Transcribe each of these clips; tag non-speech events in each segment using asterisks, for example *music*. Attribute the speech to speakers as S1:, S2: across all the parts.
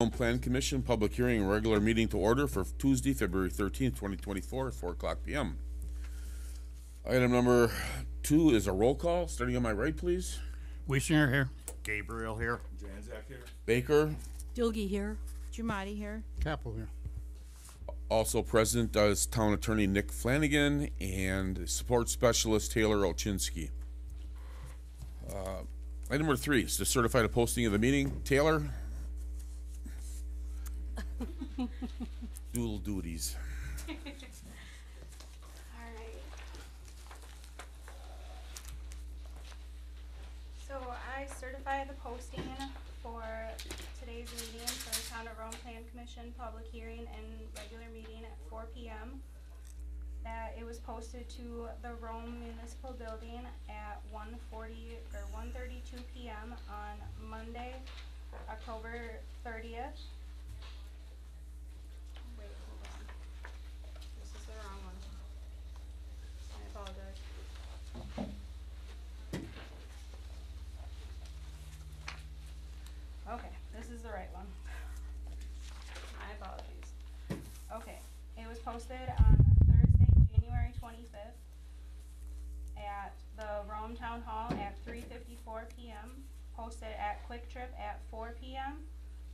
S1: Home Plan Commission, public hearing regular meeting to order for Tuesday, February thirteenth, twenty twenty-four, at four o'clock PM. Item number two is a roll call, starting on my right, please.
S2: Weisinger here.
S3: Gabriel here.
S1: Janzak here. Baker,
S4: Dilgy here.
S5: Jumati here.
S2: Capel here.
S1: also present is Town Attorney Nick Flanagan and Support Specialist Taylor Olchinski. Uh, Item number three is to certify the posting of the meeting. Taylor? *laughs* Dual duties. *laughs*
S5: Alright. So I certify the posting for today's meeting for the Town of Rome Plan Commission public hearing and regular meeting at four P M. That it was posted to the Rome Municipal Building at one forty, or one thirty-two P M on Monday, October thirtieth. Wait, hold on. This is the wrong one. I apologize. Okay, this is the right one. My apologies. Okay, it was posted on Thursday, January twenty-fifth at the Rome Town Hall at three fifty-four PM, posted at Kwik Trip at four PM,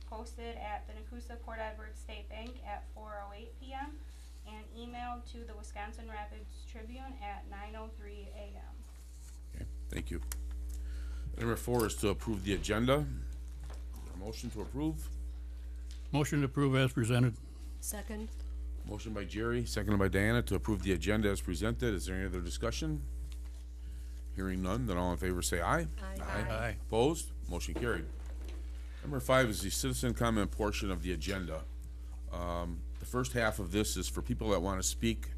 S5: posted at the Nekoosa Port Edward State Bank at four oh eight PM, and emailed to the Wisconsin Rapids Tribune at nine oh three AM.
S1: Okay, thank you. Number four is to approve the agenda. Is there a motion to approve?
S2: Motion to approve as presented.
S4: Second.
S1: Motion by Jerry, seconded by Diana to approve the agenda as presented. Is there any other discussion? Hearing none, then all in favor say aye.
S4: Aye.
S2: Aye.
S1: Opposed? Motion carried. Number five is the citizen comment portion of the agenda. Um, the first half of this is for people that want to speak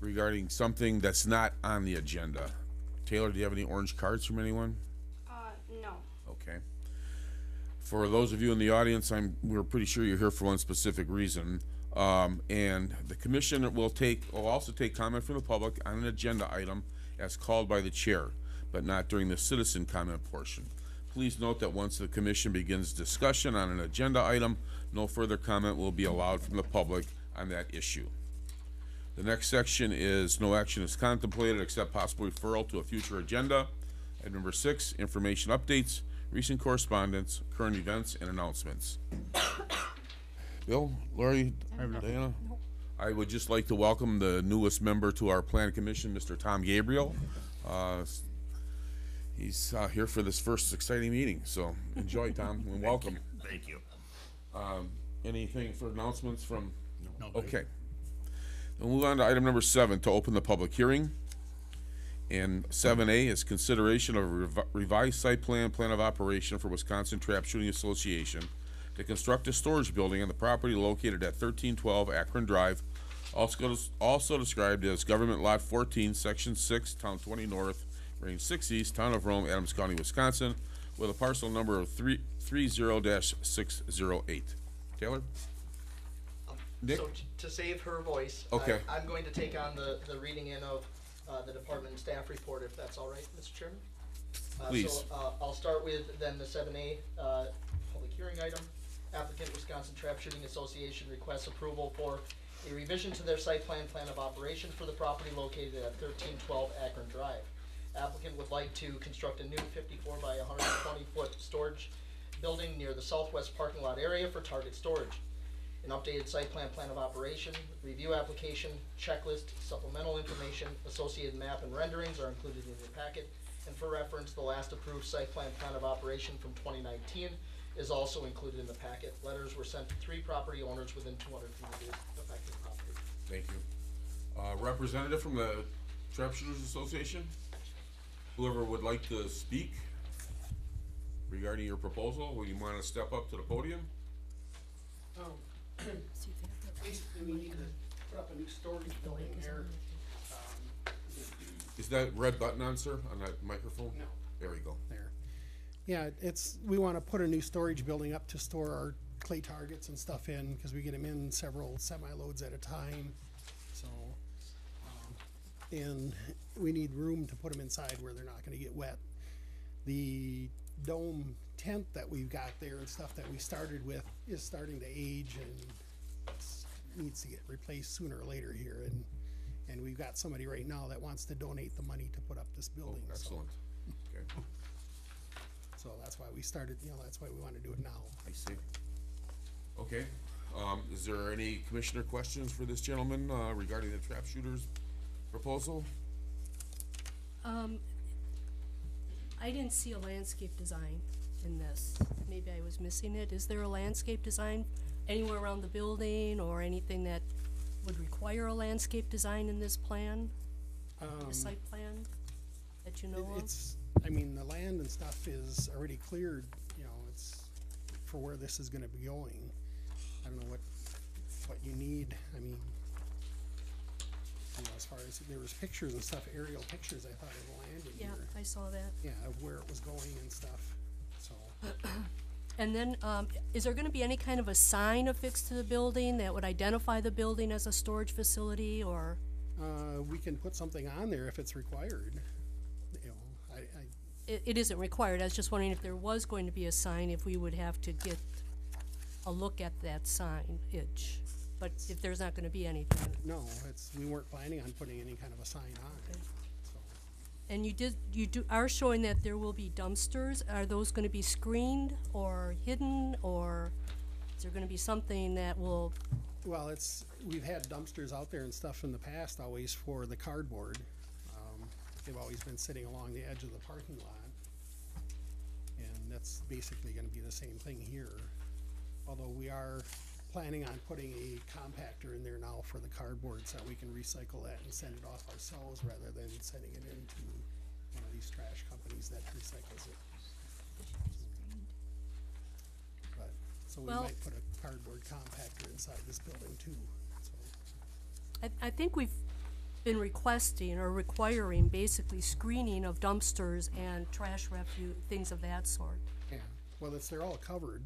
S1: regarding something that's not on the agenda. Taylor, do you have any orange cards from anyone?
S5: Uh, no.
S1: Okay. For those of you in the audience, I'm, we're pretty sure you're here for one specific reason. Um, and the commission will take, will also take comment from the public on an agenda item as called by the chair, but not during the citizen comment portion. Please note that once the commission begins discussion on an agenda item, no further comment will be allowed from the public on that issue. The next section is no action is contemplated except possible referral to a future agenda. Item number six, information updates, recent correspondence, current events, and announcements. Bill, Lori, Diana? I would just like to welcome the newest member to our plan commission, Mr. Tom Gabriel. Uh, s- He's uh, here for this first exciting meeting, so enjoy, *laughs* Tom, and welcome.
S3: Thank you.
S1: Anything for announcements from?
S2: No.
S1: Okay. We'll move on to item number seven, to open the public hearing. And seven A is consideration of a revi- revised site plan, plan of operation for Wisconsin Trap Shooting Association to construct a storage building on the property located at thirteen twelve Akron Drive, also, also described as Government Lot fourteen, Section six, Town twenty North, Range six East, Town of Rome, Adams County, Wisconsin, with a parcel number of three, three zero dash six zero eight. Taylor? Nick?
S6: So t- to save her voice,
S1: Okay.
S6: I, I'm going to take on the, the reading in of, uh, the department and staff report, if that's all right, Mr. Chairman? Uh,
S1: Please.
S6: So, uh, I'll start with then the seven A, uh, public hearing item. Applicant Wisconsin Trap Shooting Association requests approval for a revision to their site plan, plan of operation for the property located at thirteen twelve Akron Drive. Applicant would like to construct a new fifty-four by hundred and twenty foot storage building near the southwest parking lot area for target storage an updated site plan, plan of operation, review application, checklist, supplemental information, associated map and renderings are included in your packet. And for reference, the last approved site plan, plan of operation from twenty nineteen is also included in the packet. Letters were sent to three property owners within two hundred feet of the affected property.
S1: Thank you. Uh, representative from the Trap Shooters Association? Whoever would like to speak regarding your proposal, will you wanna step up to the podium?
S7: Basically, we need to put up a new storage building here. Um,
S1: Is that red button on, sir, on that microphone?
S7: No.
S1: There we go.
S7: Yeah, it's, we wanna put a new storage building up to store our clay targets and stuff in, cause we get them in several semi-loads at a time, so. um, And we need room to put them inside where they're not gonna get wet. The dome tent that we've got there and stuff that we started with is starting to age and needs to get replaced sooner or later here, and, and we've got somebody right now that wants to donate the money to put up this building, so,
S1: Excellent. Okay,
S7: so that's why we started, you know, that's why we wanna do it now.
S1: I see. Okay, um, is there any commissioner questions for this gentleman, uh, regarding the trap shooters proposal?
S4: Um, I didn't see a landscape design in this. Maybe I was missing it. Is there a landscape design anywhere around the building or anything that would require a landscape design in this plan?
S7: Um,
S4: The site plan that you know
S7: It-
S4: of?
S7: It's, I mean, the land and stuff is already cleared, you know, it's for where this is gonna be going. I don't know what, what you need, I mean, you know, as far as, there was pictures and stuff, aerial pictures, I thought, of the land in
S4: Yeah,
S7: here.
S4: I saw that.
S7: Yeah, of where it was going and stuff, so. *clears throat*
S4: And then, um, is there gonna be any kind of a sign affixed to the building that would identify the building as a storage facility or?
S7: Uh, we can put something on there if it's required,
S4: It, it isn't required. I was just wondering if there was going to be a sign, if we would have to get a look at that sign itch. But if there's not gonna be anything,
S7: no, it's, we weren't planning on putting any kind of a sign on so.
S4: and you did, you do, are showing that there will be dumpsters, are those gonna be screened or hidden, or is there gonna be something that will,
S7: Well, it's, we've had dumpsters out there and stuff in the past always for the cardboard. They've always been sitting along the edge of the parking lot. And that's basically gonna be the same thing here. Although we are planning on putting a compactor in there now for the cardboard so that we can recycle that and send it off ourselves rather than sending it into one of these trash companies that recycles it. But, so we
S4: Well-
S7: might put a cardboard compactor inside this building too, so.
S4: I, I think we've been requesting or requiring basically screening of dumpsters and trash refuse, things of that sort.
S7: Yeah, well, if they're all covered.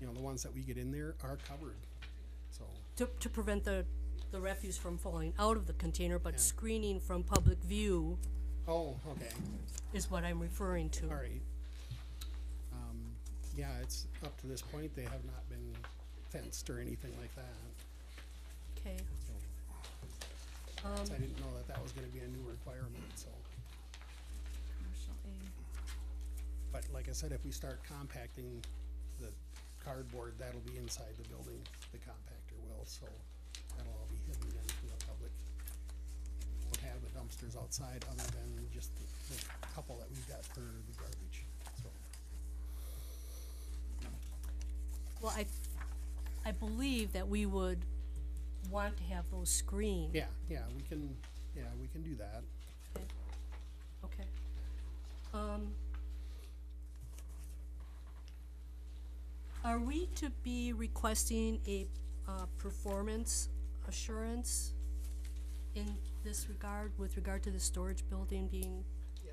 S7: You know, the ones that we get in there are covered, so,
S4: To, to prevent the, the refuse from falling out of the container,
S7: Yeah.
S4: but screening from public view
S7: oh, okay,
S4: is what I'm referring to.
S7: all right. Um, yeah, it's, up to this point, they have not been fenced or anything like that,
S4: Okay. Um,
S7: So I didn't know that that was gonna be a new requirement, so. But like I said, if we start compacting the cardboard, that'll be inside the building, the compactor will, so that'll all be hidden then from the public. Won't have the dumpsters outside other than just the, the couple that we've got for the garbage, so.
S4: well, I, I believe that we would want to have those screened.
S7: Yeah, yeah, we can, yeah, we can do that.
S4: Okay. Um. Are we to be requesting a, uh, performance assurance in this regard, with regard to the storage building being,
S6: Yeah,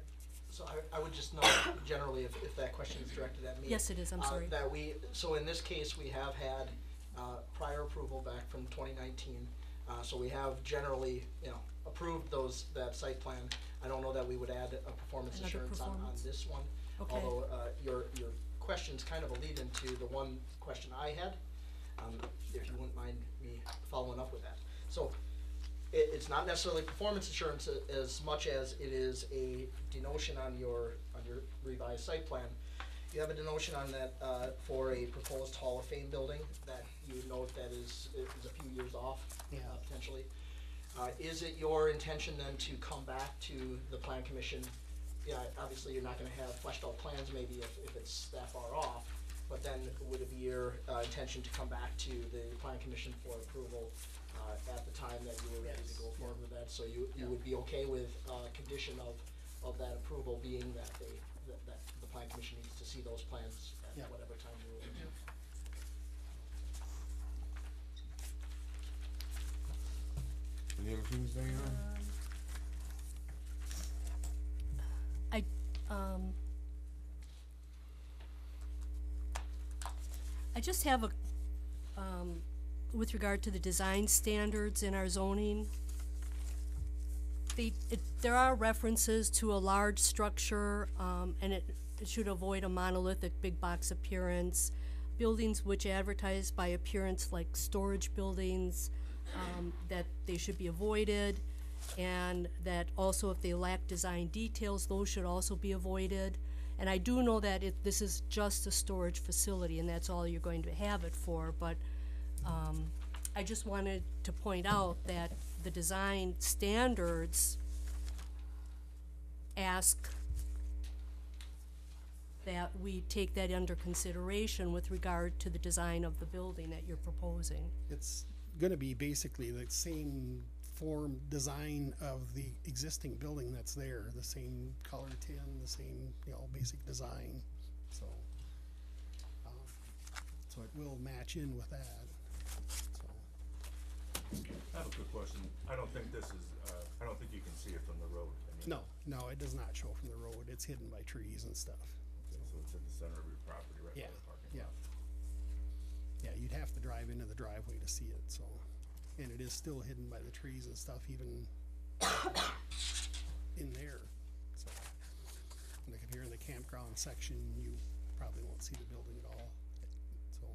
S6: so I, I would just note generally if, if that question is directed at me.
S4: Yes, it is, I'm
S6: uh,
S4: sorry.
S6: That we, so in this case, we have had, uh, prior approval back from twenty nineteen. Uh, so we have generally, you know, approved those, that site plan. I don't know that we would add a performance
S4: Another
S6: assurance on, on
S4: performance.
S6: this one.
S4: Okay.
S6: Although, uh, your, your question's kind of a lead into the one question I had. Um, if you wouldn't mind me following up with that. So, it, it's not necessarily performance assurance a- as much as it is a denotion on your, on your revised site plan. You have a denotion on that, uh, for a proposed Hall of Fame building that you note that is, is a few years off,
S7: Yeah.
S6: uh, potentially. Uh, is it your intention then to come back to the plan commission? Yeah, obviously you're not gonna have fleshed out plans maybe if, if it's that far off, but then would it be your, uh, intention to come back to the plan commission for approval, uh, at the time that you were ready to go forward with that? So you, you
S7: Yeah.
S6: would be okay with, uh, condition of, of that approval being that they, that, that the plan commission needs to see those plans
S7: Yeah.
S6: at whatever time you will.
S4: I, um. I just have a, um, with regard to the design standards in our zoning. They, it, there are references to a large structure, um, and it it should avoid a monolithic big box appearance. Buildings which advertise by appearance like storage buildings, um, that they should be avoided. And that also if they lack design details, those should also be avoided. And I do know that it, this is just a storage facility and that's all you're going to have it for, but, um, I just wanted to point out that the design standards ask that we take that under consideration with regard to the design of the building that you're proposing.
S7: It's gonna be basically the same form, design of the existing building that's there, the same color tin, the same, you know, basic design, so. um, So it will match in with that, so.
S8: I have a quick question. I don't think this is, uh, I don't think you can see it from the road.
S7: No, no, it does not show from the road, it's hidden by trees and stuff.
S8: okay, So it's in the center of your property, right
S7: Yeah,
S8: the parking
S7: yeah.
S8: lot.
S7: Yeah, you'd have to drive into the driveway to see it, so, and it is still hidden by the trees and stuff even in there, so. Like if you're in the campground section, you probably won't see the building at all, so.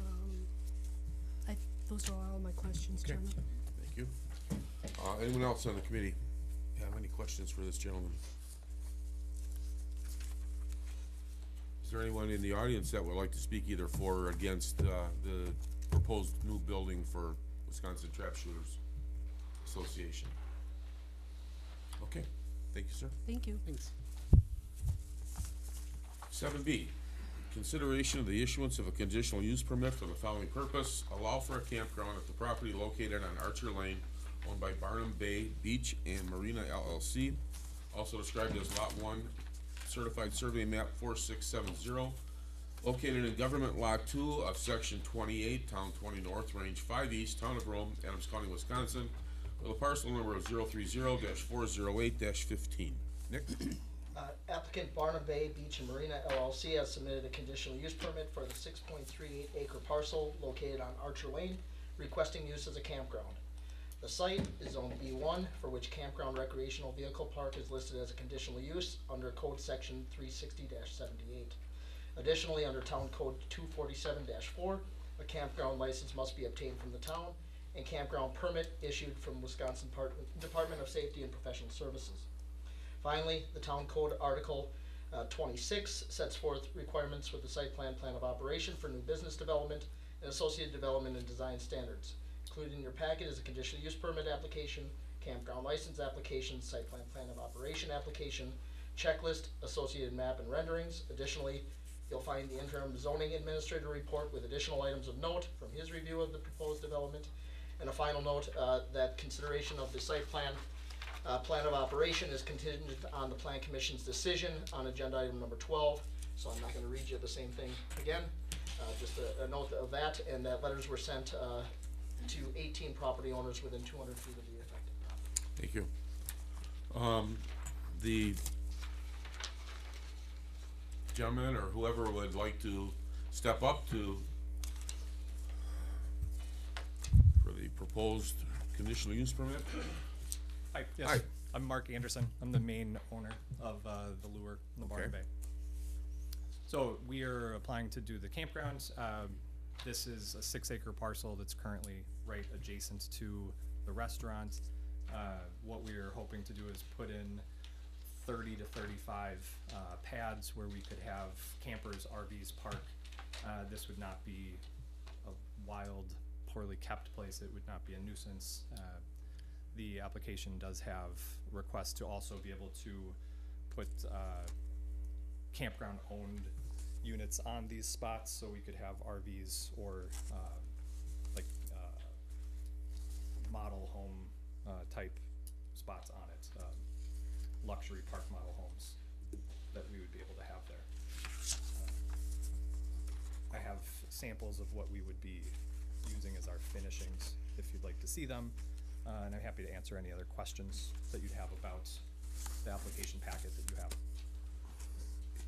S4: Um, I, those are all my questions,
S1: Okay.
S4: Chairman.
S1: Thank you. Uh, anyone else on the committee have any questions for this gentleman? Is there anyone in the audience that would like to speak either for or against, uh, the proposed new building for Wisconsin Trap Shooters Association? Okay, thank you, sir.
S4: Thank you.
S7: Thanks.
S1: Seven B, consideration of the issuance of a conditional use permit for the following purpose, allow for a campground at the property located on Archer Lane, owned by Barnum Bay Beach and Marina LLC, also described as Lot One, certified survey map four six seven zero, located in Government Lot Two of Section twenty-eight, Town twenty North, Range five East, Town of Rome, Adams County, Wisconsin, with a parcel number of zero three zero four zero eight fifteen. Nick?
S6: Uh, applicant Barnum Bay Beach and Marina LLC has submitted a conditional use permit for the six point three eight acre parcel located on Archer Lane, requesting use as a campground. The site is zone B one, for which campground recreational vehicle park is listed as a conditional use under code section 360-78. Additionally, under town code two forty-seven four, a campground license must be obtained from the town and campground permit issued from Wisconsin Part- Department of Safety and Professional Services. Finally, the town code article uh, twenty-six sets forth requirements with the site plan, plan of operation for new business development and associated development and design standards. Included in your packet is a conditional use permit application, campground license application, site plan, plan of operation application, checklist, associated map and renderings. Additionally, you'll find the interim zoning administrator report with additional items of note from his review of the proposed development. And a final note, uh, that consideration of the site plan uh, plan of operation is contingent on the plan commission's decision on agenda item number twelve, so I'm not gonna read you the same thing again. Uh, just a, a note of that, and that letters were sent, uh, to eighteen property owners within two hundred feet of the affected property.
S1: Thank you. Um, the gentleman or whoever would like to step up to for the proposed conditional use permit?
S9: Hi, yes.
S1: Hi.
S9: I'm Mark Anderson. I'm the main owner of uh, the lure in the Barnum
S1: Okay.
S9: Bay. So we are applying to do the campgrounds. Um, this is a six acre parcel that's currently right adjacent to the restaurant. Uh, what we are hoping to do is put in thirty to thirty-five uh, pads where we could have campers, RVs park. Uh, this would not be a wild, poorly kept place. It would not be a nuisance. Uh, the application does have requests to also be able to put uh, campground owned units on these spots so we could have RVs or uh, model home uh, type spots on it, um, luxury park model homes that we would be able to have there. Uh, I have samples of what we would be using as our finishings if you'd like to see them. Uh, and I'm happy to answer any other questions that you'd have about the application packet that you have.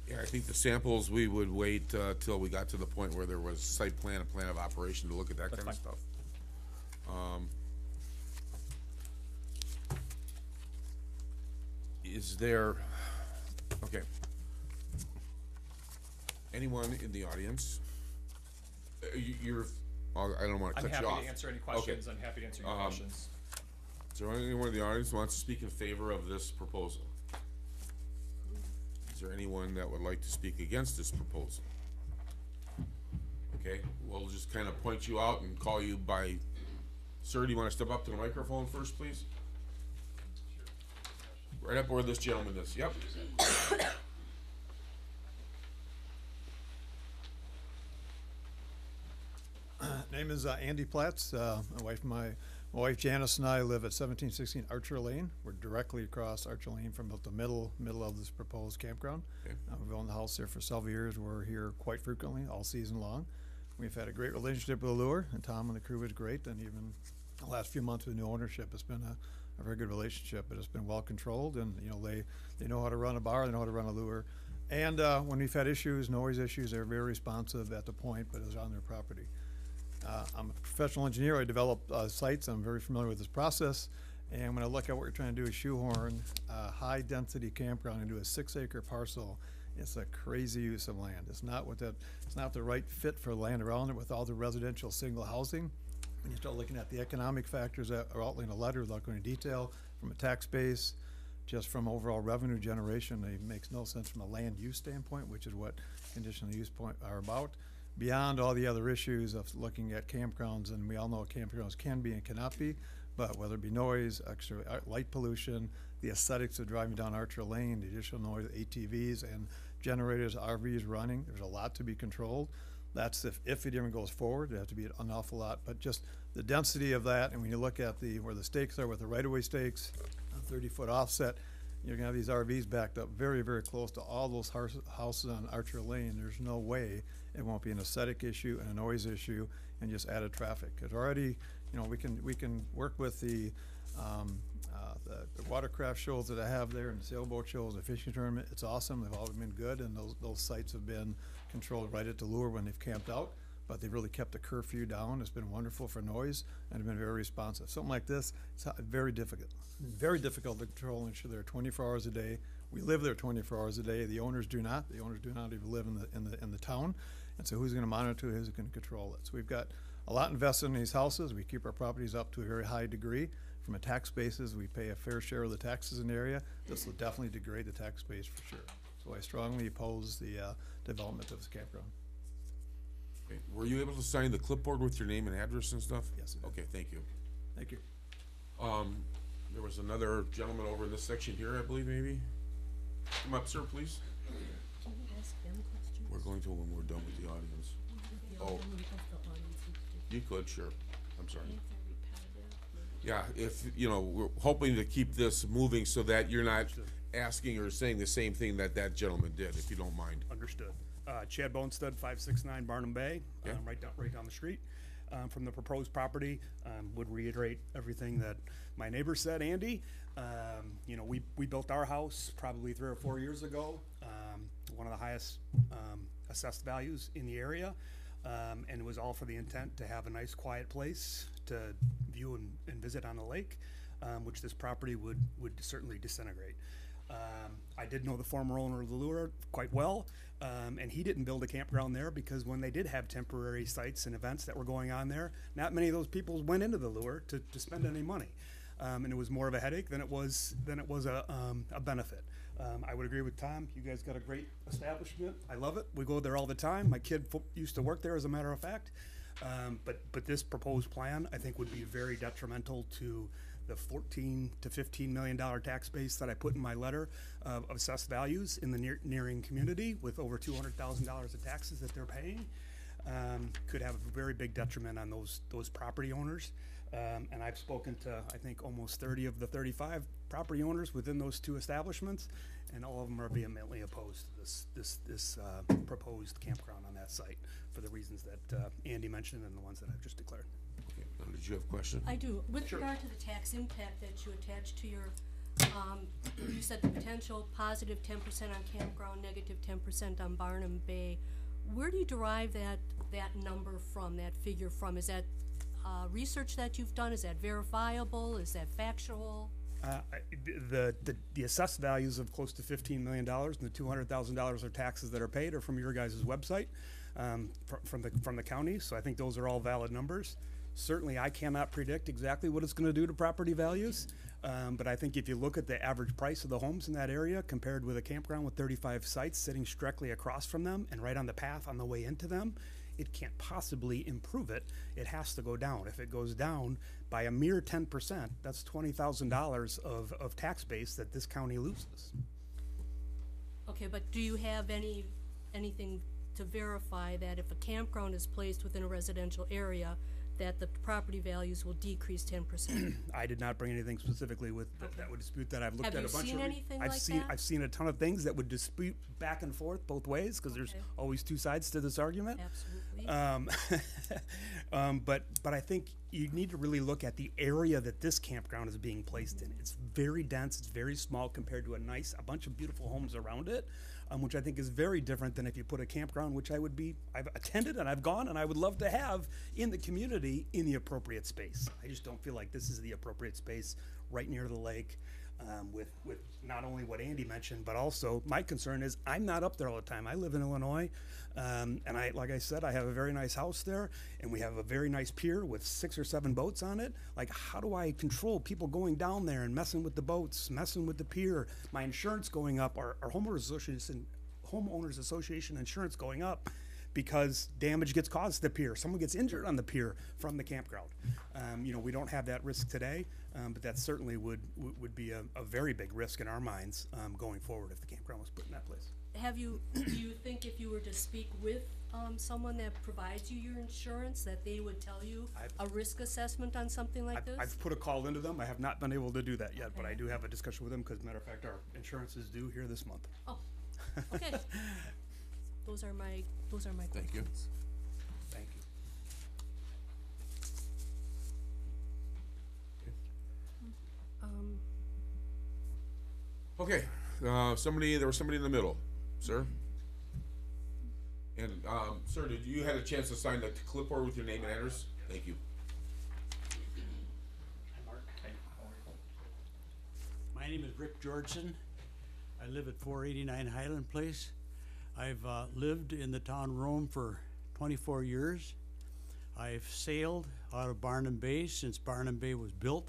S1: Yeah, I think the samples, we would wait, uh, till we got to the point where there was site plan and plan of operation to look at that
S9: That's
S1: kind of
S9: fine.
S1: stuff. Um, is there, okay. Anyone in the audience? Uh, you, you're, oh, I don't wanna
S9: I'm
S1: cut you
S9: happy
S1: off.
S9: to answer any
S1: Okay.
S9: questions. I'm happy to answer your
S1: Um,
S9: questions.
S1: Is there anyone in the audience who wants to speak in favor of this proposal? Is there anyone that would like to speak against this proposal? Okay, we'll just kind of point you out and call you by, sir, do you wanna step up to the microphone first, please? Right up where this gentleman is, yep. *coughs*
S10: Name is uh, Andy Platts. Uh, my wife, my, my wife Janice and I live at seventeen sixteen Archer Lane. We're directly across Archer Lane from about the middle middle of this proposed campground.
S1: Okay.
S10: Uh, we've owned the house there for several years. We're here quite frequently, all season long. We've had a great relationship with Allure, and Tom and the crew is great. And even the last few months with new ownership, it's been a, a very good relationship. But it's been well controlled, and you know they they know how to run a bar, they know how to run a lure. And uh, when we've had issues, noise issues, they're very responsive at the point, but it's on their property. Uh, I'm a professional engineer. I develop uh, sites. I'm very familiar with this process. And when I look at what you're trying to do is shoehorn a high-density campground into a six-acre parcel, it's a crazy use of land. It's not what that. It's not the right fit for land around it with all the residential single housing. When you start looking at the economic factors that are outlined in a letter without going into detail, from a tax base, just from overall revenue generation, it makes no sense from a land use standpoint, which is what conditional use point are about. Beyond all the other issues of looking at campgrounds, and we all know what campgrounds can be and cannot be, but whether it be noise, extra uh, light pollution, the aesthetics of driving down Archer Lane, the additional noise, ATVs and generators, RVs running, there's a lot to be controlled. That's if, if it even goes forward, it'd have to be an awful lot, but just the density of that, and when you look at the, where the stakes are with the right-of-way stakes, a thirty-foot offset, you're gonna have these RVs backed up very, very close to all those hous- houses on Archer Lane. There's no way it won't be an aesthetic issue and a noise issue and just added traffic. Cause already, you know, we can, we can work with the, um, uh, the, the watercraft shows that I have there and sailboat shows, the fishing tournament. It's awesome. They've all been good and those, those sites have been controlled right at the lure when they've camped out. But they've really kept the curfew down. It's been wonderful for noise and have been very responsive. Something like this, it's uh, very difficult. Very difficult to control and ensure they're twenty-four hours a day. We live there twenty-four hours a day. The owners do not. The owners do not even live in the, in the, in the town. And so who's gonna monitor, who's gonna control it? So we've got a lot invested in these houses. We keep our properties up to a very high degree. From a tax basis, we pay a fair share of the taxes in the area. This will definitely degrade the tax base for sure. So I strongly oppose the, uh, development of this campground.
S1: Okay, Were you able to sign the clipboard with your name and address and stuff?
S10: Yes, I did.
S1: Okay, thank you.
S10: Thank you.
S1: Um, there was another gentleman over in this section here, I believe, maybe? Come up, sir, please.
S4: Can you ask them questions?
S1: We're going to when we're done with the audience.
S4: Yeah,
S1: Oh.
S4: then we have the audience and-
S1: You could, sure. I'm sorry.
S4: If they're repetitive,
S1: Yeah, if, you know, we're hoping to keep this moving so that you're not asking or saying the same thing that that gentleman did, if you don't mind.
S11: Understood. Uh, Chad Bonestead, five six nine Barnum Bay,
S1: Okay.
S11: um, right down, right down the street, um, from the proposed property. Um, would reiterate everything that my neighbor said, Andy. Um, you know, we, we built our house probably three or four years ago, um, one of the highest, um, assessed values in the area. Um, and it was all for the intent to have a nice quiet place to view and, and visit on the lake, um, which this property would, would certainly disintegrate. Um, I did know the former owner of the lure quite well, um, and he didn't build a campground there because when they did have temporary sites and events that were going on there, not many of those people went into the lure to, to spend any money, um, and it was more of a headache than it was than it was a, um, a benefit. Um, I would agree with Tom. You guys got a great establishment. I love it. We go there all the time. My kid fo- used to work there, as a matter of fact. Um, but but this proposed plan, I think, would be very detrimental to the 14 to 15 million dollar tax base that I put in my letter of assessed values in the near, nearing community with over 200 thousand dollars of taxes that they're paying. Um, could have a very big detriment on those those property owners. Um, and I've spoken to I think almost 30 of the 35 property owners within those two establishments, and all of them are vehemently opposed to this this this uh, proposed campground on that site for the reasons that uh, Andy mentioned and the ones that I've just declared.
S1: Okay, now, did you have a question?
S4: I do. With regard to the tax impact that you attach to your, um, *clears throat* you said the potential positive positive ten percent on campground, negative negative ten percent on Barnum Bay. Where do you derive that, that number from, that figure from? Is that, uh, research that you've done? Is that verifiable? Is that factual?
S11: Uh, I- the, the, the assessed values of close to fifteen million dollars and the two hundred thousand dollars of taxes that are paid are from your guys' website, um, fr- from the, from the county, so I think those are all valid numbers. Certainly, I cannot predict exactly what it's gonna do to property values, um, but I think if you look at the average price of the homes in that area compared with a campground with thirty-five sites sitting directly across from them and right on the path on the way into them, it can't possibly improve it. It has to go down. If it goes down by a mere ten percent, that's twenty thousand dollars of, of tax base that this county loses.
S4: Okay, but do you have any, anything to verify that if a campground is placed within a residential area, that the property values will decrease ten percent? *clears throat*
S11: I did not bring anything specifically with, that, that would dispute that. I've looked
S4: Have
S11: at a
S4: you
S11: bunch of.
S4: seen
S11: re-
S4: anything
S11: I've
S4: like
S11: seen,
S4: that?
S11: I've seen a ton of things that would dispute back and forth both ways, cause there's
S4: Okay.
S11: always two sides to this argument.
S4: Absolutely.
S11: Um, *laughs* um, but but I think you need to really look at the area that this campground is being placed in. It's very dense. It's very small compared to a nice, a bunch of beautiful homes around it, um, which I think is very different than if you put a campground, which I would be, I've attended and I've gone and I would love to have in the community in the appropriate space. I just don't feel like this is the appropriate space right near the lake. Um, with with not only what Andy mentioned, but also my concern is I'm not up there all the time. I live in Illinois, um, and I like I said, I have a very nice house there, and we have a very nice pier with six or seven boats on it. Like, how do I control people going down there and messing with the boats, messing with the pier? My insurance going up, our, our homeowners association, homeowners association insurance going up because damage gets caused to the pier. Someone gets injured on the pier from the campground. Um, you know, we don't have that risk today, um, but that certainly would would, would be a, a very big risk in our minds um, going forward if the campground was put in that place.
S4: Have you, *clears throat* do you think if you were to speak with, um, someone that provides you your insurance, that they would tell you
S11: I've-
S4: a risk assessment on something like
S11: I've,
S4: this?
S11: I've put a call into them. I have not been able to do that yet, but I
S4: Okay.
S11: do have a discussion with them because, matter of fact, our insurance is due here this month.
S4: Oh, okay. *laughs* Those are my, those are my
S1: Thank you.
S4: questions.
S11: Thank you.
S4: Um,
S1: Okay, uh, somebody, there was somebody in the middle, sir? And, um, sir, did you had a chance to sign the clipboard with your name and address? Thank you. Hi, Mark. Hi.
S12: My name is Rick Georgeson. I live at four eighty-nine Highland Place. I've, uh, lived in the town of Rome for twenty-four years. I've sailed out of Barnum Bay since Barnum Bay was built.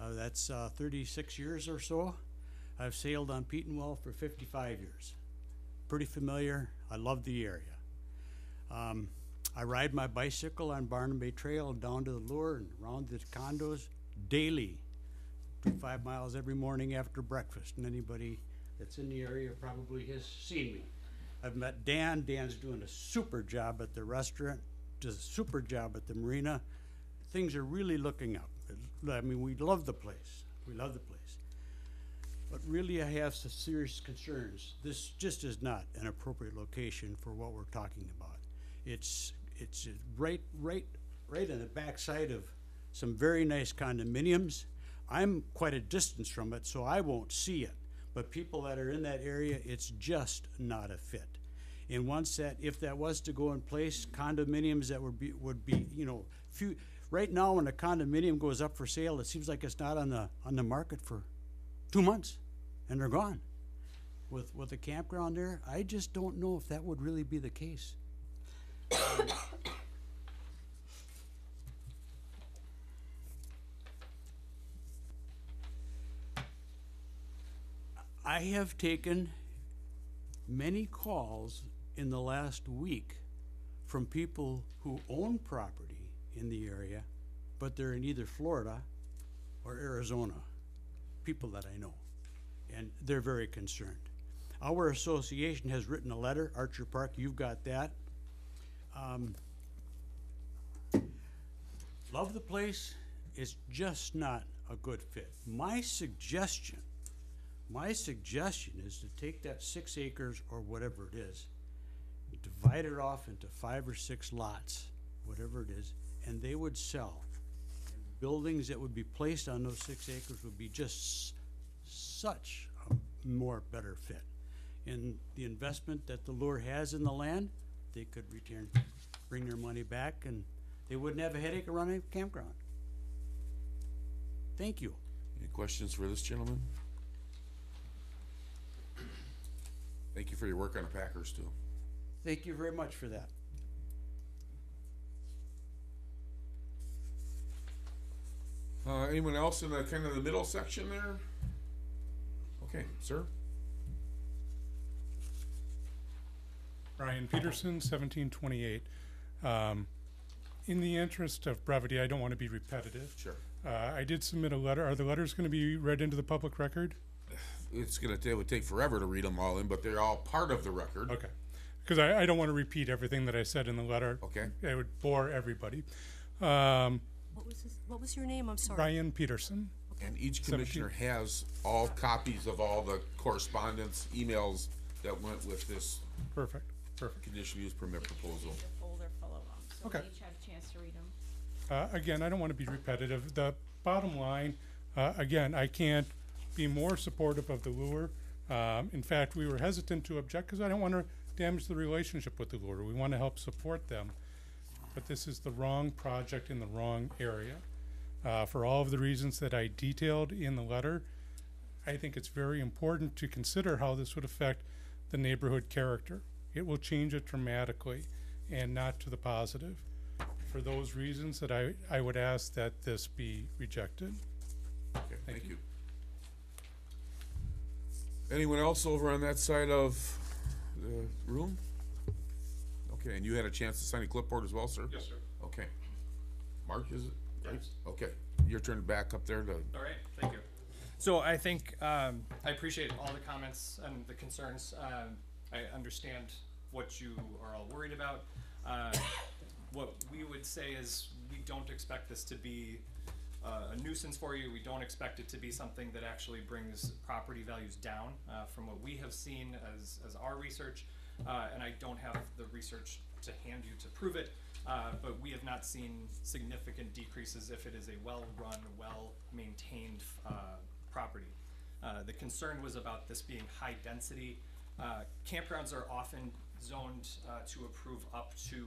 S12: Uh, that's, uh, thirty-six years or so. I've sailed on Petenwell for fifty-five years. Pretty familiar. I love the area. Um, I ride my bicycle on Barnum Bay Trail down to the lure and around the condos daily do five miles every morning after breakfast, and anybody that's in the area probably has seen me. I've met Dan. Dan's doing a super job at the restaurant, does a super job at the marina. Things are really looking up. I mean, we love the place. We love the place. But really, I have some serious concerns. This just is not an appropriate location for what we're talking about. It's, it's right, right, right on the backside of some very nice condominiums. I'm quite a distance from it, so I won't see it. But people that are in that area, it's just not a fit. And once that, if that was to go in place, condominiums that would be, would be, you know, few, right now when a condominium goes up for sale, it seems like it's not on the, on the market for two months, and they're gone. With, with a campground there, I just don't know if that would really be the case. I have taken many calls in the last week from people who own property in the area, but they're in either Florida or Arizona, people that I know, and they're very concerned. Our association has written a letter, Archer Park, you've got that. Um, love the place, it's just not a good fit. My suggestion my suggestion is to take that six acres or whatever it is, divide it off into five or six lots, whatever it is, and they would sell. Buildings that would be placed on those six acres would be just such a more better fit. And the investment that the lure has in the land, they could return, bring their money back, and they wouldn't have a headache running a campground. Thank you.
S1: Any questions for this gentleman? Thank you for your work on the Packers too.
S12: Thank you very much for that.
S1: Uh, anyone else in the kind of the middle section there? Okay, sir?
S13: Brian Peterson, seventeen twenty-eight. Um, in the interest of brevity, I don't want to be repetitive.
S1: Sure.
S13: Uh, I did submit a letter. Are the letters going to be read into the public record? *sighs*
S1: It's gonna, it would take forever to read them all in, but they're all part of the record.
S13: Okay. Because I, I don't want to repeat everything that I said in the letter.
S1: Okay.
S13: It would bore everybody. Um,
S4: What was his, what was your name? I'm sorry.
S13: Brian Peterson.
S1: And each commissioner has all copies of all the correspondence, emails that went with this
S13: Perfect. Perfect.
S1: conditional use permit proposal.
S14: A folder full of them, so
S13: Okay.
S14: we each have a chance to read them.
S13: Uh, again, I don't want to be repetitive. The bottom line, uh, again, I can't be more supportive of the lure. Um, in fact, we were hesitant to object because I don't want to damage the relationship with the lure. We want to help support them. But this is the wrong project in the wrong area. Uh, for all of the reasons that I detailed in the letter, I think it's very important to consider how this would affect the neighborhood character. It will change it dramatically and not to the positive. For those reasons that I, I would ask that this be rejected.
S1: Okay, thank you. Anyone else over on that side of the room? Okay, and you had a chance to sign a clipboard as well, sir?
S9: Yes, sir.
S1: Okay. Mark, is it?
S9: Yes.
S1: Okay, your turn back up there to,
S9: All right, thank you. So I think, um, I appreciate all the comments and the concerns. Um, I understand what you are all worried about. Uh, what we would say is, we don't expect this to be uh, a nuisance for you. We don't expect it to be something that actually brings property values down, uh, from what we have seen as, as our research. Uh, and I don't have the research to hand you to prove it, uh, but we have not seen significant decreases if it is a well-run, well-maintained, uh, property. Uh, the concern was about this being high density. Uh, campgrounds are often zoned, uh, to approve up to,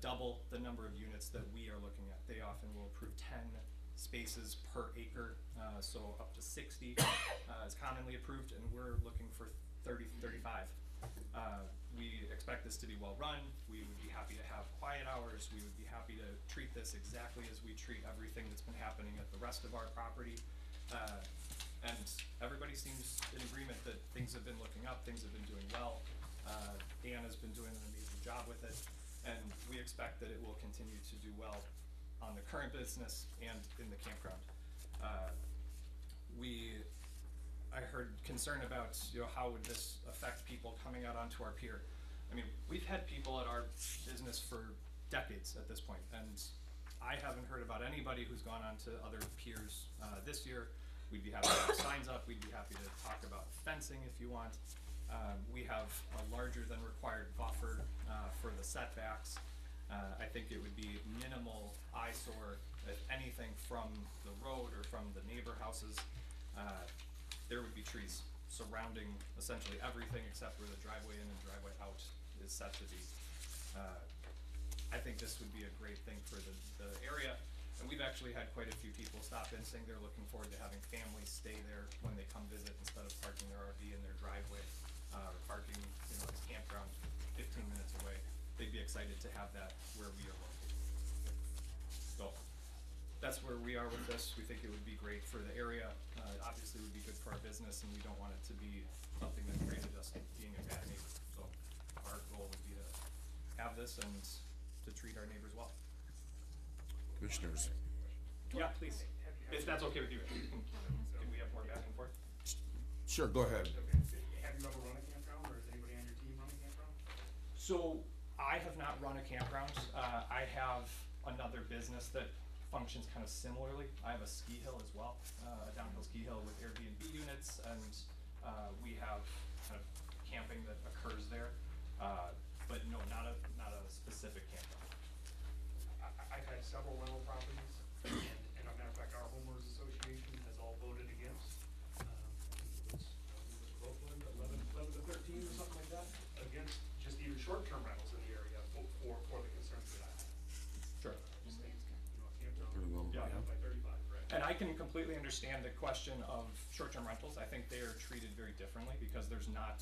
S9: double the number of units that we are looking at. They often will approve ten spaces per acre, so up to sixty, uh, is commonly approved, and we're looking for 30, 35. Uh, we expect this to be well-run, we would be happy to have quiet hours, we would be happy to treat this exactly as we treat everything that's been happening at the rest of our property. Uh, and everybody seems in agreement that things have been looking up, things have been doing well. Uh, has been doing an amazing job with it, and we expect that it will continue to do well on the current business and in the campground. Uh, we, I heard concern about, you know, how would this affect people coming out onto our pier? I mean, we've had people at our business for decades at this point, and I haven't heard about anybody who's gone on to other piers, uh, this year. We'd be happy to have *coughs* signs up, we'd be happy to talk about fencing if you want. Um, we have a larger than required buffer, uh, for the setbacks. Uh, I think it would be minimal eyesore, if anything, from the road or from the neighbor houses. Uh, there would be trees surrounding essentially everything except where the driveway in and driveway out is set to be. Uh, I think this would be a great thing for the, the area. And we've actually had quite a few people stop in saying they're looking forward to having families stay there when they come visit instead of parking their RV in their driveway, uh, or parking, you know, at the campground fifteen minutes away. They'd be excited to have that where we are located. So, that's where we are with this. We think it would be great for the area. Uh, obviously it would be good for our business and we don't want it to be something that created us being a bad neighbor. So, our goal would be to have this and to treat our neighbors well.
S1: commissioners.
S9: Yeah, please. If that's okay with you. Can we have more back and forth?
S1: Sure, go ahead.
S11: Have you ever run a campground, or has anybody on your team run a campground?
S9: So I have not run a campground. Uh, I have another business that functions kind of similarly. I have a ski hill as well, uh, a downhill ski hill with Airbnb units, and uh, we have kind of camping that occurs there. Uh, but no, not a not a specific campground.
S11: I've had several rental properties, and, and a matter of fact, our homeowners association has all voted against. um, I think it was, uh, it was Oakland, eleven, eleven to thirteen or something like that, against just even short-term rentals in the area for, for, for the concerns that I had.
S9: Sure.
S11: Just think, you know, a campground,
S1: Pretty well,
S11: yeah,
S1: yeah.
S11: by thirty-five, right?
S9: And I can completely understand the question of short-term rentals. I think they are treated very differently because there's not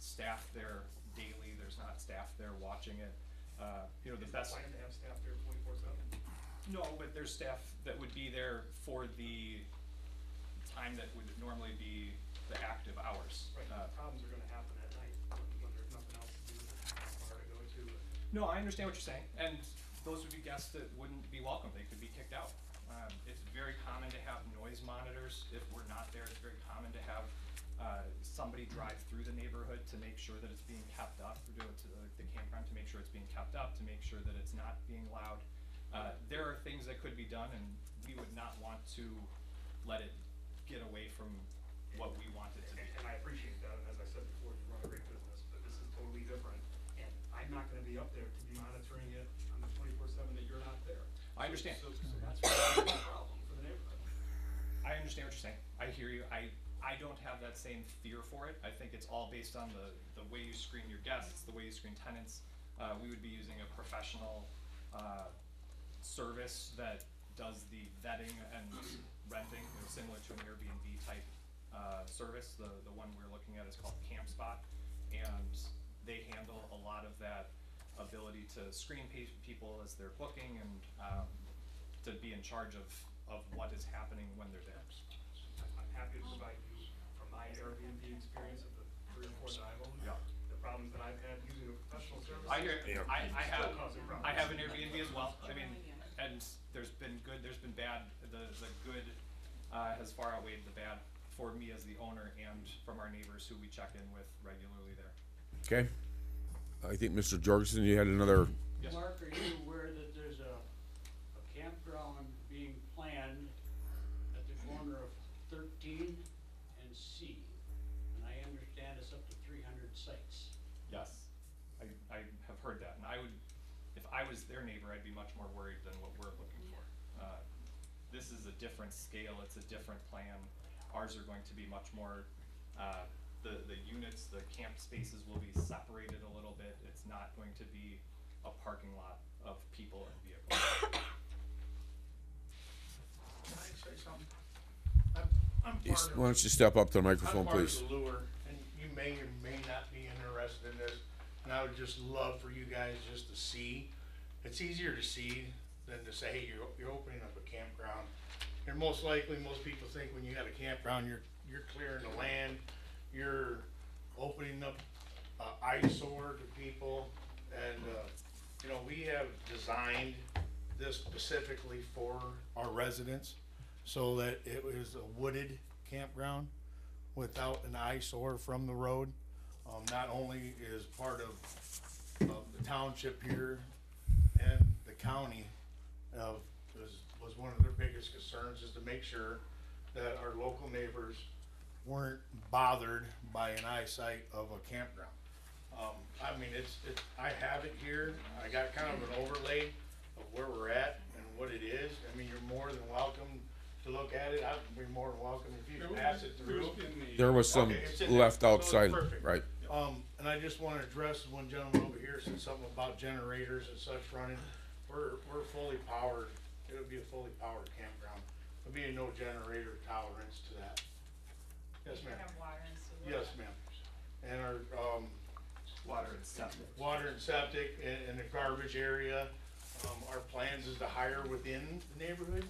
S9: staff there daily, there's not staff there watching it. Uh, you know, the best.
S11: Plan to have staff there twenty-four seven?
S9: No, but there's staff that would be there for the time that would normally be the active hours.
S11: Right,
S9: Uh,
S11: problems are gonna happen at night when, when there's nothing else to do, bar to go to.
S9: No, I understand what you're saying, and those would be guests that wouldn't be welcome, they could be kicked out. It's very common to have noise monitors, if we're not there, it's very common to have, uh, somebody drive through the neighborhood to make sure that it's being kept up, to do it to the, the campground, to make sure it's being kept up, to make sure that it's not being loud. Uh, there are things that could be done, and we would not want to let it get away from what we want it to be.
S11: And, I appreciate that, and as I said before, you run a great business, but this is totally different. And I'm not gonna be up there to be monitoring it on the twenty-four seven that you're not there.
S9: I understand.
S11: So, so that's a problem for the neighborhood.
S9: I understand what you're saying. I hear you. I, I don't have that same fear for it. I think it's all based on the, the way you screen your guests, the way you screen tenants. Uh, we would be using a professional, uh, service that does the vetting and renting, you know, similar to an Airbnb type, uh, service. The, the one we're looking at is called CampSpot. And they handle a lot of that ability to screen people as they're booking and, um, to be in charge of, of what is happening when they're there.
S11: I'm, I'm happy to provide you from my Airbnb experience of the three or four that I've owned.
S9: Yeah.
S11: The problems that I've had using a professional service.
S9: I hear, I, I have,
S11: Still causing problems.
S9: I have an Airbnb as well, I mean, and there's been good, there's been bad, the, the good, uh, has far outweighed the bad for me as the owner and from our neighbors who we check in with regularly there.
S1: Okay? I think Mr. Jorgensen, you had another,
S9: Yes.
S12: Mark, are you aware that there's a, a campground being planned at the corner of thirteen and C? And I understand it's up to three hundred sites.
S9: Yes, I, I have heard that, and I would, if I was their neighbor, I'd be much more worried than what we're looking for. Uh, This is a different scale, it's a different plan, ours are going to be much more, uh, the, the units, the camp spaces will be separated a little bit, it's not going to be a parking lot of people and vehicles.
S15: Can I say something? I'm, I'm
S1: yes,
S15: part of.
S1: why don't you step up to the
S15: I'm
S1: microphone,
S15: part of
S1: please?
S15: the lure, and you may or may not be interested in this, and I would just love for you guys just to see. It's easier to see than to say, hey, you're, you're opening up a campground. And most likely, most people think when you got a campground, you're, you're clearing the land, you're opening up, uh, eyesore to people. And, uh, you know, we have designed this specifically for our residents so that it was a wooded campground without an eyesore from the road. Um, not only is part of, of the township here and the county of, was, was one of their biggest concerns is to make sure that our local neighbors weren't bothered by an eyesight of a campground. Um, I mean, it's, it, I have it here, I got kind of an overlay of where we're at and what it is. I mean, you're more than welcome to look at it, I'd be more than welcome if you could pass it through.
S1: There was some
S15: Okay, it's in there.
S1: left
S15: So it's
S1: outside,
S15: perfect.
S1: right?
S15: Um, and I just wanna address one gentleman over here said something about generators and such running. We're, we're fully powered, it would be a fully powered campground. There'd be no generator tolerance to that. Yes, ma'am. Yes, ma'am. And our, um,
S9: Water and septic.
S15: water and septic and, and the garbage area. Um, our plans is to hire within the neighborhood.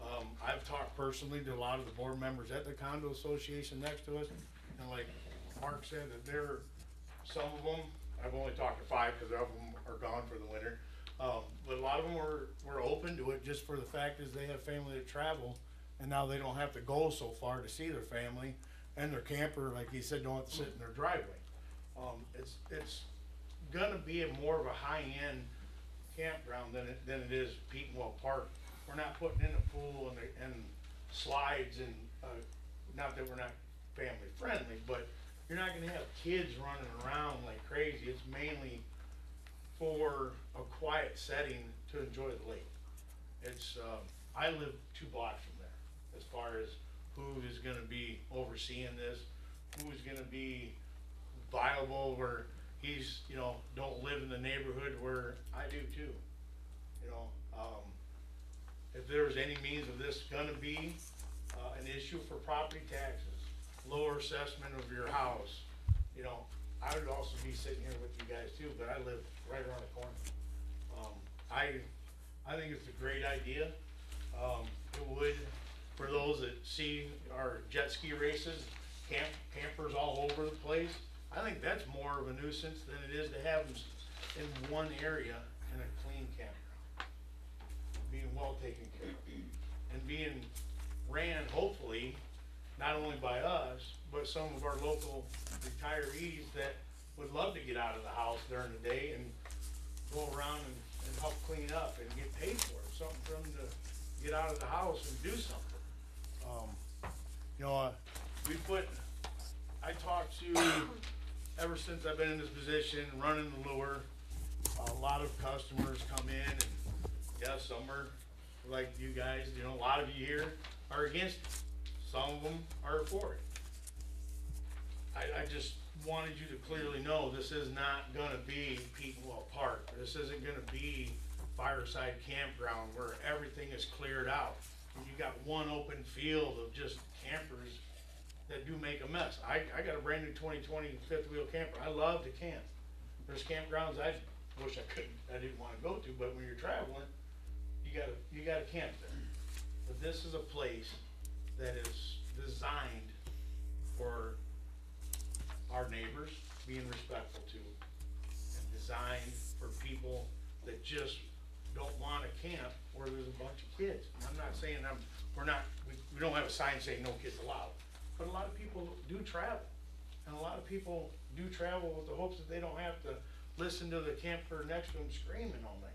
S15: Um, I've talked personally to a lot of the board members at the condo association next to us. And like Mark said, that there, some of them, I've only talked to five because of them are gone for the winter. Um, but a lot of them were, were open to it just for the fact is they have family that travel. And now they don't have to go so far to see their family and their camper, like he said, don't have to sit in their driveway. Um, it's, it's gonna be a more of a high-end campground than it, than it is Petenwell Park. We're not putting in a pool and, the- and slides and, uh, not that we're not family friendly, but you're not gonna have kids running around like crazy. It's mainly for a quiet setting to enjoy the lake. It's, um, I live two blocks from there, as far as who is gonna be overseeing this, who is gonna be viable where he's, you know, don't live in the neighborhood where I do too. You know, um, if there's any means of this gonna be uh, an issue for property taxes, lower assessment of your house, you know, I would also be sitting here with you guys too, but I live right around the corner. Um, I, I think it's a great idea. Um, it would, for those that see our jet ski races, camp, campers all over the place, I think that's more of a nuisance than it is to have them in one area in a clean campground. Being well taken care of. And being ran, hopefully, not only by us, but some of our local retirees that would love to get out of the house during the day and go around and, and help clean up and get paid for it, something for them to get out of the house and do something. Um, you know, uh, we put, I talked to, ever since I've been in this position, running the lure, a lot of customers come in and, yeah, some are like you guys, you know, a lot of you here are against it. Some of them are for it. I, I just wanted you to clearly know this is not gonna be Petenwell Park. This isn't gonna be Fireside Campground where everything is cleared out. You got one open field of just campers that do make a mess. I, I got a brand new 2020 fifth wheel camper. I love to camp. There's campgrounds I wish I couldn't, I didn't wanna go to, but when you're traveling, you gotta, you gotta camp there. But this is a place that is designed for our neighbors, being respectful to, and designed for people that just don't wanna camp where there's a bunch of kids. And I'm not saying I'm, we're not, we, we don't have a sign saying no kids allowed, but a lot of people do travel. And a lot of people do travel with the hopes that they don't have to listen to the camper next to them screaming all night.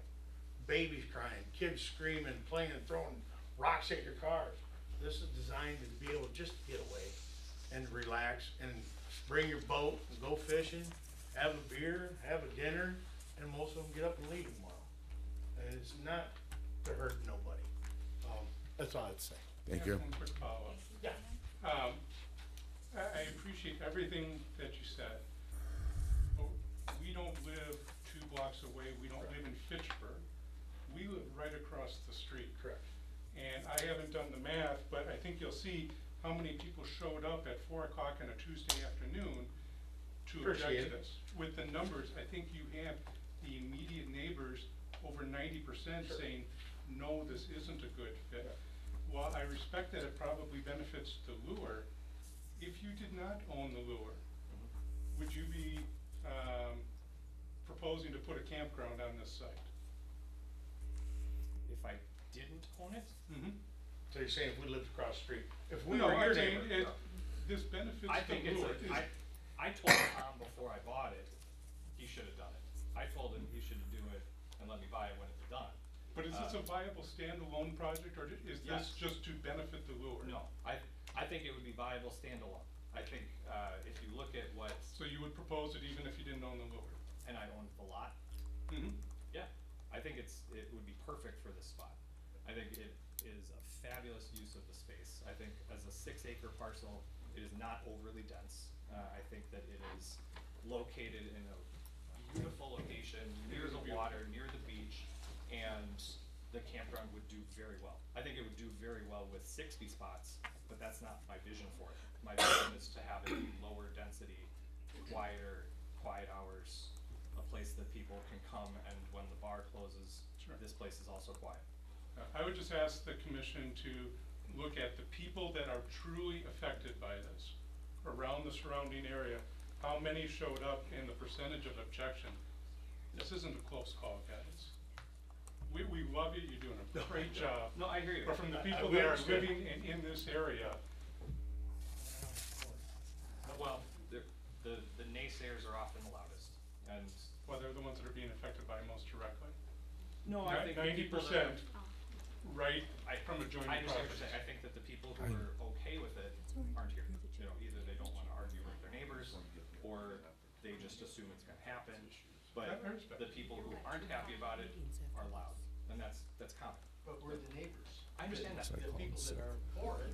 S15: Babies crying, kids screaming, playing and throwing rocks at your cars. This is designed to be able just to get away and relax and bring your boat and go fishing, have a beer, have a dinner, and most of them get up and leave tomorrow. And it's not to hurt nobody. Um, that's all I'd say.
S1: Thank you.
S13: One quick follow-up.
S15: Yeah.
S13: Um, I, I appreciate everything that you said. But we don't live two blocks away, we don't live in Fitchburg. We live right across the street.
S15: Correct.
S13: And I haven't done the math, but I think you'll see how many people showed up at four o'clock on a Tuesday afternoon to object
S15: Appreciate
S13: to
S15: it.
S13: this. With the numbers, I think you have the immediate neighbors, over ninety percent
S15: Sure.
S13: saying, no, this isn't a good fit. While I respect that it probably benefits the lure, if you did not own the lure, would you be, um, proposing to put a campground on this site?
S9: If I didn't own it,
S13: Mm-hmm.
S15: So you're saying if we lived across the street, if we
S13: No,
S15: were
S13: I'm
S15: your neighbor?
S13: it, this benefits
S9: I
S13: the
S9: think it's
S13: lure.
S9: a,
S13: Is-
S9: I, I told Tom before I bought it, he should have done it. I told him he should do it and let me buy it when it's done.
S13: But is this a viable standalone project, or is this
S9: Yes.
S13: just to benefit the lure?
S9: No, I, I think it would be viable standalone. I think, uh, if you look at what,
S13: So you would propose it even if you didn't own the lure?
S9: and I own the lot,
S13: Mm-hmm.
S9: yeah, I think it's, it would be perfect for this spot. I think it is a fabulous use of the space. I think as a six acre parcel, it is not overly dense. Uh, I think that it is located in a beautiful location, near the water, near the beach, and the campground would do very well. I think it would do very well with sixty spots, but that's not my vision for it. My vision is to have it be lower density, quieter, quiet hours, a place that people can come and when the bar closes,
S13: Sure.
S9: this place is also quiet.
S13: I would just ask the commission to look at the people that are truly affected by this, around the surrounding area, how many showed up and the percentage of objection. This isn't a close call, guys. We, we love you, you're doing a great job.
S9: No, I hear you.
S13: But from the
S9: I- I-
S13: people
S15: we
S13: that are
S15: understand.
S13: living in, in this area,
S9: Well, the, the, the naysayers are often the loudest, and.
S13: well, they're the ones that are being affected by it most directly.
S9: No, I think the
S13: Ninety
S9: people that are-
S13: percent, right,
S9: I,
S13: from adjoining
S9: I understand what
S13: properties.
S9: you're saying, I think that the people who are okay with it aren't here. You know, either they don't wanna argue with their neighbors, or they just assume it's gonna happen. But
S13: I- I respect
S9: the people who aren't happy about it are loud, and that's, that's common.
S6: But we're the neighbors.
S9: I understand that.
S6: The people that are for it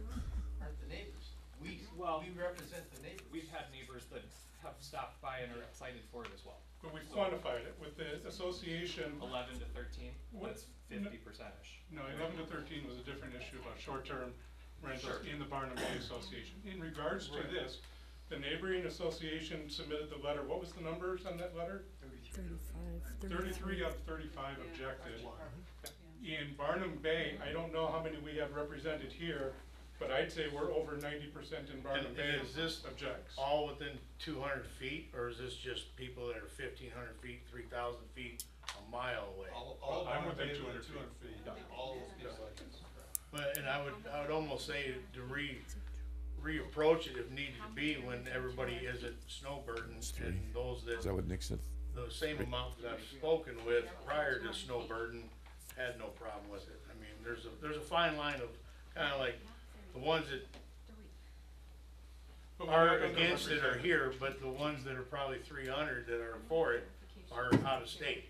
S6: aren't the neighbors. We,
S9: Well-
S6: we represent the neighbors.
S9: We've had neighbors that have stopped by and are excited for it as well.
S13: But we've quantified it with the association,
S9: Eleven to thirteen,
S13: What-
S9: that's fifty percent-ish.
S13: no, eleven to thirteen was a different issue about short-term rentals in the Barnum Bay Association. In regards to this, the neighboring association submitted the letter, what was the numbers on that letter?
S4: Thirty-five,
S13: Thirty-three out of thirty-five objected. Uh-huh. In Barnum Bay, I don't know how many we have represented here, but I'd say we're over ninety percent in Barnum
S15: And-
S13: Bay
S15: and is this
S13: objects.
S15: all within two hundred feet, or is this just people that are fifteen hundred feet, three thousand feet, a mile away?
S13: I'm within two hundred feet. All.
S15: But, and I would, I would almost say to re, reapproach it if needed to be when everybody is at Snowbird and, and those that,
S1: Is that what Nick said?
S15: the same amount that I've spoken with prior to Snowbird had no problem with it. I mean, there's a, there's a fine line of, kinda like, the ones that
S13: But we're
S15: are
S13: gonna
S15: against it are
S13: represent-
S15: here, but the ones that are probably three hundred that are for it are out of state.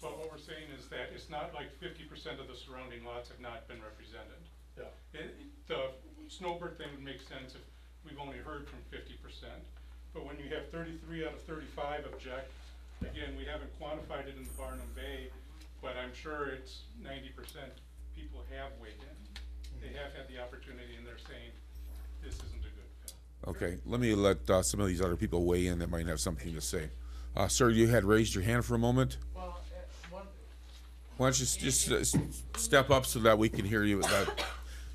S13: But what we're saying is that it's not like fifty percent of the surrounding lots have not been represented.
S15: Yeah.
S13: It, the snowbird thing would make sense if we've only heard from fifty percent. But when you have thirty-three out of thirty-five object, again, we haven't quantified it in the Barnum Bay, but I'm sure it's ninety percent people have weighed in. They have had the opportunity and they're saying, this isn't a good fit.
S1: Okay, let me let, uh, some of these other people weigh in that might have something to say. Uh, sir, you had raised your hand for a moment?
S6: Well, one,
S1: Why don't you s- just uh, s- step up so that we can hear you? That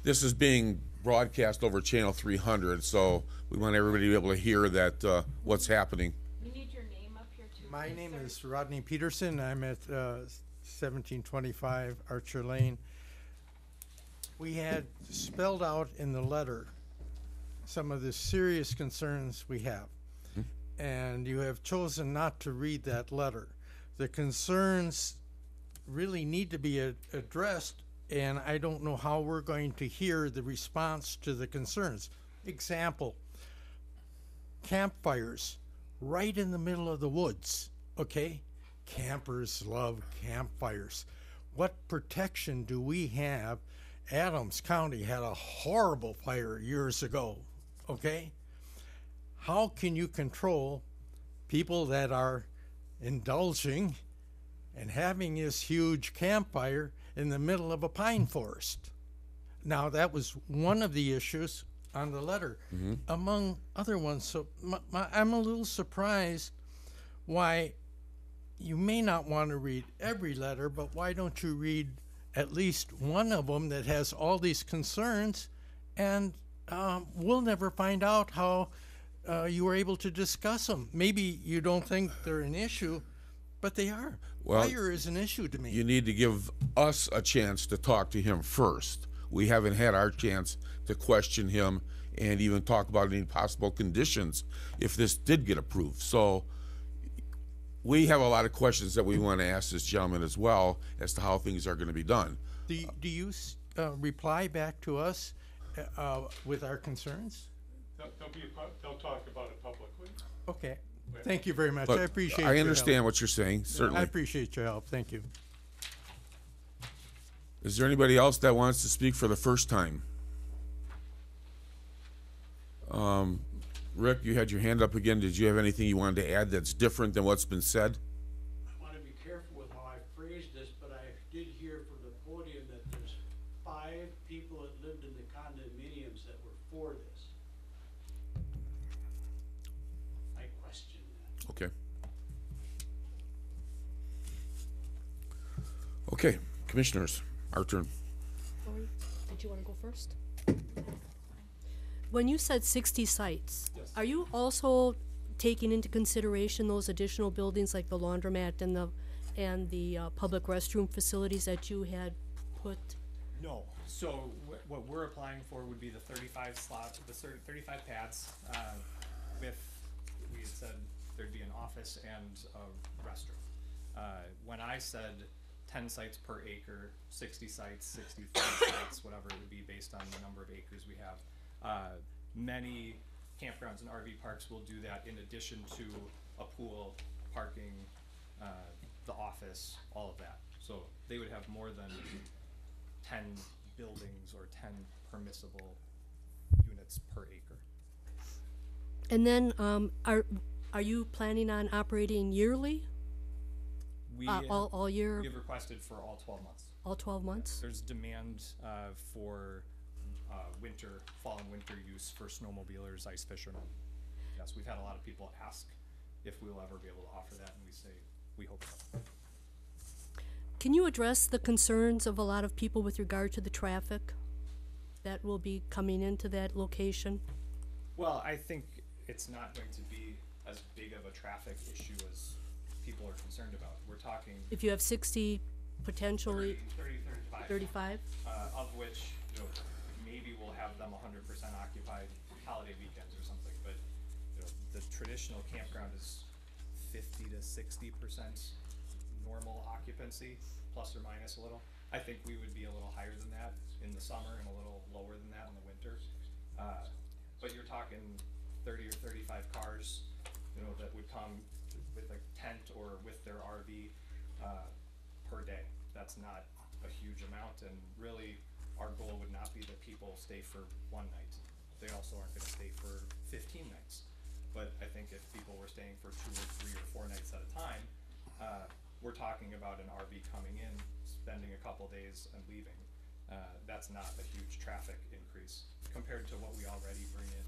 S1: This is being broadcast over Channel three hundred, so we want everybody to be able to hear that, uh, what's happening.
S14: You need your name up here too.
S16: My
S14: please,
S16: name
S14: sir.
S16: is Rodney Peterson. I'm at uh, 1725 Archer Lane. We had spelled out in the letter some of the serious concerns we have. And you have chosen not to read that letter. The concerns really need to be a- addressed, and I don't know how we're going to hear the response to the concerns. Example, campfires right in the middle of the woods, okay? Campers love campfires. What protection do we have? Adams County had a horrible fire years ago, okay? How can you control people that are indulging and having this huge campfire in the middle of a pine forest? Now, that was one of the issues on the letter, mm-hmm. among other ones. So my, my, I'm a little surprised why you may not want to read every letter, but why don't you read at least one of them that has all these concerns? And um, we'll never find out how uh, you were able to discuss them. Maybe you don't think they're an issue, but they are.
S1: Well,
S16: Fire is an issue to me.
S1: You need to give us a chance to talk to him first. We haven't had our chance to question him and even talk about any possible conditions if this did get approved. So we have a lot of questions that we want to ask this gentleman as well as to how things are going to be done.
S16: Do, y- do you uh, reply back to us uh, uh, with our concerns?
S13: They'll, they'll be, they'll talk about it publicly.
S16: Okay. Thank you very much.
S1: But
S16: I appreciate.
S1: I
S16: your
S1: understand
S16: help.
S1: what you're saying, Certainly, I
S16: appreciate your help. Thank you.
S1: Is there anybody else that wants to speak for the first time? Um, Rick, you had your hand up again. Did you have anything you wanted to add that's different than what's been said?
S12: I want to be careful with how I phrase this, but I did hear from the podium that there's five people that lived in the condominiums that were for this. I question that.
S1: Okay. Okay, commissioners, our turn.
S4: Lori, did you wanna go first? When you said sixty sites, are you also taking into consideration those additional buildings like the laundromat and the, and the, uh, public restroom facilities that you had put?
S9: No, so wh- what we're applying for would be the thirty-five slot, the cer- thirty-five pads, uh, with, we had said there'd be an office and a restroom. Uh, when I said ten sites per acre, sixty sites, sixty-five sites, whatever it would be based on the number of acres we have. Uh, many campgrounds and RV parks will do that in addition to a pool, parking, uh, the office, all of that. So they would have more than ten buildings or ten permissible units per acre.
S4: And then, um, are, are you planning on operating yearly,
S9: We,
S4: uh, all, all year,
S9: we have requested for all twelve months.
S4: all twelve months?
S9: There's demand, uh, for, uh, winter, fall and winter use for snowmobilers, ice fishermen. Yes, we've had a lot of people ask if we'll ever be able to offer that, and we say, we hope so.
S4: Can you address the concerns of a lot of people with regard to the traffic that will be coming into that location?
S9: Well, I think it's not going to be as big of a traffic issue as people are concerned about. We're talking
S4: If you have sixty, potentially
S9: 30, 35.
S4: thirty-five?
S9: uh, of which, you know, have them hundred percent occupied holiday weekends or something, but, you know, the traditional campground is fifty to sixty percent normal occupancy, plus or minus a little. I think we would be a little higher than that in the summer and a little lower than that in the winter. Uh, but you're talking thirty or thirty-five cars, you know, that would come with a tent or with their RV, uh, per day. That's not a huge amount, and really, our goal would not be that people stay for one night. They also aren't gonna stay for fifteen nights. But I think if people were staying for two or three or four nights at a time, uh, we're talking about an RV coming in, spending a couple days and leaving. Uh, that's not a huge traffic increase compared to what we already bring in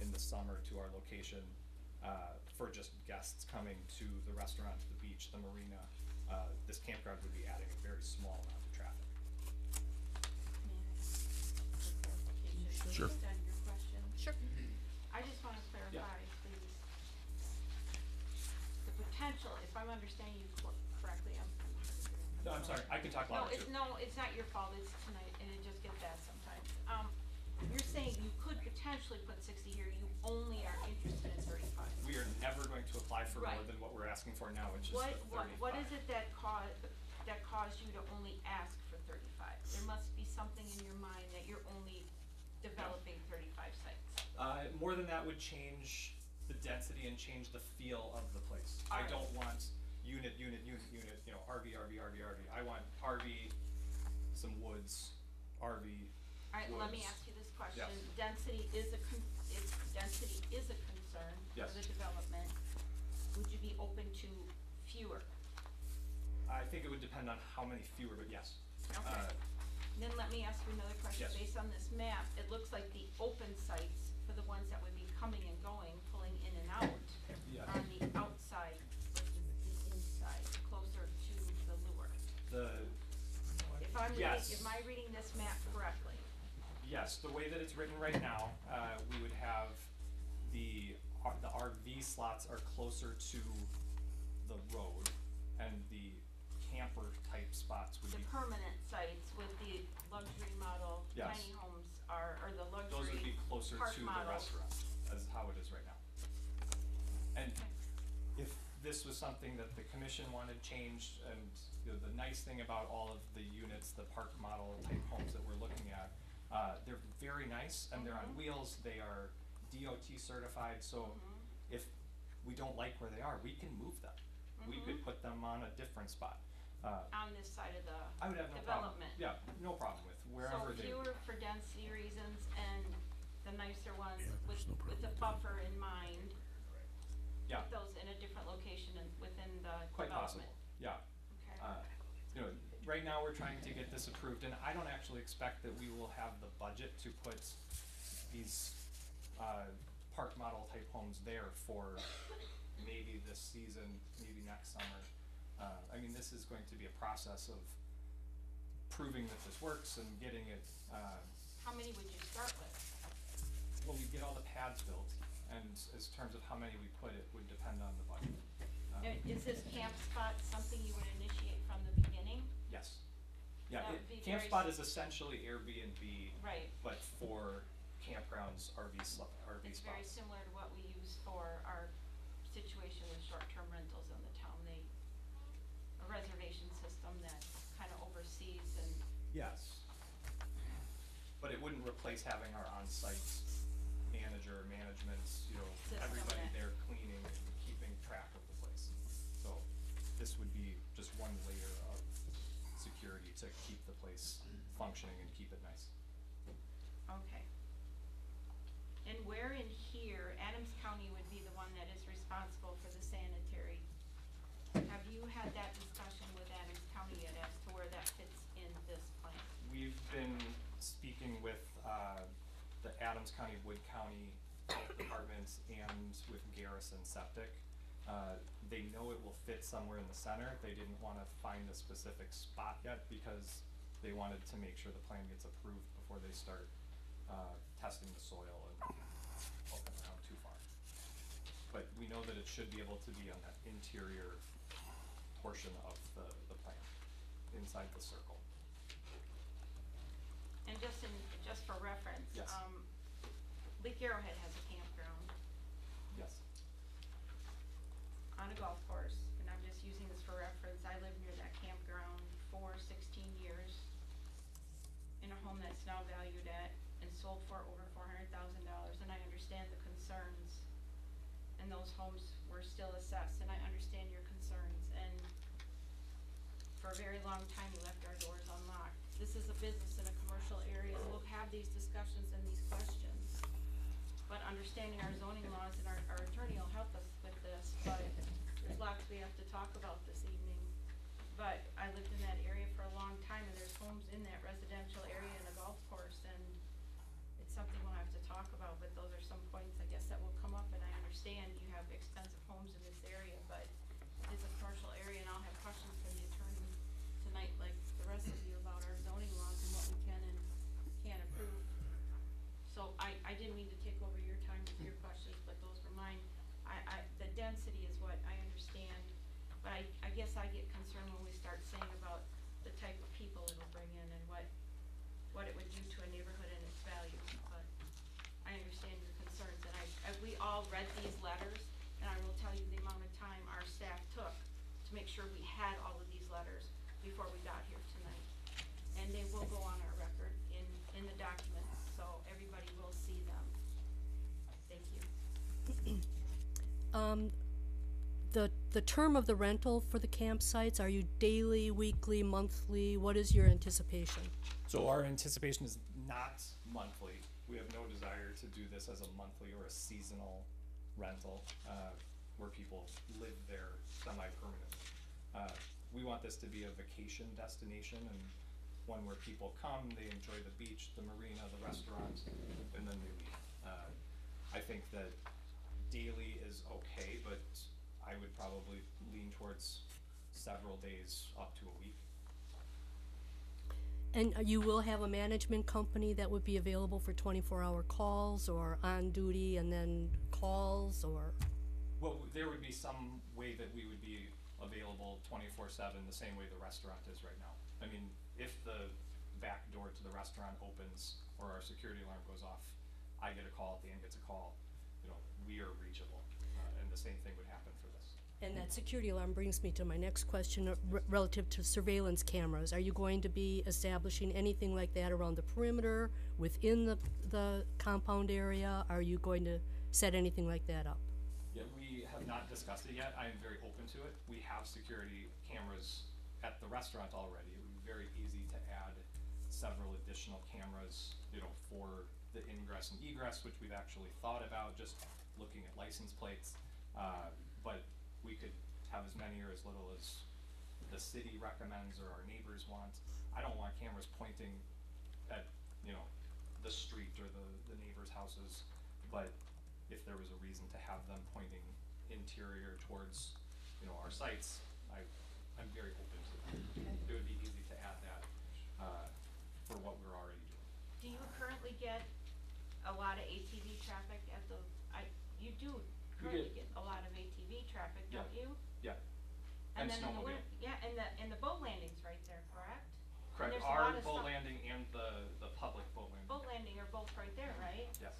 S9: in the summer to our location, uh, for just guests coming to the restaurant, to the beach, the marina. Uh, this campground would be adding a very small amount of traffic.
S1: Sure.
S17: Based on your question,
S4: Sure.
S17: I just wanna clarify, please. The potential, if I'm understanding you cor- correctly, I'm. I'm hard to hear.
S9: No, I'm sorry, I can talk
S17: No,
S9: louder
S17: it's,
S9: too.
S17: no, it's not your fault, it's tonight, and it just gets bad sometimes. Um, you're saying you could potentially put sixty here, you only are interested in thirty-five.
S9: We are never going to apply for more
S17: Right.
S9: than what we're asking for now, which is the
S17: What,
S9: thirty-five.
S17: what, what is it that caused, that caused you to only ask for thirty-five? There must be something in your mind that you're only developing thirty-five sites.
S9: Uh, more than that would change the density and change the feel of the place. I
S17: Alright.
S9: don't want unit, unit, unit, unit, you know, RV, RV, RV, RV. I want RV, some woods, RV.
S17: Alright, let me
S9: woods.
S17: ask you this question,
S9: Yes.
S17: density is a con- is, density is a concern
S9: Yes.
S17: for the development. Would you be open to fewer?
S9: I think it would depend on how many fewer, but yes.
S17: Okay.
S9: Uh,
S17: Then let me ask you another question,
S9: Yes.
S17: based on this map, it looks like the open sites for the ones that would be coming and going, pulling in and out,
S9: Yeah.
S17: are on the outside versus the inside, closer to the lure.
S9: The,
S17: If I'm reading,
S9: Yes.
S17: am I reading this map correctly?
S9: yes, the way that it's written right now, uh, we would have the, R- the RV slots are closer to the road and the camper type spots would
S17: The
S9: be
S17: permanent sites with the luxury model
S9: Yes.
S17: tiny homes are, or the luxury
S9: Those would be closer
S17: park
S9: to the
S17: models.
S9: restaurant, as how it is right now. And if this was something that the commission wanted changed, and, you know, the nice thing about all of the units, the park model type homes that we're looking at, uh, they're very nice, and they're on
S17: Mm-hmm.
S9: wheels, they are DOT certified, so if we don't like where they are, we can move them. We could put them on a different spot. Uh,
S17: on this side of the
S9: I would have no problem,
S17: development.
S9: yeah, no problem with wherever they.
S17: So fewer for density reasons and the nicer ones
S1: Yeah,
S17: with,
S1: there's no
S17: with the
S1: problem
S17: buffer in mind,
S9: Yeah,
S17: those in a different location and within the
S9: quite possible,
S17: development.
S9: yeah.
S17: Okay.
S9: uh, you know, right now, we're trying to get this approved, and I don't actually expect that we will have the budget to put these, uh, park model type homes there for maybe this season, maybe next summer. Uh, I mean, this is going to be a process of proving that this works and getting it, uh,
S17: How many would you start with?
S9: well, we get all the pads built, and as terms of how many we put, it would depend on the budget. Um,
S17: Is this camp spot something you would initiate from the beginning?
S9: Yes. Yeah,
S17: That
S9: it,
S17: would be
S9: Camp
S17: very
S9: Spot
S17: s-
S9: is essentially Airbnb,
S17: Right.
S9: but for campgrounds, RV sl- RV
S17: It's very
S9: spots.
S17: similar to what we use for our situation with short-term rentals in the town. They, a reservation system that kind of oversees and
S9: Yes. But it wouldn't replace having our on-site manager, management, you know,
S17: System
S9: everybody
S17: that-
S9: there cleaning and keeping track of the place. So this would be just one layer of security to keep the place functioning and keep it nice.
S17: Okay. And where in here, Adams County would be the one that is responsible for the sanitary? Have you had that discussion with Adams County yet as to where that fits in this plan?
S9: We've been speaking with, uh, the Adams County, Wood County Departments and with Garrison Septic. Uh, they know it will fit somewhere in the center. They didn't wanna find a specific spot yet because they wanted to make sure the plan gets approved before they start, uh, testing the soil and poking around too far. But we know that it should be able to be on that interior portion of the, the plant, inside the circle.
S17: And just in, just for reference,
S9: Yes.
S17: um, Lake Arrowhead has a campground
S9: Yes.
S17: on a golf course, and I'm just using this for reference. I lived near that campground for sixteen years in a home that's now valued at and sold for over four hundred thousand dollars, and I understand the concerns. And those homes were still assessed, and I understand your concerns, and for a very long time, we left our doors unlocked. This is a business in a commercial area, and we'll have these discussions and these questions. But understanding our zoning laws and our, our attorney will help us with this, but there's lots we have to talk about this evening. But I lived in that area for a long time, and there's homes in that residential area and a golf course, and it's something we'll have to talk about, but those are some points, I guess, that will come up, and I understand you have expensive homes in this area, but it's a commercial area, and I'll have questions for the attorney tonight, like the rest of you, about our zoning laws and what we can and can't approve. So I, didn't mean to take over your time with your questions, but those were mine. I, I, the density is what I understand, but I, I guess I get concerned when we start saying about the type of people it'll bring in and what, what it would do to a neighborhood and its value, but I understand your concerns, and I, I, we all read these letters, and I will tell you the amount of time our staff took to make sure we had all of these letters before we got here tonight. And they will go on our record in, in the documents, so everybody will see them. Thank you.
S4: Um, the, the term of the rental for the campsites, are you daily, weekly, monthly? What is your anticipation?
S9: So our anticipation is not monthly. We have no desire to do this as a monthly or a seasonal rental, uh, where people live there semi-permanently. Uh, we want this to be a vacation destination and one where people come, they enjoy the beach, the marina, the restaurants, and then they leave. Uh, I think that daily is okay, but I would probably lean towards several days up to a week.
S4: And uh, you will have a management company that would be available for twenty-four hour calls or on duty and then calls or?
S9: Well, there would be some way that we would be available twenty-four seven, the same way the restaurant is right now. I mean, if the back door to the restaurant opens or our security alarm goes off, I get a call, Dan gets a call, we are reachable. Uh, and the same thing would happen for this.
S4: And that security alarm brings me to my next question re- relative to surveillance cameras. Are you going to be establishing anything like that around the perimeter, within the, the compound area? Are you going to set anything like that up?
S9: Yeah, we have not discussed it yet. I am very open to it. We have security cameras at the restaurant already. It would be very easy to add several additional cameras, you know, for the ingress and egress, which we've actually thought about, just looking at license plates. Uh, but we could have as many or as little as the city recommends or our neighbors want. I don't want cameras pointing at, you know, the street or the, the neighbors' houses, but if there was a reason to have them pointing interior towards, you know, our sites, I, I'm very open to that. It would be easy to add that, uh, for what we're already doing.
S17: Do you currently get a lot of ATV traffic at the, you do currently
S9: get-
S17: get a lot of ATV traffic, don't
S9: Yeah.
S17: you?
S9: Yeah,
S17: And
S9: And
S17: then in the
S9: snowmobile.
S17: winter, yeah, and the, and the boat landing's right there, correct? And
S9: correct.
S17: there's a
S9: Our
S17: of
S9: boat
S17: stuff-
S9: landing and the, the public boat landing.
S17: Boat landing are both right there, right?
S9: Yes,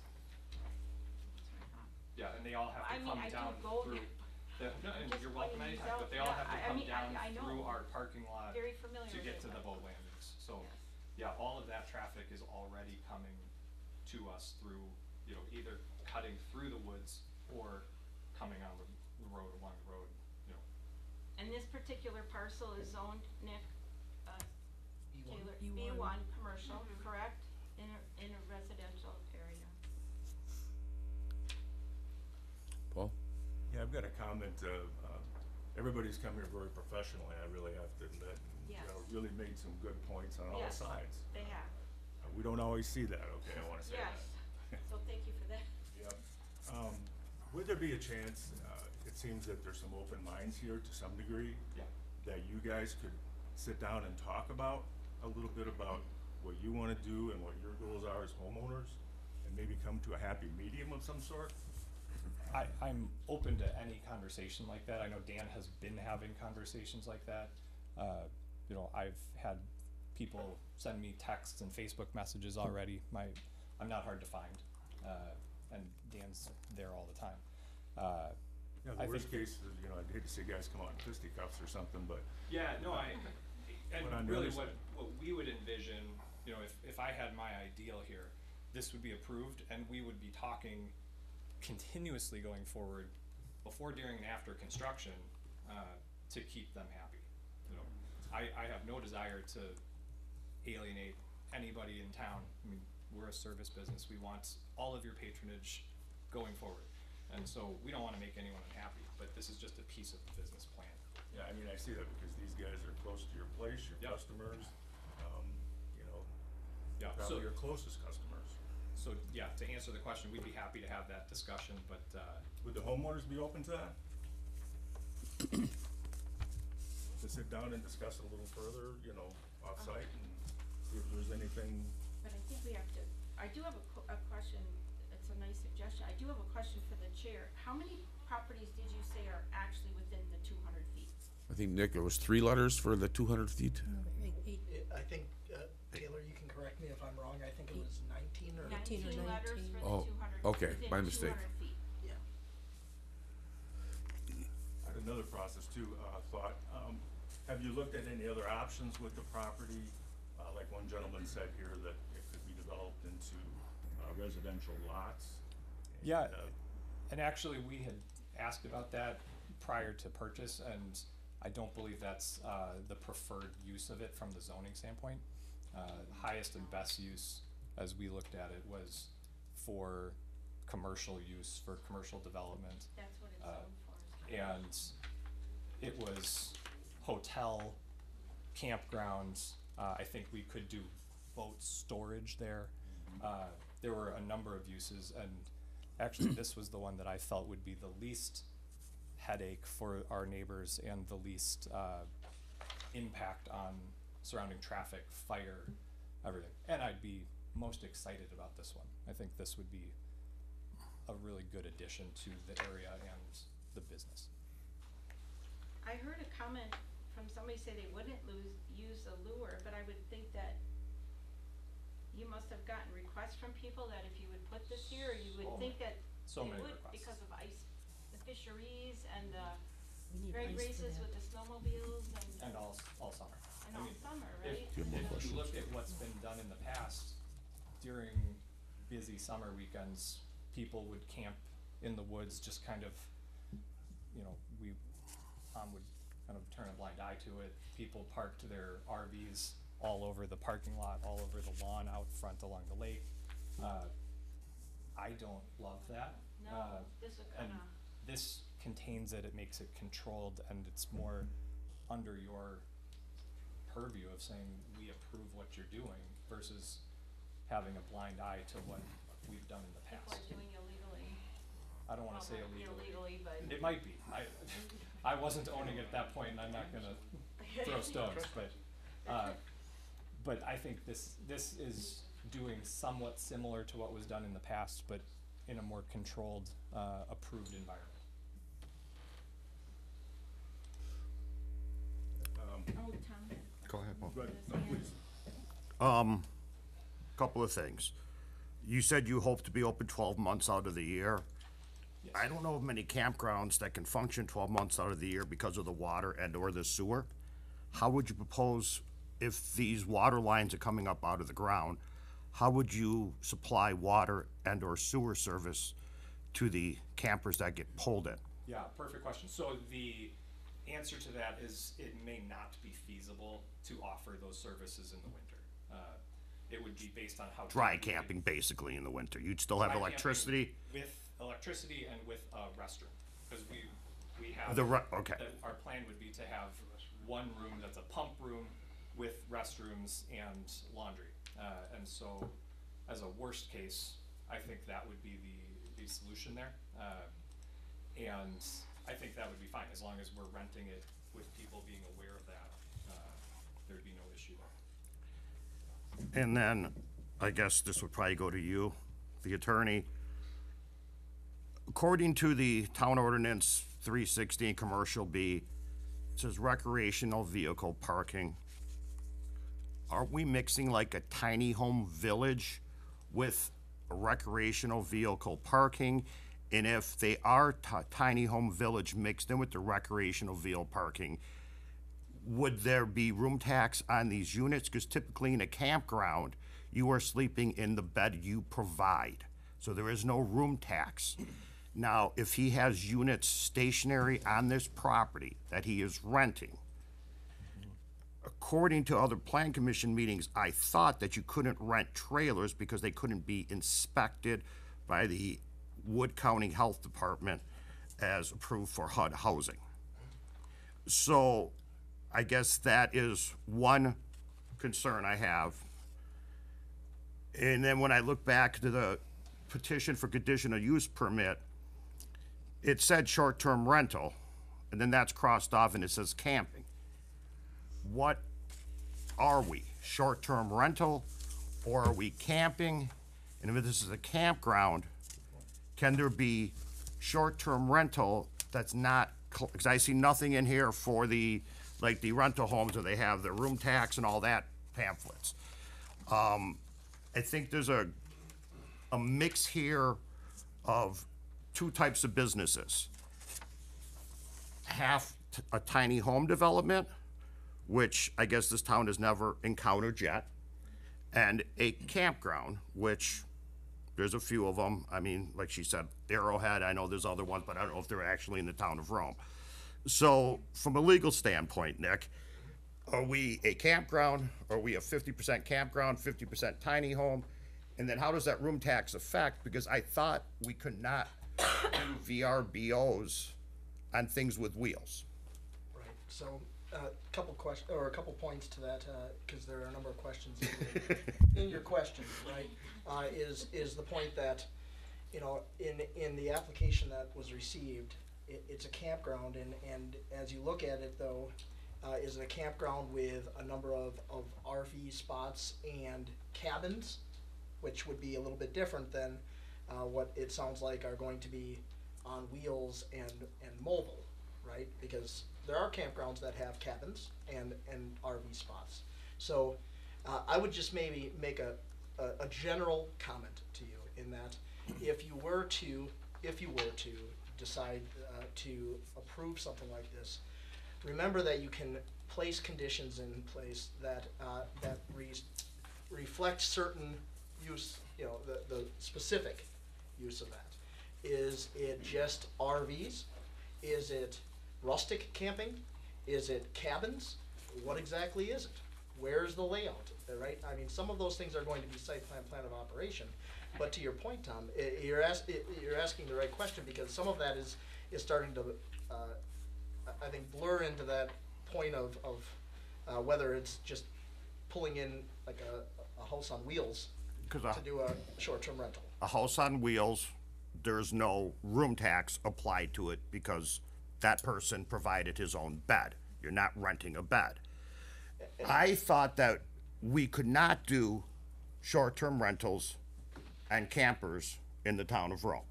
S17: That's what I thought.
S9: yeah, and they all have
S17: I
S9: to
S17: mean,
S9: come
S17: I do
S9: down
S17: go
S9: through.
S17: there. *laughs*
S9: The, no, and
S17: Just
S9: you're welcome
S17: pointing these
S9: anytime,
S17: out.
S9: but they all
S17: Yeah,
S9: have to
S17: I- I
S9: come
S17: mean, I-
S9: down
S17: I
S9: through our parking lot
S17: Very familiar
S9: to get
S17: it,
S9: to the
S17: but-
S9: boat landings. So,
S17: Yes.
S9: yeah, all of that traffic is already coming to us through, you know, either cutting through the woods or coming on the, the road, along the road, you know.
S17: And this particular parcel is zoned, Nick, uh,
S6: B1.
S17: Taylor,
S4: B1.
S17: Commercial, correct? In a, in a residential area.
S1: Paul?
S8: Yeah, I've got a comment, uh, um, everybody's come here very professionally, I really have to admit. and, You know,
S17: Yes.
S8: really made some good points on all
S17: Yes.
S8: sides.
S17: They have.
S8: Uh, We don't always see that, okay, I wanna say that.
S17: Yes, so thank you for that. *laughs*
S8: Um, would there be a chance, uh, it seems that there's some open minds here to some degree.
S9: Yeah.
S8: That you guys could sit down and talk about, a little bit about what you wanna do and what your goals are as homeowners? And maybe come to a happy medium of some sort?
S9: I, I'm open to any conversation like that. I know Dan has been having conversations like that. Uh, you know, I've had people send me texts and Facebook messages already. My, I'm not hard to find, uh, and Dan's there all the time. Uh,
S8: Yeah,
S9: I
S8: the worst
S9: think-
S8: case is, you know, I'd hate to see guys come out in fisticuffs or something, but
S9: Yeah, no, I, and
S8: But on the
S9: really
S8: other
S9: what,
S8: side-
S9: what we would envision, you know, if, if I had my ideal here, this would be approved and we would be talking continuously going forward before, during, and after construction, uh, to keep them happy. You know, I, I have no desire to alienate anybody in town. I mean, we're a service business. We want all of your patronage going forward. And so we don't wanna make anyone unhappy, but this is just a piece of the business plan.
S8: Yeah, I mean, I see that because these guys are close to your place, your
S9: Yep.
S8: customers, um, you know,
S9: Yeah, so,
S8: probably your closest customers.
S9: so, yeah, to answer the question, we'd be happy to have that discussion, but, uh,
S8: Would the homeowners be open to that? *coughs* To sit down and discuss it a little further, you know, off-site and see if there's anything,
S17: But I think we have to, I do have a, qu- a question, it's a nice suggestion, I do have a question for the chair. How many properties did you say are actually within the two hundred feet?
S1: I think, Nick, it was three letters for the two hundred feet?
S4: Eight- eight-
S6: It- I think, uh, Taylor, you can correct me if I'm wrong, I think it was nineteen or.
S4: 18 or
S17: Nineteen letters
S4: 19.
S17: for the
S1: Oh,
S17: two hundred,
S1: okay,
S17: within
S1: my mistake.
S6: Yeah.
S8: I had another process too, uh, thought, um, have you looked at any other options with the property? Uh, like one gentleman said here that it could be developed into, uh, residential lots.
S9: Yeah,
S8: And, uh,
S9: and actually, we had asked about that prior to purchase, and I don't believe that's, uh, the preferred use of it from the zoning standpoint. Uh, highest and best use, as we looked at it, was for commercial use, for commercial development.
S17: That's what it's
S9: Uh,
S17: zoned for.
S9: and it was hotel, campgrounds. Uh, I think we could do boat storage there. Uh, there were a number of uses, and actually, this was the one that I felt would be the least headache for our neighbors and the least uh, impact on surrounding traffic, fire, everything. And I'd be most excited about this one. I think this would be a really good addition to the area and the business.
S17: I heard a comment from somebody say they wouldn't lose, use a lure, but I would think that you must have gotten requests from people that if you would put this here, you would think that
S9: so
S17: they
S9: many
S17: would
S9: requests.
S17: because of ice, the fisheries and the
S4: We need
S17: drag
S4: ice for
S17: races
S4: that.
S17: with the snowmobiles and,
S9: And all, all summer.
S17: and
S9: I
S17: all
S9: mean,
S17: summer, right?
S1: Do you have
S9: if you look at what's been done in the past, during busy summer weekends, people would camp in the woods, just kind of, you know, we, Tom would kind of turn a blind eye to it. People parked their RVs all over the parking lot, all over the lawn out front along the lake. Uh, I don't love that.
S17: No,
S9: Uh,
S17: this would
S9: and
S17: kinda,
S9: this contains it, it makes it controlled, and it's more under your purview of saying, we approve what you're doing versus having a blind eye to what we've done in the
S17: people
S9: past.
S17: are doing illegally.
S9: I don't wanna
S17: Well,
S9: say
S17: not
S9: illegally.
S17: Illegally, but.
S9: It might be, I, I wasn't owning it at that point, and I'm not gonna *laughs* throw stones, but, uh, but I think this, this is doing somewhat similar to what was done in the past, but in a more controlled, uh, approved environment.
S8: um,
S17: Oh, Tom.
S3: Go ahead, Paul.
S8: go ahead, no, please.
S3: Um, couple of things. You said you hope to be open twelve months out of the year. I don't know of many campgrounds that can function twelve months out of the year because of the water and or the sewer. How would you propose, if these water lines are coming up out of the ground, how would you supply water and or sewer service to the campers that get pulled in?
S9: Yeah, perfect question. So the answer to that is it may not be feasible to offer those services in the winter. Uh, It would be based on how.
S3: Dry
S9: deep
S3: camping basically in the winter. You'd still have
S9: Dry camping
S3: electricity.
S9: With electricity and with a restroom, because we, we have.
S3: The re- okay.
S9: that Our plan would be to have one room that's a pump room with restrooms and laundry. Uh, and so, as a worst case, I think that would be the, the solution there. Um, and I think that would be fine, as long as we're renting it with people being aware of that, uh, there'd be no issue there.
S3: And then, I guess this would probably go to you, the attorney. According to the town ordinance three sixteen, commercial B, it says recreational vehicle parking. Aren't we mixing like a tiny home village with recreational vehicle parking? And if they are ti- tiny home village mixed in with the recreational vehicle parking, would there be room tax on these units? Because typically in a campground, you are sleeping in the bed you provide. So there is no room tax. Now, if he has units stationary on this property that he is renting, according to other plan commission meetings, I thought that you couldn't rent trailers because they couldn't be inspected by the Wood County Health Department as approved for HUD housing. So I guess that is one concern I have. And then when I look back to the petition for conditional use permit, it said short-term rental, and then that's crossed off and it says camping. What are we? Short-term rental, or are we camping? And if this is a campground, can there be short-term rental that's not, because I see nothing in here for the, like the rental homes where they have the room tax and all that pamphlets. Um, I think there's a, a mix here of two types of businesses. Half a tiny home development, which I guess this town has never encountered yet, and a campground, which there's a few of them. I mean, like she said, Arrowhead, I know there's other ones, but I don't know if they're actually in the town of Rome. So, from a legal standpoint, Nick, are we a campground? Are we a fifty percent campground, fifty percent tiny home? And then how does that room tax affect? Because I thought we could not do VRBOs on things with wheels.
S6: Right, so, a couple question, or a couple points to that, uh, cause there are a number of questions in your- *laughs* in your question, right? Uh, is, is the point that, you know, in, in the application that was received, it, it's a campground and, and as you look at it though, uh, is it a campground with a number of, of RV spots and cabins? Which would be a little bit different than, uh, what it sounds like are going to be on wheels and, and mobile, right? Because there are campgrounds that have cabins and, and RV spots. So, uh, I would just maybe make a, a, a general comment to you in that if you were to, if you were to decide, uh, to approve something like this, remember that you can place conditions in place that, uh, that re- reflect certain use, you know, the, the specific use of that. Is it just RVs? Is it rustic camping? Is it cabins? What exactly is it? Where's the layout, uh, right? I mean, some of those things are going to be site plan, plan of operation. But to your point, Tom, i- you're ask, i- you're asking the right question because some of that is, is starting to, uh, I- I think blur into that point of, of, uh, whether it's just pulling in like a, a house on wheels to do a short-term rental.
S3: a house on wheels, there's no room tax applied to it because that person provided his own bed. You're not renting a bed. I thought that we could not do short-term rentals and campers in the town of Rome.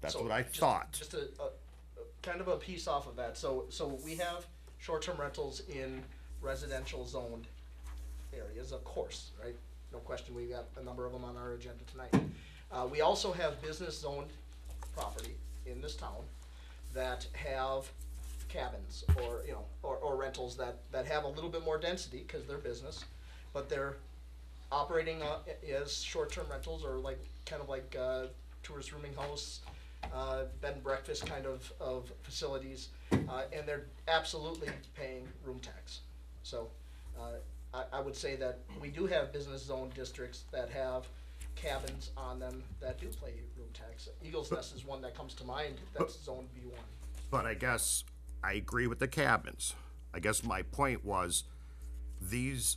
S3: That's
S6: So,
S3: what I
S6: just-
S3: thought.
S6: Just a, a, kind of a piece off of that, so, so we have short-term rentals in residential zoned areas, of course, right? No question, We've got a number of them on our agenda tonight. Uh, we also have business zoned property in this town that have cabins or, you know, or, or rentals that, that have a little bit more density, cause they're business, but they're operating uh, as short-term rentals or like, kind of like, uh, tourist rooming house, uh, bed and breakfast kind of, of facilities, uh, and they're absolutely paying room tax. So, uh, I, I would say that we do have business zone districts that have cabins on them that do play room tax. Eagles Nest is one that comes to mind, that's zone B one.
S3: But I guess I agree with the cabins. I guess my point was, these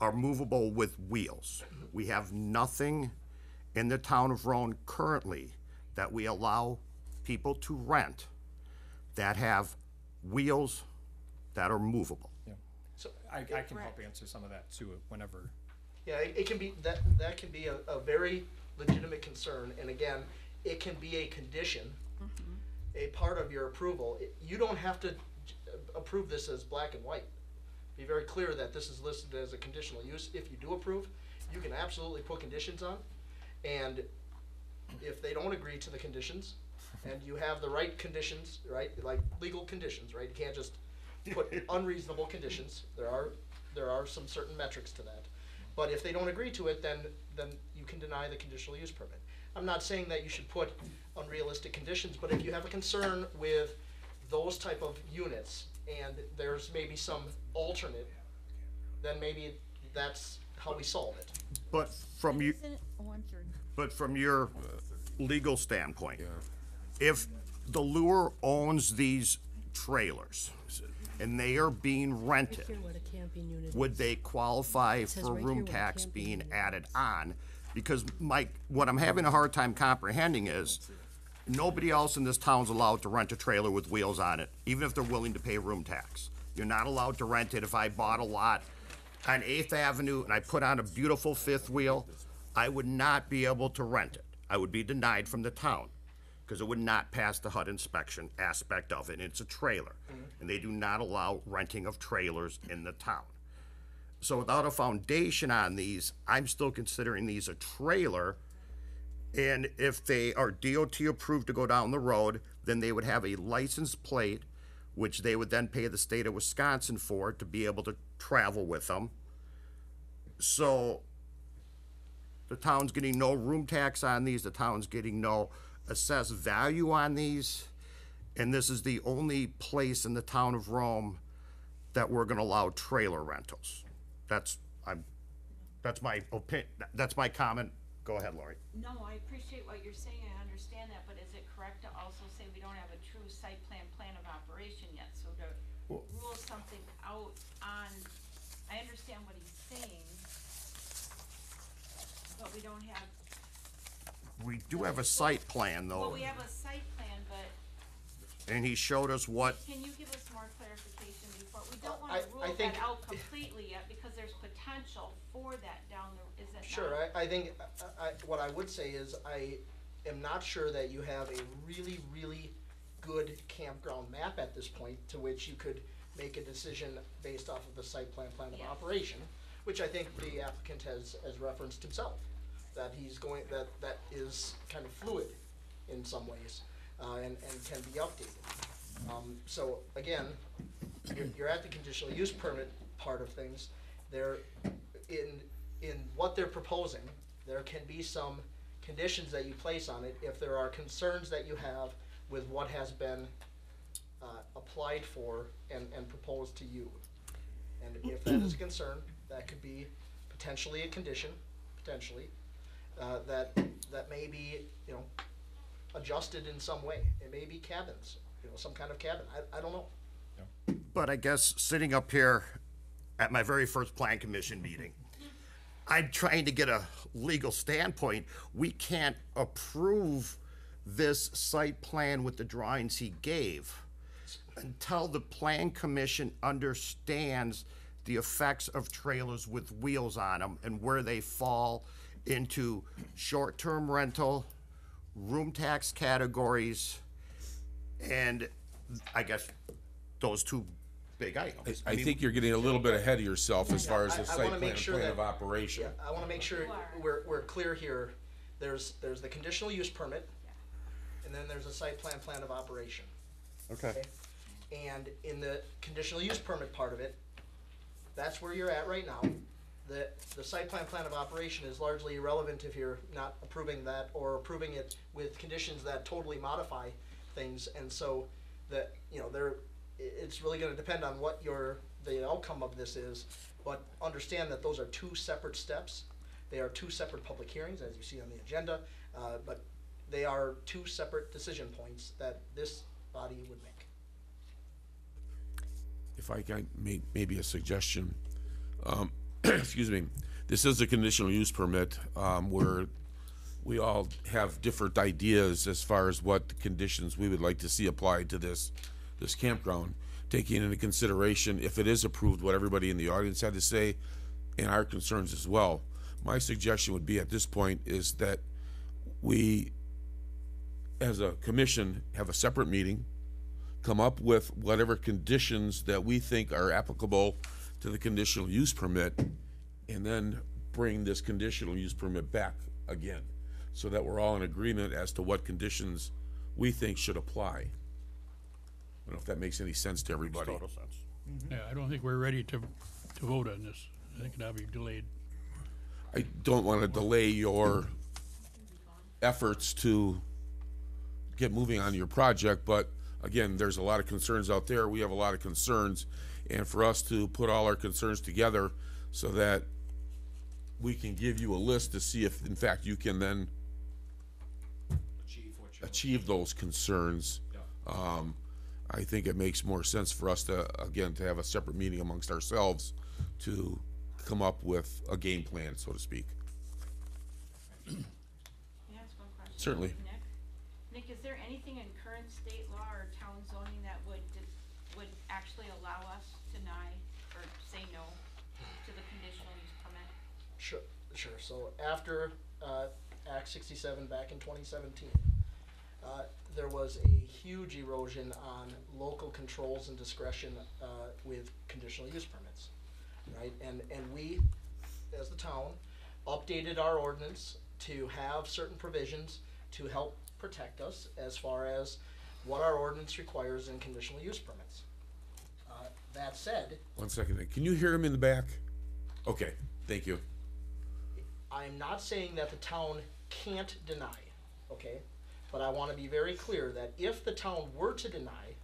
S3: are movable with wheels. Mm-hmm. We have nothing in the town of Rome currently that we allow people to rent that have wheels that are movable. Yeah.
S6: So,
S9: I, I can help answer some of that too, whenever.
S6: Yeah, it, it can be, that, that can be a, a very legitimate concern, and again, it can be a condition, mm-hmm. a part of your approval. It- You don't have to j- approve this as black and white. Be very clear that this is listed as a conditional use. If you do approve, you can absolutely put conditions on, and if they don't agree to the conditions, and you have the right conditions, right, like legal conditions, right, you can't just put *laughs* unreasonable conditions, there are, there are some certain metrics to that. But if they don't agree to it, then, then you can deny the conditional use permit. I'm not saying that you should put unrealistic conditions, but if you have a concern with those type of units, and there's maybe some alternate, then maybe that's how we solve it.
S3: But from you,
S17: Isn't it- oh, I'm sorry.
S3: but from your uh, legal standpoint, if the lure owns these trailers and they are being rented,
S4: here what a camping unit is.
S3: would they qualify
S4: says
S3: for
S4: right
S3: room
S4: what a
S3: tax
S4: camping
S3: being
S4: unit
S3: added on? Because Mike, what I'm having a hard time comprehending is, nobody else in this town's allowed to rent a trailer with wheels on it, even if they're willing to pay room tax. You're not allowed to rent it if I bought a lot on Eighth Avenue and I put on a beautiful fifth wheel, I would not be able to rent it. I would be denied from the town, because it would not pass the HUD inspection aspect of it, and it's a trailer. Mm-hmm. And they do not allow renting of trailers in the town. So without a foundation on these, I'm still considering these a trailer. And if they are DOT approved to go down the road, then they would have a license plate, which they would then pay the state of Wisconsin for to be able to travel with them. So the town's getting no room tax on these, the town's getting no assessed value on these. And this is the only place in the town of Rome that we're gonna allow trailer rentals. That's, I'm, that's my opinion, that's my comment. Go ahead, Lori.
S17: No, I appreciate what you're saying, I understand that, but is it correct to also say we don't have a true site plan, plan of operation yet? So to rule something out on, I understand what he's saying, but we don't have,
S3: We do have a site plan
S17: well,
S3: though,
S17: we have a site plan, but
S3: and he showed us what,
S17: can you give us more clarification before, we don't wanna
S6: I
S17: rule
S6: think-
S17: that out completely yet, because there's potential for that down the, is it not?
S6: Sure, I, I think, I, I, what I would say is, I am not sure that you have a really, really good campground map at this point, to which you could make a decision based off of the site plan, plan of
S17: Yeah.
S6: operation, which I think the applicant has, has referenced himself, that he's going, that, that is kind of fluid in some ways, uh, and, and can be updated. Um, so, again, you're, you're at the conditional use permit part of things, there, in, in what they're proposing, there can be some conditions that you place on it if there are concerns that you have with what has been, uh, applied for and, and proposed to you. And if that is a concern, that could be potentially a condition, potentially, uh, that, that may be, you know, adjusted in some way. It may be cabins, you know, some kind of cabin, I, I don't know.
S3: but I guess sitting up here at my very first plan commission meeting, I'm trying to get a legal standpoint. We can't approve this site plan with the drawings he gave until the plan commission understands the effects of trailers with wheels on them and where they fall into short-term rental, room tax categories, and I guess those two big items.
S1: I think you're getting a little bit ahead of yourself as far as
S6: I-
S1: the
S6: I
S1: site
S6: wanna make
S1: plan,
S6: sure
S1: plan
S6: that-
S1: of operation.
S6: Yeah, I wanna make sure we're, we're clear here. There's, there's the conditional use permit, and then there's a site plan, plan of operation.
S3: Okay.
S6: And in the conditional use permit part of it, that's where you're at right now. The, the site plan, plan of operation is largely irrelevant if you're not approving that or approving it with conditions that totally modify things. And so that, you know, there, it's really gonna depend on what your, the outcome of this is. But understand that those are two separate steps. They are two separate public hearings, as you see on the agenda. Uh, but they are two separate decision points that this body would make.
S1: if I can make maybe a suggestion. Um, *coughs* excuse me, this is a conditional use permit, um, where we all have different ideas as far as what conditions we would like to see applied to this, this campground. Taking into consideration, if it is approved, what everybody in the audience had to say, and our concerns as well. My suggestion would be at this point is that we, as a commission, have a separate meeting, come up with whatever conditions that we think are applicable to the conditional use permit, and then bring this conditional use permit back again, so that we're all in agreement as to what conditions we think should apply. I don't know if that makes any sense to everybody.
S3: Total sense. Mm-hmm.
S2: Yeah, I don't think we're ready to, to vote on this. I think that'll be delayed.
S1: I don't want to delay your efforts to get moving on your project, but again, there's a lot of concerns out there. We have a lot of concerns. And for us to put all our concerns together so that we can give you a list to see if, in fact, you can then
S9: Achieve what
S1: achieve those concerns. Um, I think it makes more sense for us to, again, to have a separate meeting amongst ourselves to come up with a game plan, so to speak.
S17: Can I ask one question?
S1: Certainly.
S17: Nick? Nick, is there anything in current state law or town zoning that would, di- would actually allow us to deny or say no to the conditional use permit?
S6: Sure. So after, uh, Act sixty-seven back in twenty seventeen, uh, there was a huge erosion on local controls and discretion, uh, with conditional use permits. Right, and, and we, as the town, updated our ordinance to have certain provisions to help protect us as far as what our ordinance requires in conditional use permits. Uh, that said,
S1: One second, can you hear him in the back? Okay, thank you.
S6: I'm not saying that the town can't deny, okay? But I wanna be very clear that if the town were to deny,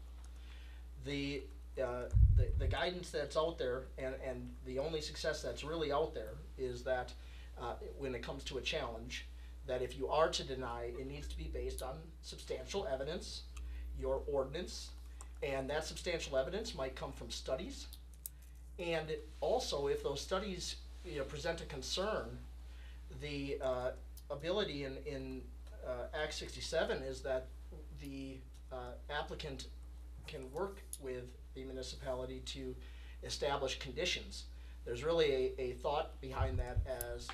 S6: the, uh, the, the guidance that's out there and, and the only success that's really out there is that, uh, when it comes to a challenge, that if you are to deny, it needs to be based on substantial evidence, your ordinance, and that substantial evidence might come from studies. And also, if those studies, you know, present a concern, the uh, ability in, in uh, Act sixty-seven is that the uh, applicant can work with the municipality to establish conditions. There's really a, a thought behind that as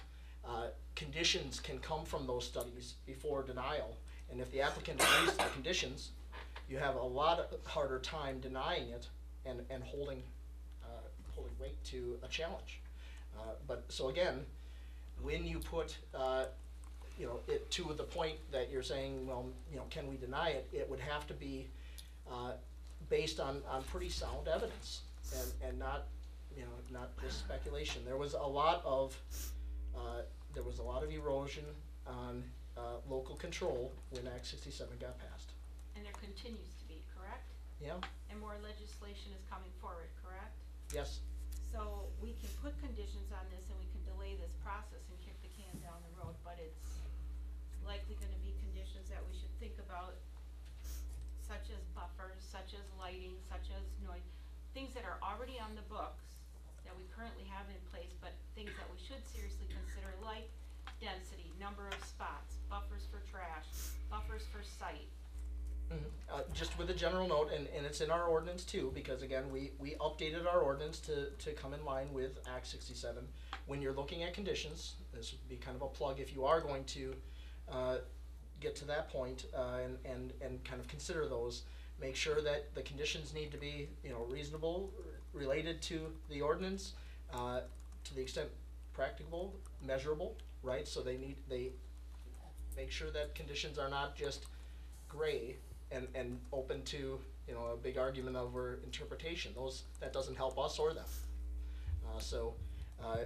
S6: uh, conditions can come from those studies before denial. And if the applicant agrees to the conditions, you have a lot harder time denying it and, and holding, uh, holding weight to a challenge. Uh, but, so again, when you put, uh, you know, it to the point that you're saying, well, you know, can we deny it? It would have to be, uh, based on, on pretty sound evidence and, and not, you know, not just speculation. There was a lot of, uh, there was a lot of erosion on, uh, local control when Act sixty-seven got passed.
S17: And there continues to be, correct?
S6: Yeah,
S17: And more legislation is coming forward, correct?
S6: yes,
S17: So we can put conditions on this and we can delay this process likely gonna be conditions that we should think about, such as buffers, such as lighting, such as noise, things that are already on the books that we currently have in place, but things that we should seriously consider, like density, number of spots, buffers for trash, buffers for site.
S6: Mhm. Uh, just with a general note, and, and it's in our ordinance too, because again, we, we updated our ordinance to, to come in line with Act sixty-seven. When you're looking at conditions, this would be kind of a plug if you are going to, uh, get to that point, uh, and, and, and kind of consider those. Make sure that the conditions need to be, you know, reasonable, r- related to the ordinance, uh, to the extent practicable, measurable, right? So they need, they make sure that conditions are not just gray and, and open to, you know, a big argument over interpretation. Those, that doesn't help us or them. Uh, so, uh,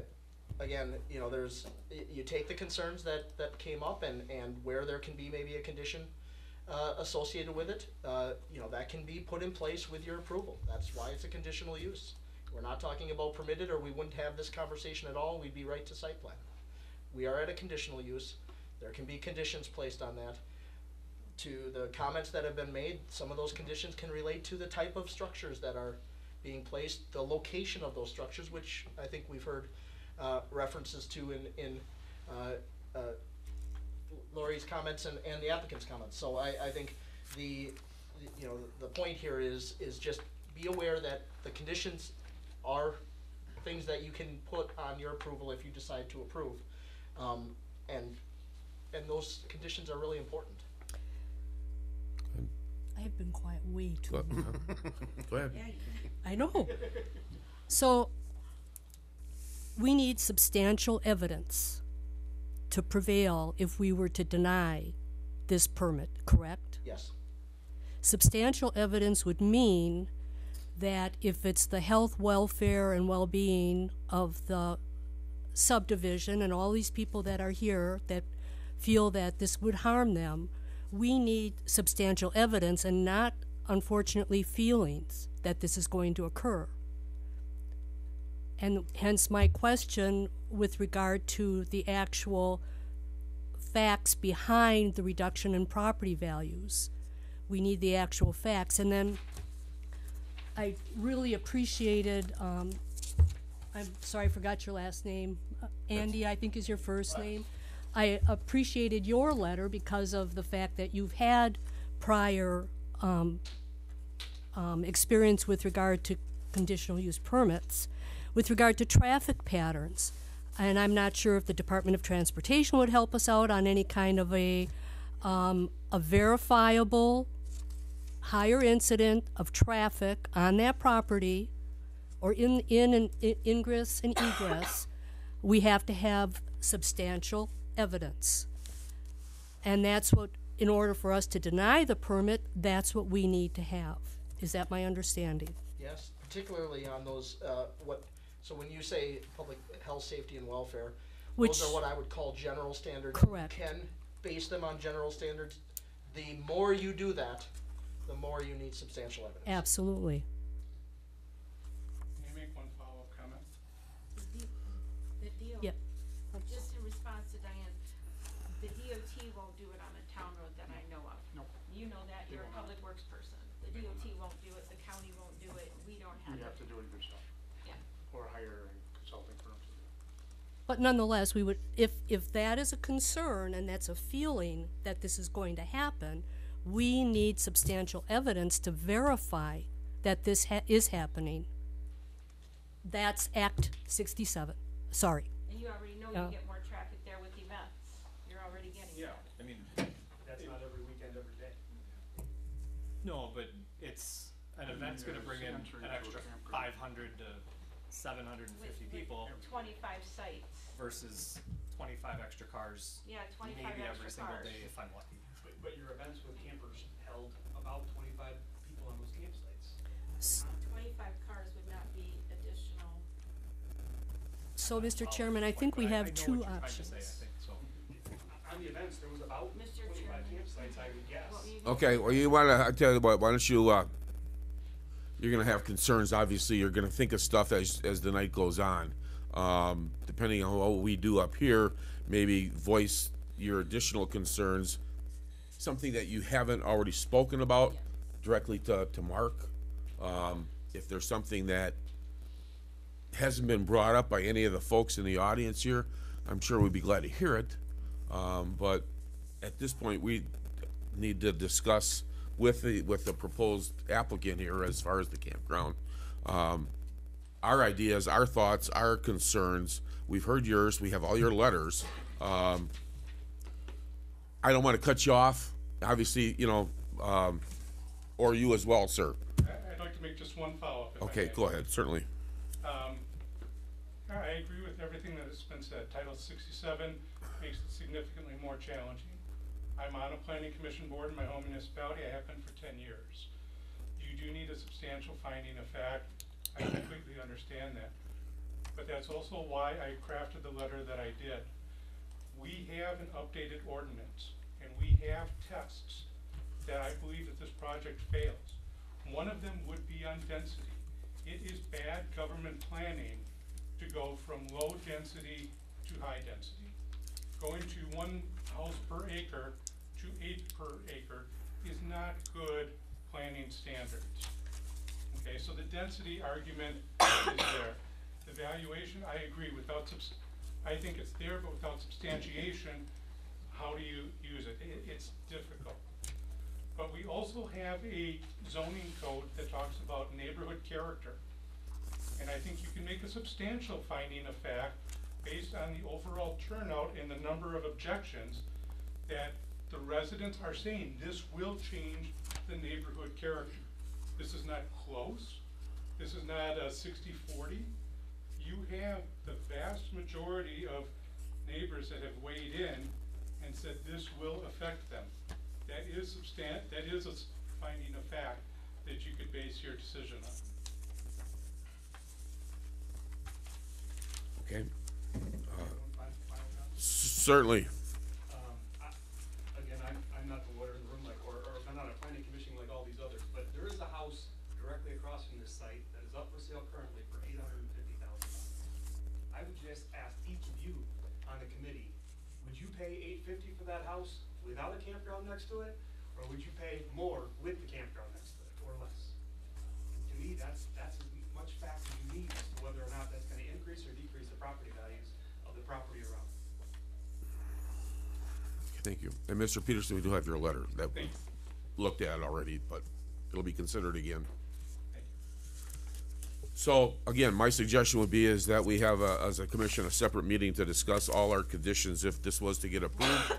S6: again, you know, there's, you take the concerns that, that came up and, and where there can be maybe a condition, uh, associated with it, uh, you know, that can be put in place with your approval. That's why it's a conditional use. We're not talking about permitted, or we wouldn't have this conversation at all, we'd be right to site plan. We are at a conditional use, there can be conditions placed on that. To the comments that have been made, some of those conditions can relate to the type of structures that are being placed, the location of those structures, which I think we've heard, uh, references to in, in, uh, uh, Lori's comments and, and the applicant's comments. So I, I think the, the- you know, the point here is, is just be aware that the conditions are things that you can put on your approval if you decide to approve. Um, and, and those conditions are really important.
S4: I have been quiet way too long. *laughs*
S1: go ahead.
S4: I know. So, we need substantial evidence to prevail if we were to deny this permit, correct?
S6: Yes.
S4: Substantial evidence would mean that if it's the health, welfare, and well-being of the subdivision and all these people that are here that feel that this would harm them, we need substantial evidence and not, unfortunately, feelings that this is going to occur. And hence my question with regard to the actual facts behind the reduction in property values. We need the actual facts. And then I really appreciated, um, I'm sorry, I forgot your last name. Uh, Andy, I think is your first name. I appreciated your letter because of the fact that you've had prior, um, um, experience with regard to conditional use permits. With regard to traffic patterns, and I'm not sure if the Department of Transportation would help us out on any kind of a, um, a verifiable higher incident of traffic on that property or in, in and i- ingress and egress, we have to have substantial evidence. And that's what, in order for us to deny the permit, that's what we need to have. Is that my understanding?
S6: Yes, particularly on those, uh, what, so when you say public health, safety, and welfare,
S4: Which-
S6: those are what I would call general standards.
S4: Correct.
S6: You can base them on general standards. The more you do that, the more you need substantial evidence.
S4: Absolutely.
S13: May I make one follow-up comment?
S17: The deal,
S4: Yeah.
S17: just in response to Diane, the DOT won't do it on a town road that I know of.
S11: Nope.
S17: You know that, you're a public works person. The DOT won't do it, the county won't do it, we don't have
S15: You
S17: it.
S15: have to do it yourself,
S17: Yeah.
S15: or hire a consulting firm to do it.
S4: But nonetheless, we would, if, if that is a concern and that's a feeling that this is going to happen, we need substantial evidence to verify that this ha- is happening. That's Act sixty-seven, sorry.
S17: And you already know
S4: Yeah.
S17: you get more traffic there with events. You're already getting
S9: Yeah,
S17: that.
S9: I mean,
S11: That's not every weekend, every day.
S9: no, but it's, an event's gonna bring in an extra five hundred to 750
S17: With-
S9: fifty
S17: with
S9: people
S17: Twenty-five sites.
S9: Versus twenty-five extra cars.
S17: Yeah, 25
S9: Maybe
S17: extra
S9: every single
S17: cars.
S9: day if I'm lucky.
S11: But, but your events with campers held about twenty-five people on those campsites.
S17: Twenty-five cars would not be additional.
S4: So, Mr. Chairman, I think we
S9: But I- I
S4: have
S9: know
S4: two
S9: what you're trying to
S4: options.
S9: say, I think, so.
S11: On the events, there was about
S17: Mr.
S11: twenty-five
S17: Chairman.
S11: campsites, I would guess.
S17: What were you gonna
S1: Okay, well, you wanna, I tell you what, why don't you, uh, you're gonna have concerns, obviously, you're gonna think of stuff as, as the night goes on. Um, depending on what we do up here, maybe voice your additional concerns, something that you haven't already spoken about directly to, to Mark. Um, if there's something that hasn't been brought up by any of the folks in the audience here, I'm sure we'd be glad to hear it. Um, but at this point, we need to discuss with the, with the proposed applicant here as far as the campground. Um, our ideas, our thoughts, our concerns, we've heard yours, we have all your letters. Um, I don't wanna cut you off, obviously, you know, um, or you as well, sir.
S13: I- I'd like to make just one follow-up. if I
S1: Okay,
S13: may.
S1: go ahead, certainly.
S13: Um, I agree with everything that has been said. Title sixty-seven makes it significantly more challenging. I'm on a planning commission board in my home municipality. I have been for ten years. You do need a substantial finding of fact. I completely understand that. But that's also why I crafted the letter that I did. We have an updated ordinance, and we have tests that I believe that this project fails. One of them would be on density. It is bad government planning to go from low density to high density. Going to one house per acre to eight per acre is not good planning standards. Okay, so the density argument is there. The valuation, I agree, without subs, I think it's there, but without substantiation, how do you use it? It, it's difficult. But we also have a zoning code that talks about neighborhood character. And I think you can make a substantial finding of fact based on the overall turnout and the number of objections that the residents are saying this will change the neighborhood character. This is not close. This is not a 60-40. You have the vast majority of neighbors that have weighed in and said this will affect them. That is substan, that is a s- finding of fact that you could base your decision on.
S1: Okay,
S11: One final- final comment?
S1: certainly.
S11: Um, I, again, I'm, I'm not the lawyer in the room like, or, or I'm not a planning commission like all these others, but there is a house directly across from this site that is up for sale currently for eight hundred and fifty thousand dollars. I would just ask each of you on the committee, would you pay eight fifty for that house without a campground next to it? Or would you pay more with the campground next to it, or less? To me, that's, that's as much fact as you need as to whether or not that's gonna increase or decrease the property values of the property around.
S1: Thank you. And Mr. Peterson, we do have your letter that we looked at already, but it'll be considered again. So, again, my suggestion would be is that we have, a- as a commission, a separate meeting to discuss all our conditions if this was to get approved.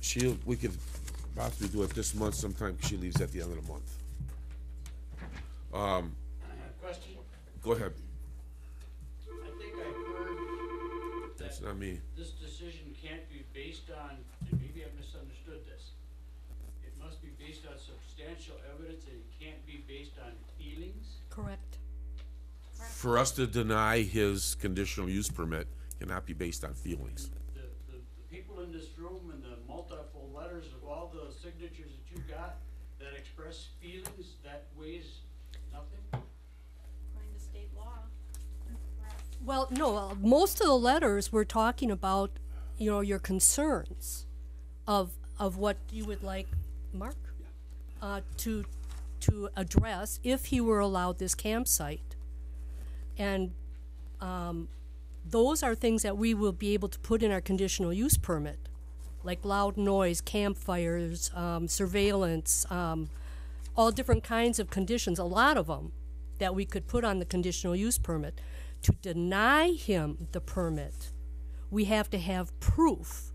S1: She, we could possibly do it this month sometime, 'cause she leaves at the end of the month. Um,
S18: Question,
S1: go ahead.
S18: I think I heard
S1: That's
S18: that
S1: not me.
S18: this decision can't be based on, and maybe I misunderstood this. It must be based on substantial evidence and it can't be based on feelings?
S4: Correct.
S1: For us to deny his conditional use permit cannot be based on feelings.
S18: The, the, the people in this room and the multiple letters of all the signatures that you got that express feelings, that weighs nothing?
S14: According to state law.
S4: Well, no, uh, most of the letters were talking about, you know, your concerns of, of what you would like, Mark? Uh, to, to address if he were allowed this campsite. And, um, those are things that we will be able to put in our conditional use permit, like loud noise, campfires, um, surveillance, um, all different kinds of conditions, a lot of them that we could put on the conditional use permit. To deny him the permit, we have to have proof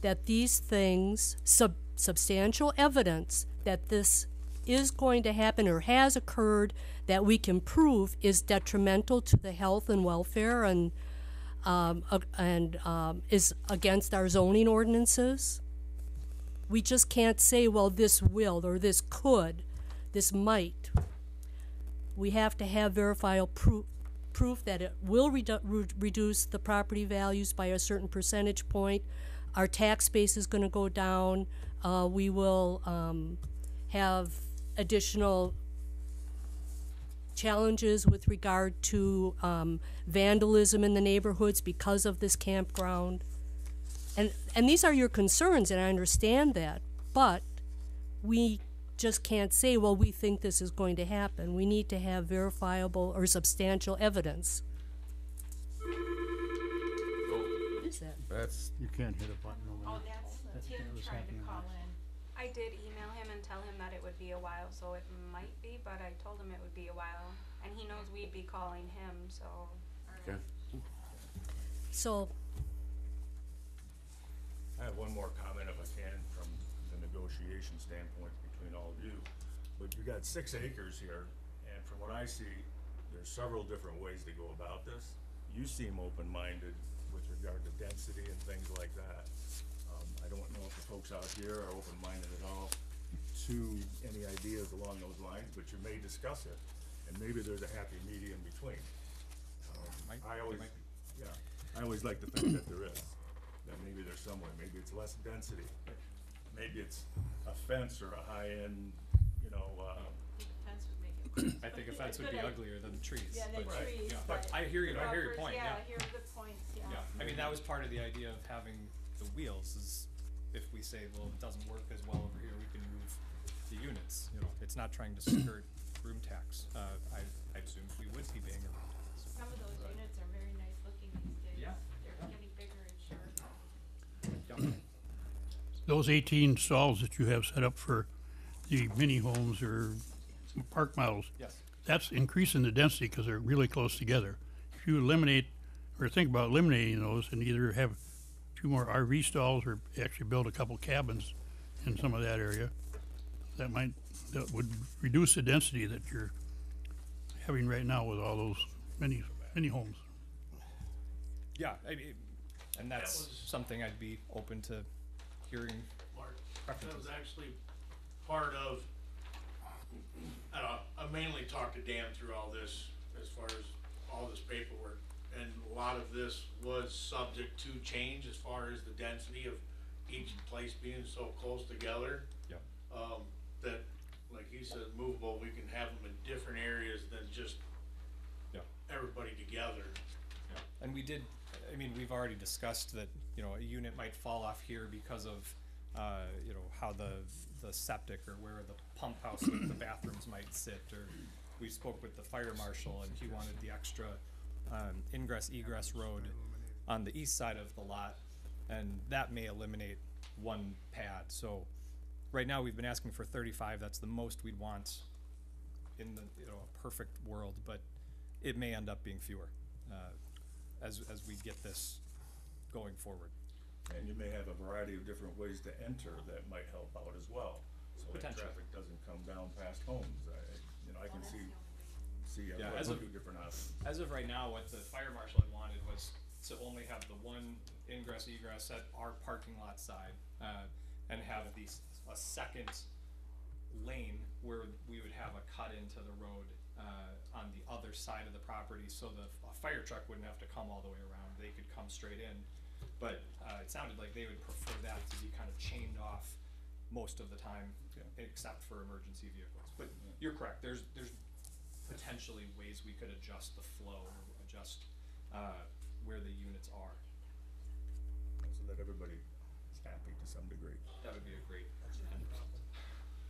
S4: that these things, sub- substantial evidence that this is going to happen or has occurred that we can prove is detrimental to the health and welfare and um, and um, is against our zoning ordinances. We just can't say, well, this will or this could, this might. We have to have verifiable proof, proof that it will redu- re- reduce the property values by a certain percentage point. Our tax base is going to go down. Uh, we will um, have additional challenges with regard to um, vandalism in the neighborhoods because of this campground. And, and these are your concerns, and I understand that, but we just can't say, well, we think this is going to happen. We need to have verifiable or substantial evidence. What is that?
S1: That's,
S2: You can't hit a button over
S14: Oh,
S2: there.
S14: that's
S2: That's
S14: Tim
S2: what was
S14: trying to
S2: happening
S14: call
S2: last.
S14: in.
S5: I did email him and tell him that it would be a while, so it might be, but I told him it would be a while. And he knows we'd be calling him, so.
S1: okay.
S4: So,
S8: I have one more comment if I can from the negotiation standpoint between all of you. But you got six acres here, and from what I see, there's several different ways to go about this. You seem open-minded with regard to density and things like that. Um, I don't know if the folks out here are open-minded at all to any ideas along those lines, but you may discuss it, and maybe there's a happy medium between. Um,
S9: Might-
S8: I always,
S9: might be.
S8: yeah, I always like to think that there is, that maybe there's somewhere, maybe it's less density. Maybe it's a fence or a high-end, you know, uh,
S14: Fence would make it.
S9: I think a fence would be
S14: Good idea.
S9: uglier than trees.
S14: Yeah, than
S9: but-
S14: trees,
S9: yeah.
S14: but.
S9: I hear you, I hear your
S14: buffers,
S9: point, yeah.
S14: Yeah, I hear good points, yeah.
S9: Yeah, I mean, that was part of the idea of having the wheels is if we say, well, it doesn't work as well over here, we can move the units, you know, it's not trying to skirt room tax. Uh, I, I assumed we would be paying a room tax.
S17: Some of those units are very nice looking these days.
S9: Yeah.
S17: They're getting bigger and sharp.
S2: Those eighteen stalls that you have set up for the mini homes or park models.
S9: Yes.
S2: That's increasing the density because they're really close together. If you eliminate, or think about eliminating those and either have two more RV stalls or actually build a couple cabins in some of that area, that might, that would reduce the density that you're having right now with all those many, mini homes.
S9: Yeah, I, mean, and that's
S15: was-
S9: something I'd be open to hearing.
S15: Mark, that was actually part of, I don't I mainly talked to Dan through all this, as far as all this paperwork. And a lot of this was subject to change as far as the density of each place being so close together.
S9: Yep.
S15: Um, that, like he said, movable, we can have them in different areas than just
S9: Yeah.
S15: everybody together.
S9: And we did, I mean, we've already discussed that, you know, a unit might fall off here because of, uh, you know, how the, the septic or where the pump house with the bathrooms might sit, or we spoke with the fire marshal and he wanted the extra, um, ingress egress road on the east side of the lot, and that may eliminate one pad, so right now, we've been asking for thirty-five, that's the most we'd want in the, you know, a perfect world, but it may end up being fewer, uh, as, as we get this going forward.
S8: And you may have a variety of different ways to enter that might help out as well. So that
S9: Potentially.
S8: traffic doesn't come down past homes. I, you know, I can see, see a
S9: Yeah, as of-
S8: few different options.
S9: As of right now, what the fire marshal had wanted was to only have the one ingress egress at our parking lot side, uh, and have these, a second lane where we would have a cut into the road, uh, on the other side of the property, so the, a fire truck wouldn't have to come all the way around, they could come straight in. But, uh, it sounded like they would prefer that to be kind of chained off most of the time, except for emergency vehicles. But you're correct, there's, there's potentially ways we could adjust the flow or adjust, uh, where the units are.
S8: So that everybody happy to some degree.
S9: That would be a great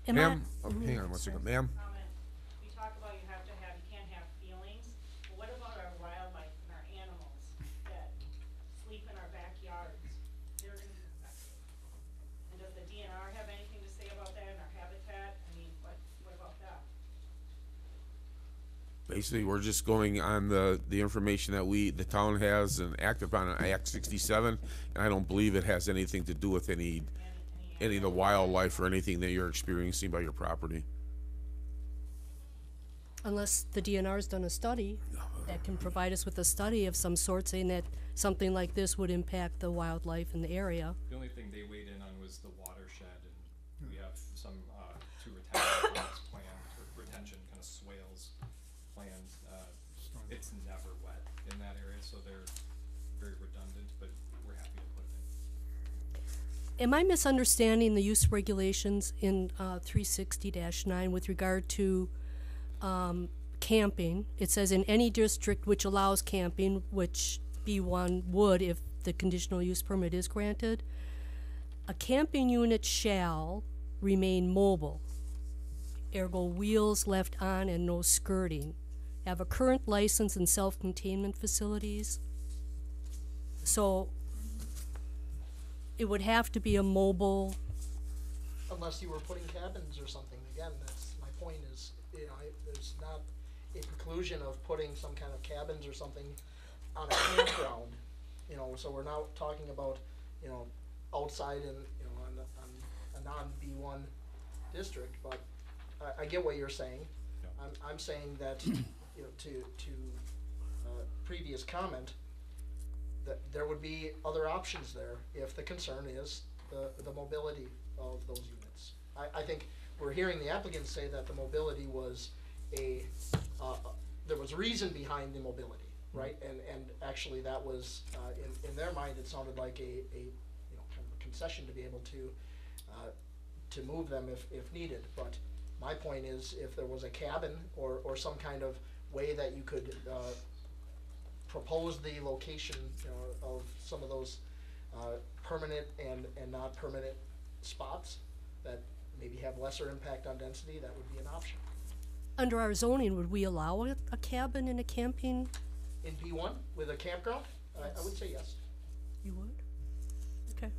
S4: Am I-
S1: Ma'am, oh, hang on one second, ma'am.
S17: Comment, you talk about you have to have, you can't have feelings, but what about our wildlife and our animals that sleep in our backyards? They're gonna be affected. And does the DNR have anything to say about that and our habitat? I mean, what, what about that?
S1: Basically, we're just going on the, the information that we, the town has and acted upon Act sixty-seven, and I don't believe it has anything to do with any, any of the wildlife or anything that you're experiencing by your property.
S4: Unless the DNR's done a study that can provide us with a study of some sort saying that something like this would impact the wildlife in the area.
S9: The only thing they weighed in on was the watershed, and we have some, uh, two retention ponds planned, or retention kind of swales planned. Uh, it's never wet in that area, so they're very redundant, but we're happy to put it in.
S4: Am I misunderstanding the use regulations in uh, 360-9 with regard to um, camping? It says in any district which allows camping, which B1 would if the conditional use permit is granted, a camping unit shall remain mobile, ergo wheels left on and no skirting, have a current license in self-containment facilities. So it would have to be a mobile,
S6: unless you were putting cabins or something. Again, that's my point is, you know, I, there's not a preclusion of putting some kind of cabins or something on a campground. You know, so we're now talking about, you know, outside in, you know, on, on a non B one district, but I, I get what you're saying. I'm, I'm saying that, you know, to, to, uh, previous comment, that there would be other options there if the concern is the, the mobility of those units. I, I think we're hearing the applicants say that the mobility was a, uh, uh, there was reason behind the mobility, right? And, and actually that was, uh, in, in their mind, it sounded like a, a, you know, kind of a concession to be able to, uh, to move them if, if needed. But my point is, if there was a cabin or, or some kind of way that you could, uh, propose the location, you know, of some of those uh, permanent and, and non-permanent spots that maybe have lesser impact on density, that would be an option.
S4: Under our zoning, would we allow a a cabin in a camping?
S6: In B one, with a campground, I, I would say yes.
S4: You would? Okay.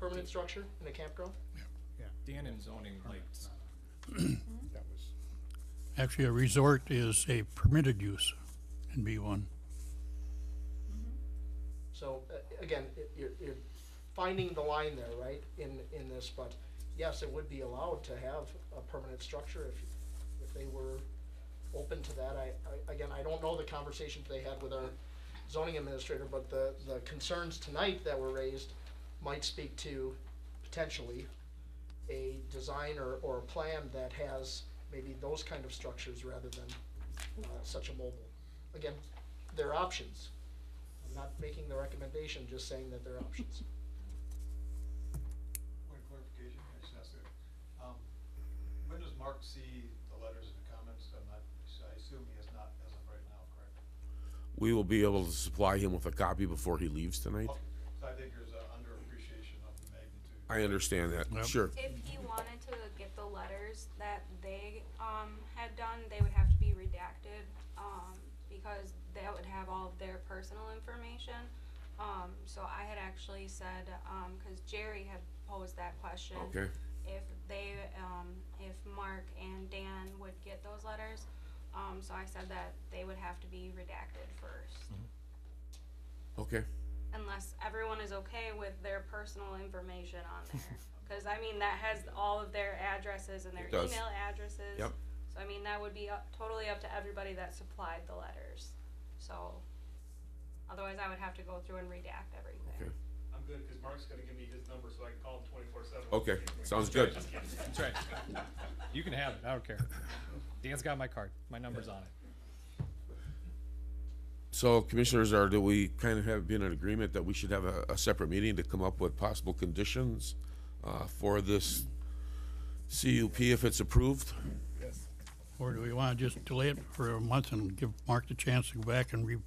S6: Permanent structure in a campground?
S9: Dan in zoning
S13: liked
S2: Actually, a resort is a permitted use in
S6: B1 again, it, you're, you're finding the line there, right, in, in this, but yes, it would be allowed to have a permanent structure if, if they were open to that. I, I, again, I don't know the conversations they had with our zoning administrator, but the, the concerns tonight that were raised might speak to potentially a design or, or a plan that has maybe those kind of structures rather than, uh, such a mobile. Again, they're options. I'm not making the recommendation, just saying that they're options.
S10: Point of clarification, I just asked it. Um, when does Mark see the letters and the comments? I'm not, I assume he has not as of right now, correct?
S1: We will be able to supply him with a copy before he leaves tonight.
S10: Okay, so I think there's a underappreciation of the magnitude.
S1: I understand that,
S2: Yep.
S1: sure.
S5: If he wanted to get the letters that they, um, had done, they would have to be redacted, um, because that would have all of their personal information. Um, so I had actually said, um, cause Jerry had posed that question.
S1: Okay.
S5: If they, um, if Mark and Dan would get those letters, um, so I said that they would have to be redacted first.
S1: Okay.
S5: Unless everyone is okay with their personal information on there. *laughs* Cause I mean, that has all of their addresses and their
S1: It does.
S5: email addresses.
S1: Yep.
S5: So I mean, that would be up, totally up to everybody that supplied the letters, so. Otherwise, I would have to go through and redact everything.
S1: Okay.
S11: I'm good, cause Mark's gonna give me his number so I can call him twenty-four seven.
S1: Okay, sounds good.
S9: that's right. You can have it, I don't care. Dan's got my card, my number's on it.
S1: So commissioners, are, do we kind of have been in agreement that we should have a, a separate meeting to come up with possible conditions, uh, for this CUP if it's approved?
S2: Or do we wanna just delay it for a month and give Mark the chance to go back and re-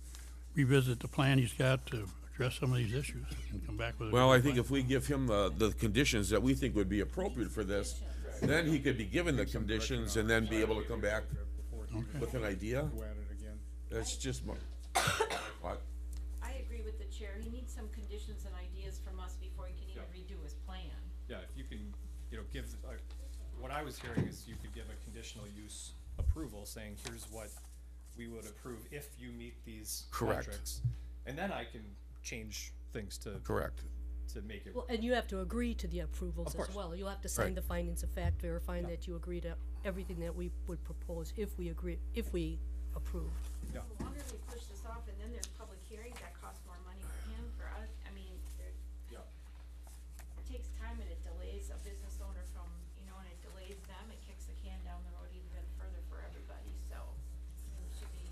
S2: revisit the plan he's got to address some of these issues and come back with a.
S1: Well, I think
S2: plan?
S1: if we give him the, the conditions that we think would be appropriate for this, then he could be given the conditions and then be able to come back with an idea.
S13: Go at it again.
S1: That's just, my- what?
S17: I agree with the chair. He needs some conditions and ideas from us before he can even redo his plan.
S9: Yeah, if you can, you know, give, uh, what I was hearing is you could give a conditional use approval saying, here's what we would approve if you meet these
S1: Correct.
S9: metrics. And then I can change things to.
S1: Correct.
S9: To make it.
S4: Well, and you have to agree to the approvals
S9: Of
S4: as
S9: course.
S4: well. You'll have to sign
S1: Right.
S4: the findings of fact verifying
S9: Yeah.
S4: that you agree to everything that we would propose if we agree, if we approve.
S9: Yeah.
S17: The longer we push this off and then there's public hearings that cost more money for him, for us, I mean, there,
S9: Yeah.
S17: it takes time and it delays a business owner from, you know, and it delays them, it kicks the can down the road even further for everybody, so, you know, we should be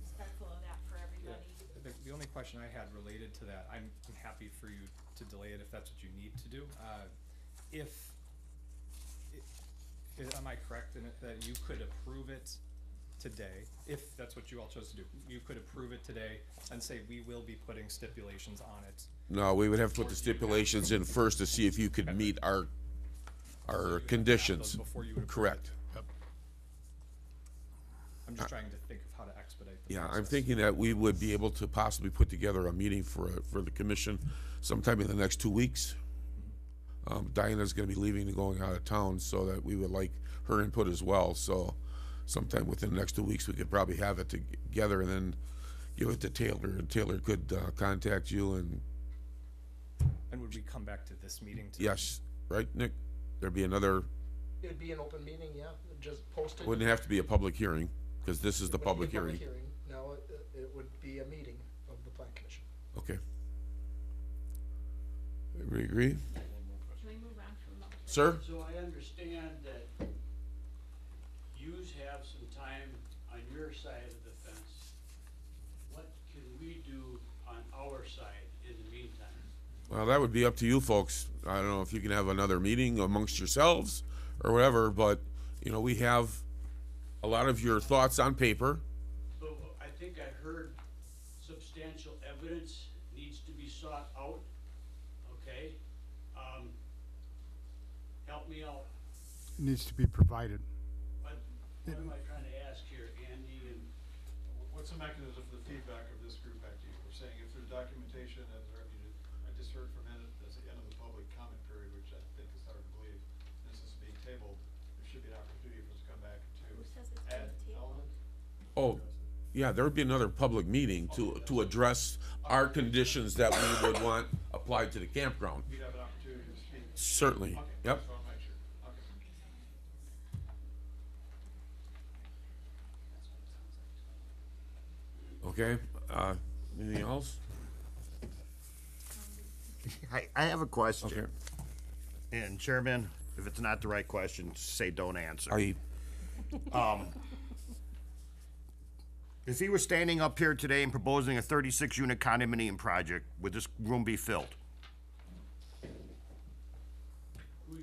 S17: respectful of that for everybody.
S9: The, the only question I had related to that, I'm, I'm happy for you to delay it if that's what you need to do. Uh, if, i- i- am I correct in it that you could approve it today, if that's what you all chose to do? You could approve it today and say, we will be putting stipulations on it.
S1: No, we would have to put the stipulations in first to see if you could meet our, our conditions.
S9: Before you would approve it.
S1: Correct.
S9: I'm just trying to think of how to expedite the
S1: Yeah. I'm thinking that we would be able to possibly put together a meeting for, for the commission sometime in the next two weeks. Um, Diana's gonna be leaving and going out of town, so that we would like her input as well, so sometime within the next two weeks, we could probably have it together and then give it to Taylor, and Taylor could, uh, contact you and,
S9: And would we come back to this meeting to?
S1: yes, right, Nick? There'd be another,
S6: It'd be an open meeting, yeah, just post it.
S1: wouldn't have to be a public hearing, cause this is the
S6: Wouldn't be a
S1: public hearing.
S6: No, it, it would be a meeting of the plan commission.
S1: Okay. Everybody agree?
S17: Can we move on from the?
S1: Sir?
S18: So I understand that yous have some time on your side of the fence. What can we do on our side in the meantime?
S1: Well, that would be up to you folks. I don't know if you can have another meeting amongst yourselves or whatever, but, you know, we have a lot of your thoughts on paper.
S18: So I think I heard substantial evidence needs to be sought out, okay? Um, help me out.
S19: Needs to be provided.
S18: What, what am I trying to ask here, Andy and?
S10: What's what's the mechanism for the feedback of this group back to you? We're saying if there's documentation and there, I mean, I just heard from Ed, that's the end of the public comment period, which I think is hard to believe. This is being tabled, there should be an opportunity for us to come back to add element.
S1: Oh, yeah, there would be another public meeting to, to address our conditions that we would want applied to the campground.
S10: We'd have an opportunity to speak.
S1: Certainly,
S10: Okay,
S1: yep.
S10: just wanna make sure. Okay.
S1: Okay, uh, anything else?
S3: I, I have a question.
S1: Okay.
S3: And Chairman, if it's not the right question, say don't answer.
S1: I,
S3: Um, if he were standing up here today and proposing a thirty-six unit condominium project, would this room be filled?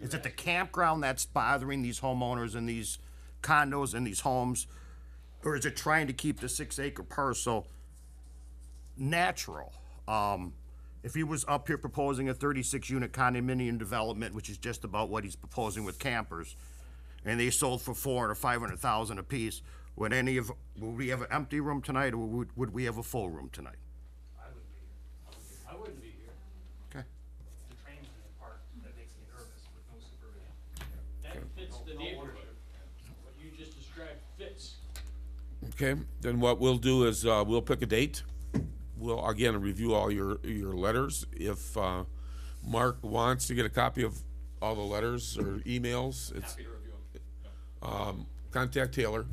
S3: Is it the campground that's bothering these homeowners and these condos and these homes? Or is it trying to keep the six acre parcel natural? Um, if he was up here proposing a thirty-six unit condominium development, which is just about what he's proposing with campers, and they sold for four or five hundred thousand apiece, would any of, would we have an empty room tonight, or would, would we have a full room tonight?
S18: I wouldn't be here. I wouldn't be here.
S3: Okay.
S18: The trains in the park, that makes me nervous with no supervision. That fits the neighborhood. What you just described fits.
S1: Okay, then what we'll do is, uh, we'll pick a date. We'll, again, review all your, your letters. If, uh, Mark wants to get a copy of all the letters or emails, it's,
S9: Happy to review them.
S1: um, contact Taylor.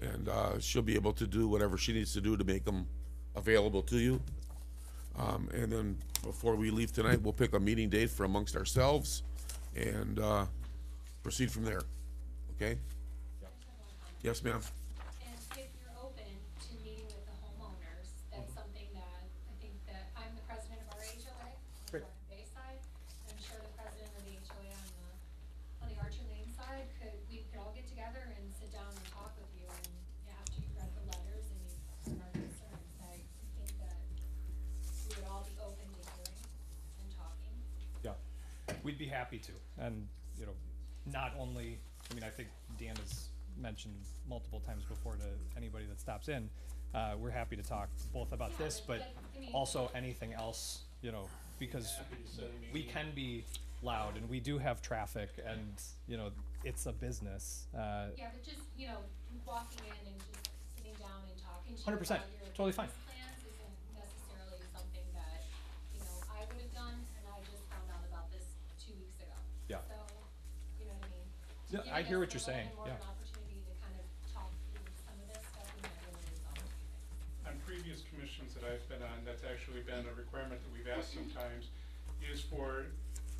S1: And, uh, she'll be able to do whatever she needs to do to make them available to you. Um, and then before we leave tonight, we'll pick a meeting date for amongst ourselves and, uh, proceed from there. Okay? Yes, ma'am?
S19: And if you're open to meeting with the homeowners, that's something that, I think that, I'm the president of our HOA, on the
S1: Great.
S19: Martin Bay side. I'm sure the president of the HOA on the, on the Archer Lane side could, we could all get together and sit down and talk with you. And yeah, after you've read the letters and you've heard our concerns, I think that we would all be open to hearing and talking.
S9: Yeah, we'd be happy to, and, you know, not only, I mean, I think Dan has mentioned multiple times before to anybody that stops in, uh, we're happy to talk both about this,
S19: but-
S9: but
S19: but, I mean-
S9: also anything else, you know, because we can be loud and we do have traffic and, you know, it's a business, uh,
S19: Yeah, but just, you know, walking in and just sitting down and talking to you
S9: 100%,
S19: about your
S9: totally fine.
S19: business plans isn't necessarily something that, you know, I would have done, and I just found out about this two weeks ago.
S9: Yeah.
S19: So, you know what I mean?
S9: Yeah,
S19: Giving
S9: I hear
S19: us
S9: what you're
S19: little
S9: saying,
S19: bit more
S9: yeah.
S19: opportunity to kind of talk through some of this stuff, we might be resolve a
S13: on previous commissions that I've been on, that's actually been a requirement that we've asked sometimes, is for,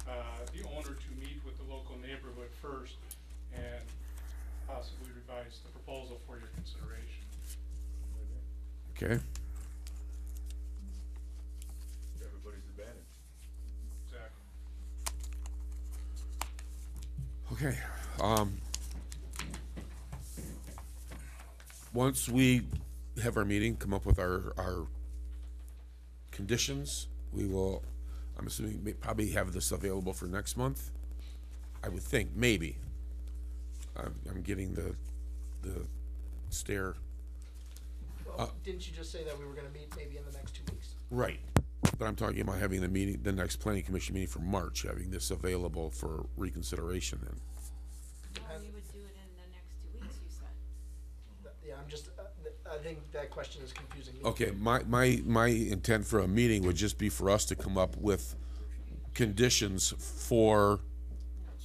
S13: uh, the owner to meet with the local neighborhood first and possibly revise the proposal for your consideration.
S1: Okay?
S8: Everybody's advantage.
S13: Exactly.
S1: Okay, um, once we have our meeting, come up with our, our conditions, we will, I'm assuming, may probably have this available for next month. I would think, maybe. I'm, I'm getting the, the stare.
S6: Well, Didn't you just say that we were gonna meet maybe in the next two weeks?
S1: Right, but I'm talking about having the meeting, the next planning commission meeting for March, having this available for reconsideration then.
S6: Think that question is confusing me.
S1: Okay, my, my, my intent for a meeting would just be for us to come up with conditions for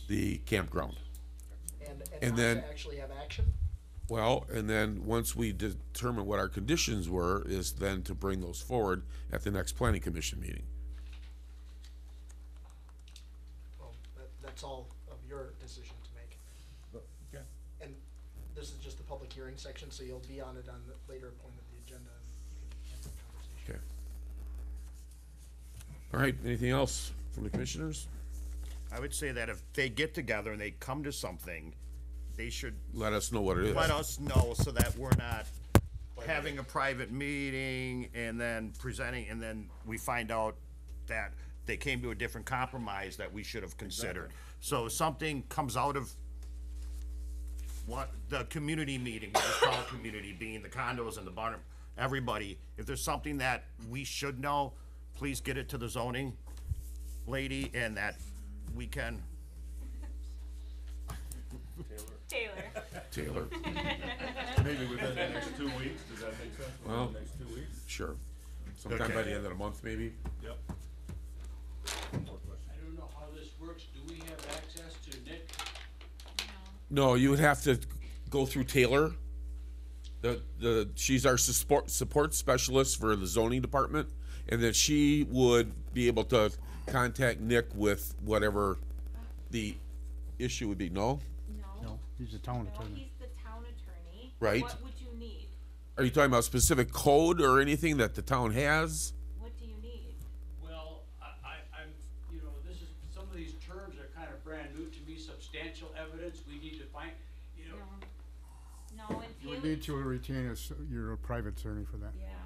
S1: the campground.
S6: And,
S1: And
S6: and not
S1: then-
S6: to actually have action?
S1: Well, and then, once we determine what our conditions were, is then to bring those forward at the next planning commission meeting.
S6: Well, that, that's all of your decision to make.
S9: Okay.
S6: And this is just the public hearing section, so you'll be on it on the later point of the agenda and you can have the conversation.
S1: Okay. All right, anything else from the commissioners?
S3: I would say that if they get together and they come to something, they should
S1: Let us know what it is.
S3: let us know so that we're not having a private meeting and then presenting, and then we find out that they came to a different compromise that we should have considered. So something comes out of what, the community meeting, just call community, being the condos and the barn, everybody, if there's something that we should know, please get it to the zoning lady and that we can,
S5: Taylor.
S1: Taylor. *laughs*
S8: Maybe within the next two weeks, does that make sense? Within
S1: Well,
S8: next two weeks?
S1: Sure. Sometime by
S3: Okay.
S1: the end of the month, maybe?
S8: Yep.
S18: I don't know how this works. Do we have access to Nick?
S1: No, you would have to go through Taylor. The, the, she's our support, support specialist for the zoning department, and then she would be able to contact Nick with whatever the issue would be, no?
S20: No, he's the town
S17: No,
S20: attorney.
S17: he's the town attorney.
S1: Right.
S17: What would you need?
S1: Are you talking about specific code or anything that the town has?
S17: What do you need?
S18: Well, I, I, I'm, you know, this is, some of these terms are kind of brand new to me, substantial evidence, we need to find, you know.
S17: No, and
S20: You would
S17: Taylor,
S20: need to retain a s your private attorney for that.
S17: yeah,
S6: I-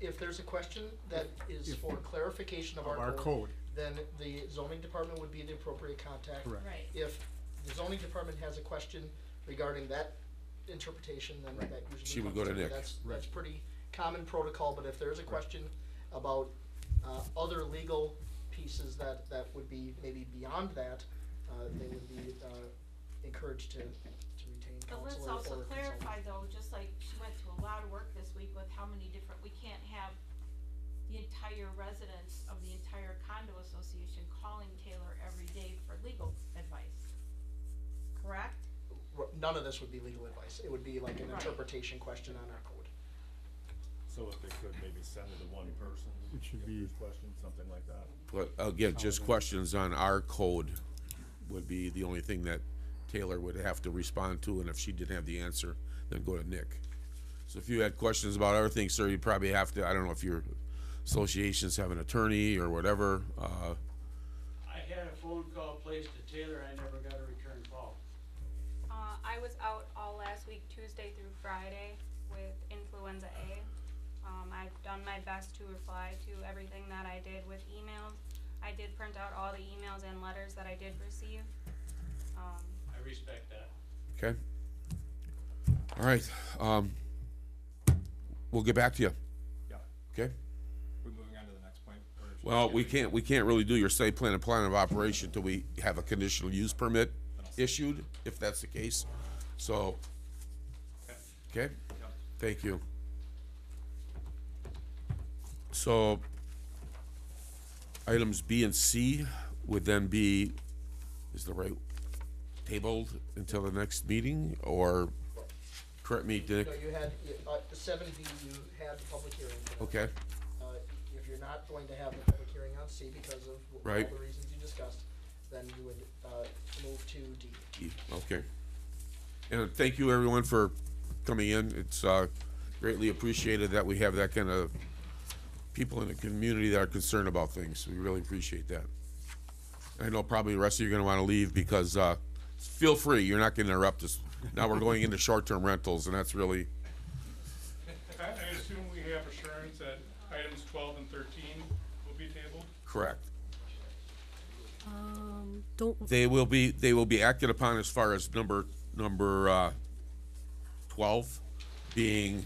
S6: If there's a question that is for clarification of
S20: Of
S6: our
S20: our
S6: code,
S20: code.
S6: then the zoning department would be the appropriate contact.
S20: Correct.
S17: right.
S6: If the zoning department has a question regarding that interpretation, then that usually
S1: She would
S6: comes
S1: go to
S6: me.
S1: Nick.
S6: That's, that's pretty common protocol, but if there's a question about, uh, other legal pieces that, that would be maybe beyond that, uh, they would be, uh, encouraged to, to retain
S17: But let's
S6: counsel or or
S17: also
S6: consultant.
S17: clarify though, just like she went through a lot of work this week with how many different, we can't have the entire residents of the entire condo association calling Taylor every day for legal advice. Correct?
S6: R- None of this would be legal advice. It would be like an
S17: Right.
S6: interpretation question on our code.
S8: So if they could maybe send it to one person,
S20: It should
S8: if
S20: be-
S8: there's questions, something like that.
S1: But again, just questions on our code would be the only thing that Taylor would have to respond to, and if she didn't have the answer, then go to Nick. So if you had questions about other things, sir, you probably have to, I don't know if your associations have an attorney or whatever, uh,
S18: I had a phone call placed to Taylor, I never got a return call.
S5: Uh, I was out all last week, Tuesday through Friday, with influenza A. Um, I've done my best to reply to everything that I did with emails. I did print out all the emails and letters that I did receive. Um,
S18: I respect that.
S1: okay? All right, um, we'll get back to you,
S9: Yeah.
S1: okay?
S9: We're moving on to the next point. or should
S1: Well, we can't, we can't really do your site plan and plan of operation till we have a conditional use permit issued, if that's the case, so, okay? Thank you. So, items B and C would then be, is the right, tabled until the next meeting, or, correct me, Dick?
S6: No, you had, uh, the seven B, you had the public hearing.
S1: Okay,
S6: Uh, if you're not going to have the public hearing on C because of w- all the reasons you discussed, then you would, uh, move to D.
S1: E, okay. And thank you, everyone, for coming in. It's uh, greatly appreciated that we have that kind of people in the community that are concerned about things. We really appreciate that. I know probably the rest of you are gonna wanna leave because, uh, feel free, you're not gonna interrupt us. Now we're going into short-term rentals, and that's really,
S13: I, I assume we have assurance that items twelve and thirteen will be tabled?
S1: correct.
S4: Um, don't,
S1: They will be, they will be acted upon as far as number, number, uh, twelve being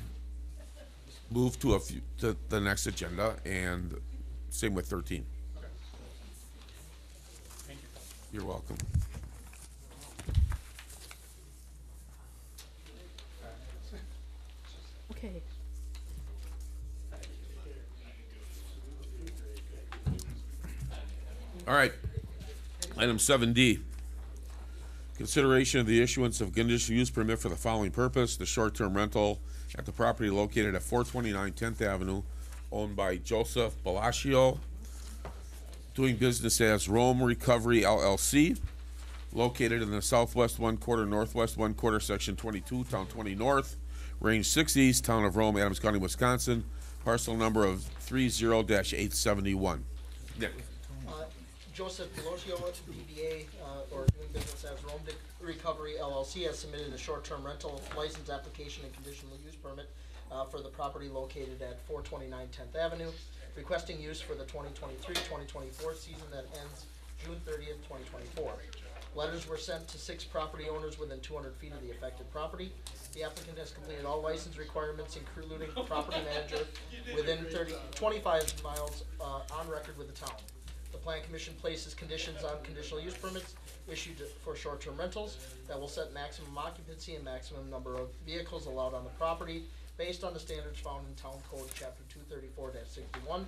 S1: moved to a few, to the next agenda, and same with thirteen.
S13: Thank you.
S1: You're welcome.
S4: Okay.
S1: All right. Item seven D. Consideration of the issuance of conditional use permit for the following purpose, the short-term rental at the property located at 429 10th Avenue, owned by Joseph Balacio, doing business as Rome Recovery LLC, located in the southwest one quarter, northwest one quarter, section twenty-two, town twenty north, range six east, town of Rome, Adams County, Wisconsin, parcel number of 30-871. Nick?
S6: Uh, Joseph Delosio, DBA, uh, or doing business as Rome Dic- Recovery LLC, has submitted a short-term rental license application and conditional use permit uh, for the property located at four twenty-nine Tenth Avenue, requesting use for the 2023-2024 season that ends June thirtieth, twenty twenty-four. Letters were sent to six property owners within two hundred feet of the affected property. The applicant has completed all license requirements, including property manager, within 30 25 miles, uh, on record with the town. The plan commission places conditions on conditional use permits issued for short-term rentals that will set maximum occupancy and maximum number of vehicles allowed on the property based on the standards found in Town Code Chapter two thirty-four sixty-one.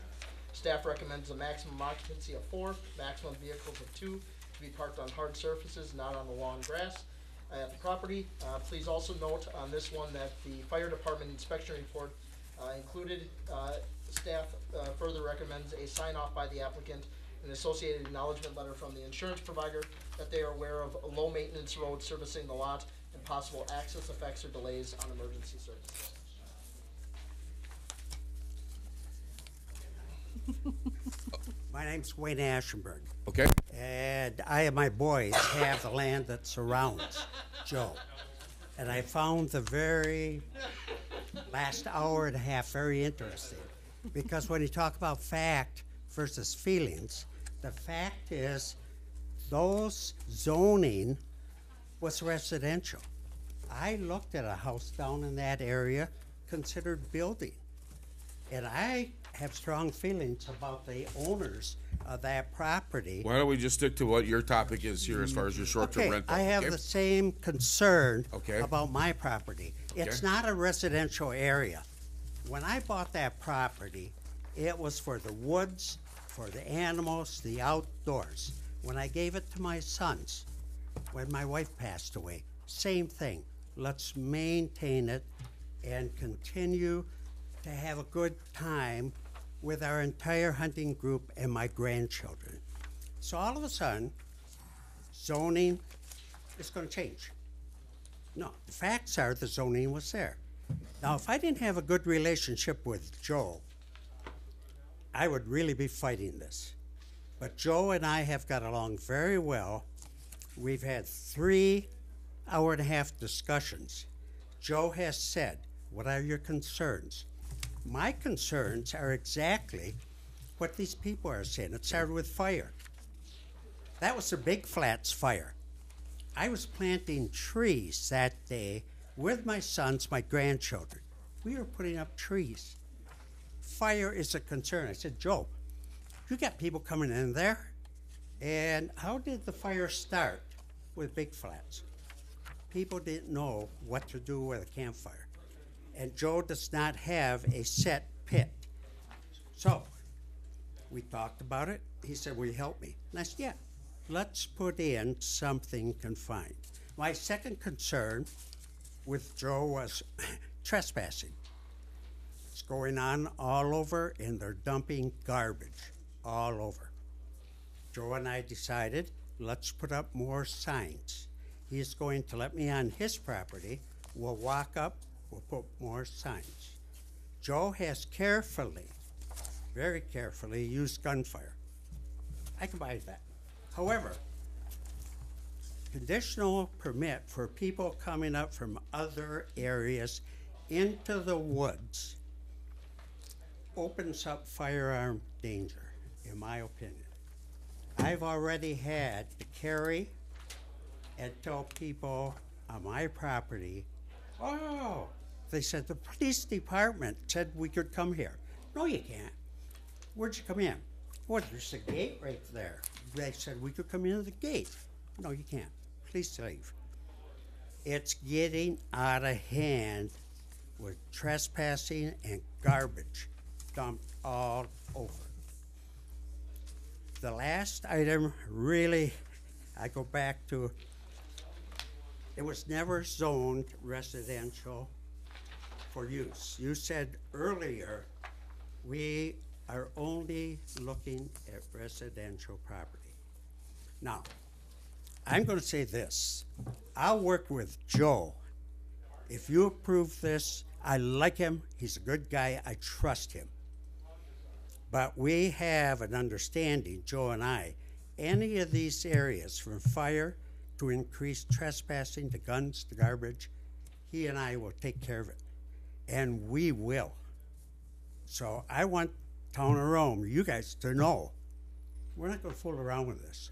S6: Staff recommends a maximum occupancy of four, maximum vehicles of two, to be parked on hard surfaces, not on the lawn grass at the property. Uh, please also note on this one that the fire department inspection report, uh, included, uh, staff, uh, further recommends a sign off by the applicant, an associated acknowledgement letter from the insurance provider that they are aware of low maintenance roads servicing the lot and possible access effects or delays on emergency services.
S21: My name's Wayne Ashenberg.
S1: Okay.
S21: And I and my boys have the land that surrounds Joe. And I found the very last hour and a half very interesting. Because when you talk about fact versus feelings, the fact is those zoning was residential. I looked at a house down in that area considered building. And I have strong feelings about the owners of that property.
S1: Why don't we just stick to what your topic is here as far as your short-term
S21: Okay,
S1: rental?
S21: I have
S1: okay?
S21: the same concern
S1: Okay.
S21: about my property. It's
S1: Okay.
S21: not a residential area. When I bought that property, it was for the woods, for the animals, the outdoors. When I gave it to my sons, when my wife passed away, same thing. Let's maintain it and continue to have a good time with our entire hunting group and my grandchildren. So all of a sudden, zoning is going to change. No, the facts are the zoning was there. Now, if I didn't have a good relationship with Joe, I would really be fighting this. But Joe and I have got along very well. We've had three hour and a half discussions. Joe has said, What are your concerns? My concerns are exactly what these people are saying. It started with fire. That was the Big Flats fire. I was planting trees that day with my sons, my grandchildren. We were putting up trees. Fire is a concern. I said, Joe, you got people coming in there. And how did the fire start with Big Flats? People didn't know what to do with a campfire. And Joe does not have a set pit. So we talked about it. He said, Will you help me? And I said, Yeah, let's put in something confined. My second concern with Joe was *laughs* trespassing. It's going on all over, and they're dumping garbage all over. Joe and I decided let's put up more signs. He's going to let me on his property. We'll walk up, we'll put more signs. Joe has carefully, very carefully used gunfire. I can buy that. However, conditional permit for people coming up from other areas into the woods opens up firearm danger, in my opinion. I've already had to carry and tell people on my property, oh, they said the police department said we could come here. No, you can't. Where'd you come in? Well, there's a gate right there. They said we could come in the gate. No, you can't. Please leave. It's getting out of hand with trespassing and garbage dumped all over. The last item really, I go back to, it was never zoned residential for use. You said earlier, we are only looking at residential property. Now, I'm going to say this. I'll work with Joe. If you approve this, I like him. He's a good guy. I trust him. But we have an understanding, Joe and I, any of these areas from fire to increased trespassing to guns to garbage, he and I will take care of it. And we will. So I want Town of Rome, you guys to know, we're not going to fool around with this.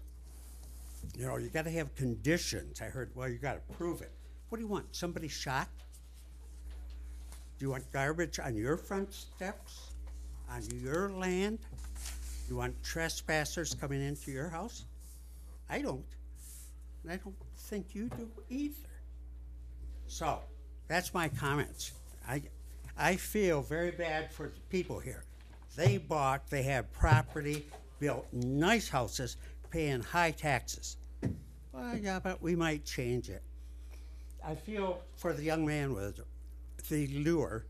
S21: You know, you gotta have conditions. I heard, well, you gotta prove it. What do you want? Somebody shot? Do you want garbage on your front steps? On your land? You want trespassers coming into your house? I don't. And I don't think you do either. So, that's my comments. I, I feel very bad for the people here. They bought, they have property, built nice houses, paying high taxes. Well, yeah, but we might change it. I feel for the young man with the lure.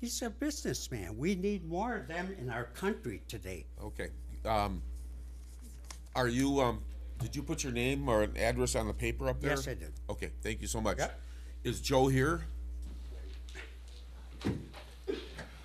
S21: He's a businessman. We need more of them in our country today.
S1: Okay, um, are you, um, did you put your name or an address on the paper up there?
S21: Yes, I did.
S1: Okay, thank you so much.
S21: Yep.
S1: Is Joe here?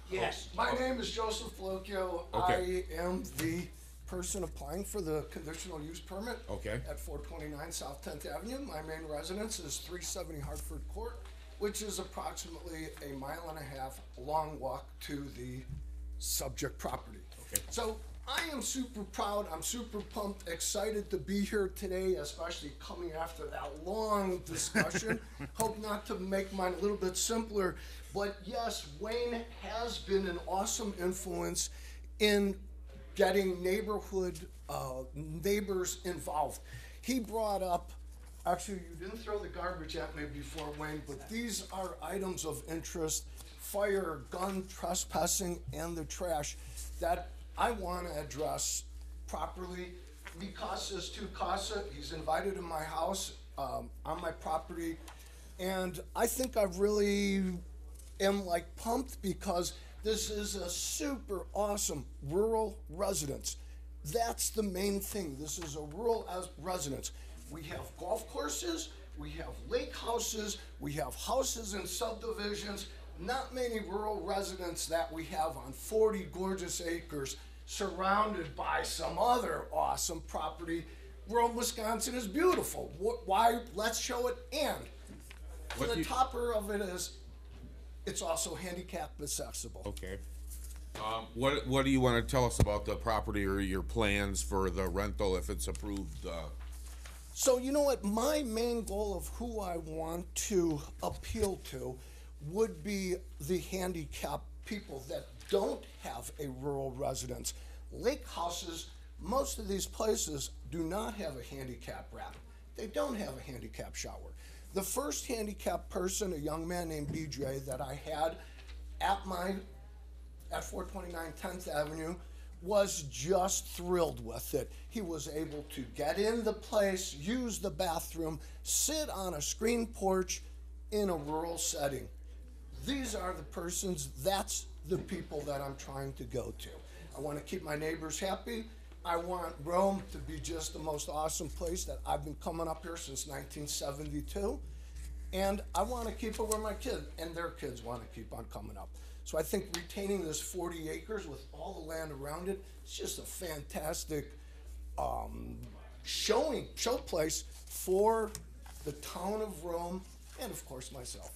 S21: Yes.
S22: My name is Joseph Flocchio.
S1: Okay.
S22: I am the person applying for the conditional use permit.
S1: Okay.
S22: At four twenty-nine South Tenth Avenue. My main residence is three seventy Hartford Court, which is approximately a mile and a half long walk to the subject property.
S1: Okay.
S22: So I am super proud, I'm super pumped, excited to be here today, especially coming after that long discussion. *laughs* Hope not to make mine a little bit simpler, but yes, Wayne has been an awesome influence in getting neighborhood uh, neighbors involved. He brought up, actually, you didn't throw the garbage at me before, Wayne, but these are items of interest fire, gun, trespassing, and the trash that I want to address properly. Is tu casa. He's invited to my house um, on my property, and I think I've really am like pumped because this is a super awesome rural residence. That's the main thing. This is a rural residence. We have golf courses, we have lake houses, we have houses in subdivisions. Not many rural residents that we have on 40 gorgeous acres surrounded by some other awesome property. Rural Wisconsin is beautiful. Why? Let's show it. And the
S1: you-
S22: topper of it is it's also handicap accessible.
S1: Okay. Um, what, what do you wanna tell us about the property or your plans for the rental if it's approved, uh?
S22: So you know what? My main goal of who I want to appeal to would be the handicapped people that don't have a rural residence. Lake houses, most of these places do not have a handicap ramp. They don't have a handicap shower. The first handicapped person, a young man named BJ, that I had at my at 429 10th Avenue was just thrilled with it. He was able to get in the place, use the bathroom, sit on a screen porch in a rural setting. These are the persons, that's the people that I'm trying to go to. I want to keep my neighbors happy. I want Rome to be just the most awesome place that I've been coming up here since 1972. And I want to keep it where my kids and their kids want to keep on coming up. So I think retaining this 40 acres with all the land around it, it's just a fantastic um, showing showplace for the town of Rome and of course myself.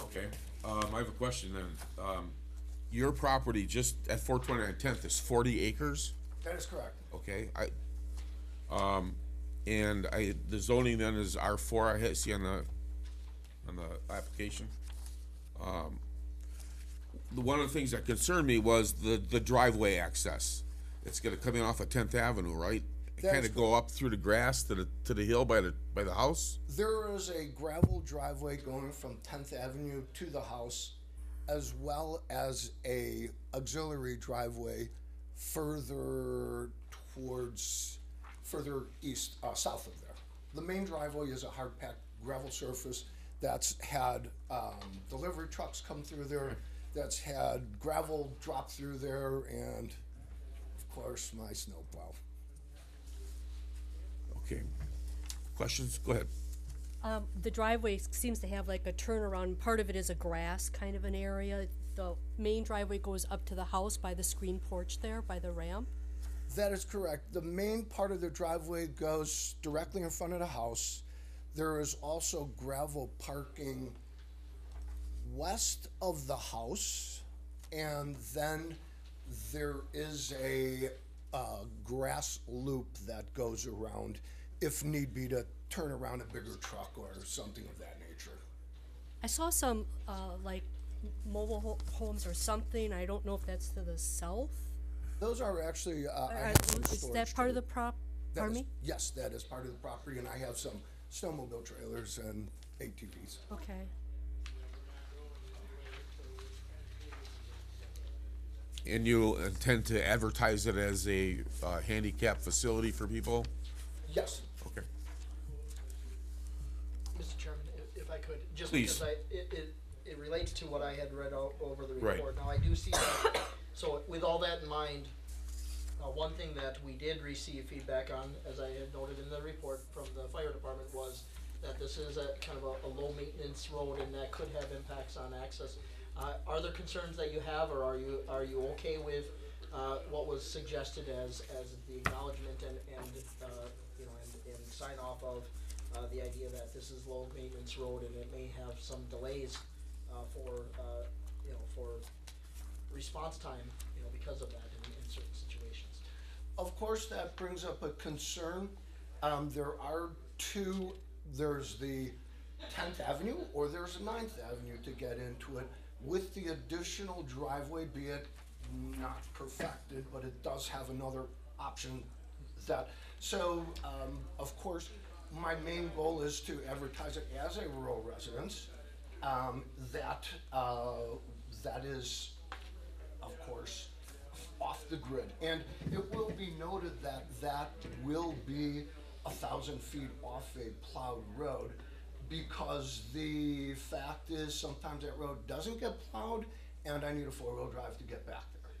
S1: Okay, um, I have a question then. Um, your property just at four twenty-nine tenth is forty acres,
S22: That is correct.
S1: okay? I, um, and I, the zoning then is R four, I see on the, on the application. Um, the- one of the things that concerned me was the, the driveway access. It's gonna come in off of Tenth Avenue, right? Kinda go up through the grass to the, to the hill by the, by the house?
S22: There is a gravel driveway going from 10th Avenue to the house, as well as a auxiliary driveway further towards, further east, uh, south of there. The main driveway is a hard packed gravel surface that's had um, delivery trucks come through there, that's had gravel drop through there, and of course my snowplow.
S1: Okay. Questions? Go ahead.
S4: Um, the driveway seems to have like a turnaround, part of it is a grass kind of an area. The main driveway goes up to the house by the screen porch there, by the ramp.
S22: That is correct. The main part of the driveway goes directly in front of the house. There is also gravel parking west of the house, and then there is a uh, grass loop that goes around, if need be, to turn around a bigger truck or something of that nature.
S4: I saw some, uh, like mobile ho- homes or something, I don't know if that's to the south?
S22: Those are actually, uh, I
S4: Are-
S22: have some
S4: Is
S22: storage
S4: that part of
S22: too.
S4: the prop,
S22: That
S4: pardon
S22: is-
S4: me?
S22: Yes, that is part of the property, and I have some snowmobile trailers and ATVs.
S4: Okay.
S1: And you intend to advertise it as a, uh, handicap facility for people?
S22: Yes.
S1: Okay.
S6: Mr. Chairman, if, if I could, just
S1: Please.
S6: because I, it, it, it relates to what I had read o- over the
S1: Right.
S6: report. Now, I do see that, so with all that in mind, uh, one thing that we did receive feedback on, as I had noted in the report from the fire department, was that this is a kind of a, a low-maintenance road and that could have impacts on access. Uh, are there concerns that you have, or are you, are you okay with, uh, what was suggested as, as the acknowledgement and, and, uh, you know, and, and sign off of, uh, the idea that this is low-maintenance road and it may have some delays, uh, for, uh, you know, for response time, you know, because of that in, in certain situations.
S22: Of course, that brings up a concern. Um, there are two, there's the Tenth Avenue or there's a Ninth Avenue to get into it. With the additional driveway, be it not perfected, but it does have another option that, so, um, of course, my main goal is to advertise it as a rural residence. Um, that, uh, that is, of course, off the grid. And it will be noted that that will be a thousand feet off a plowed road because the fact is sometimes that road doesn't get plowed and I need a four-wheel drive to get back there.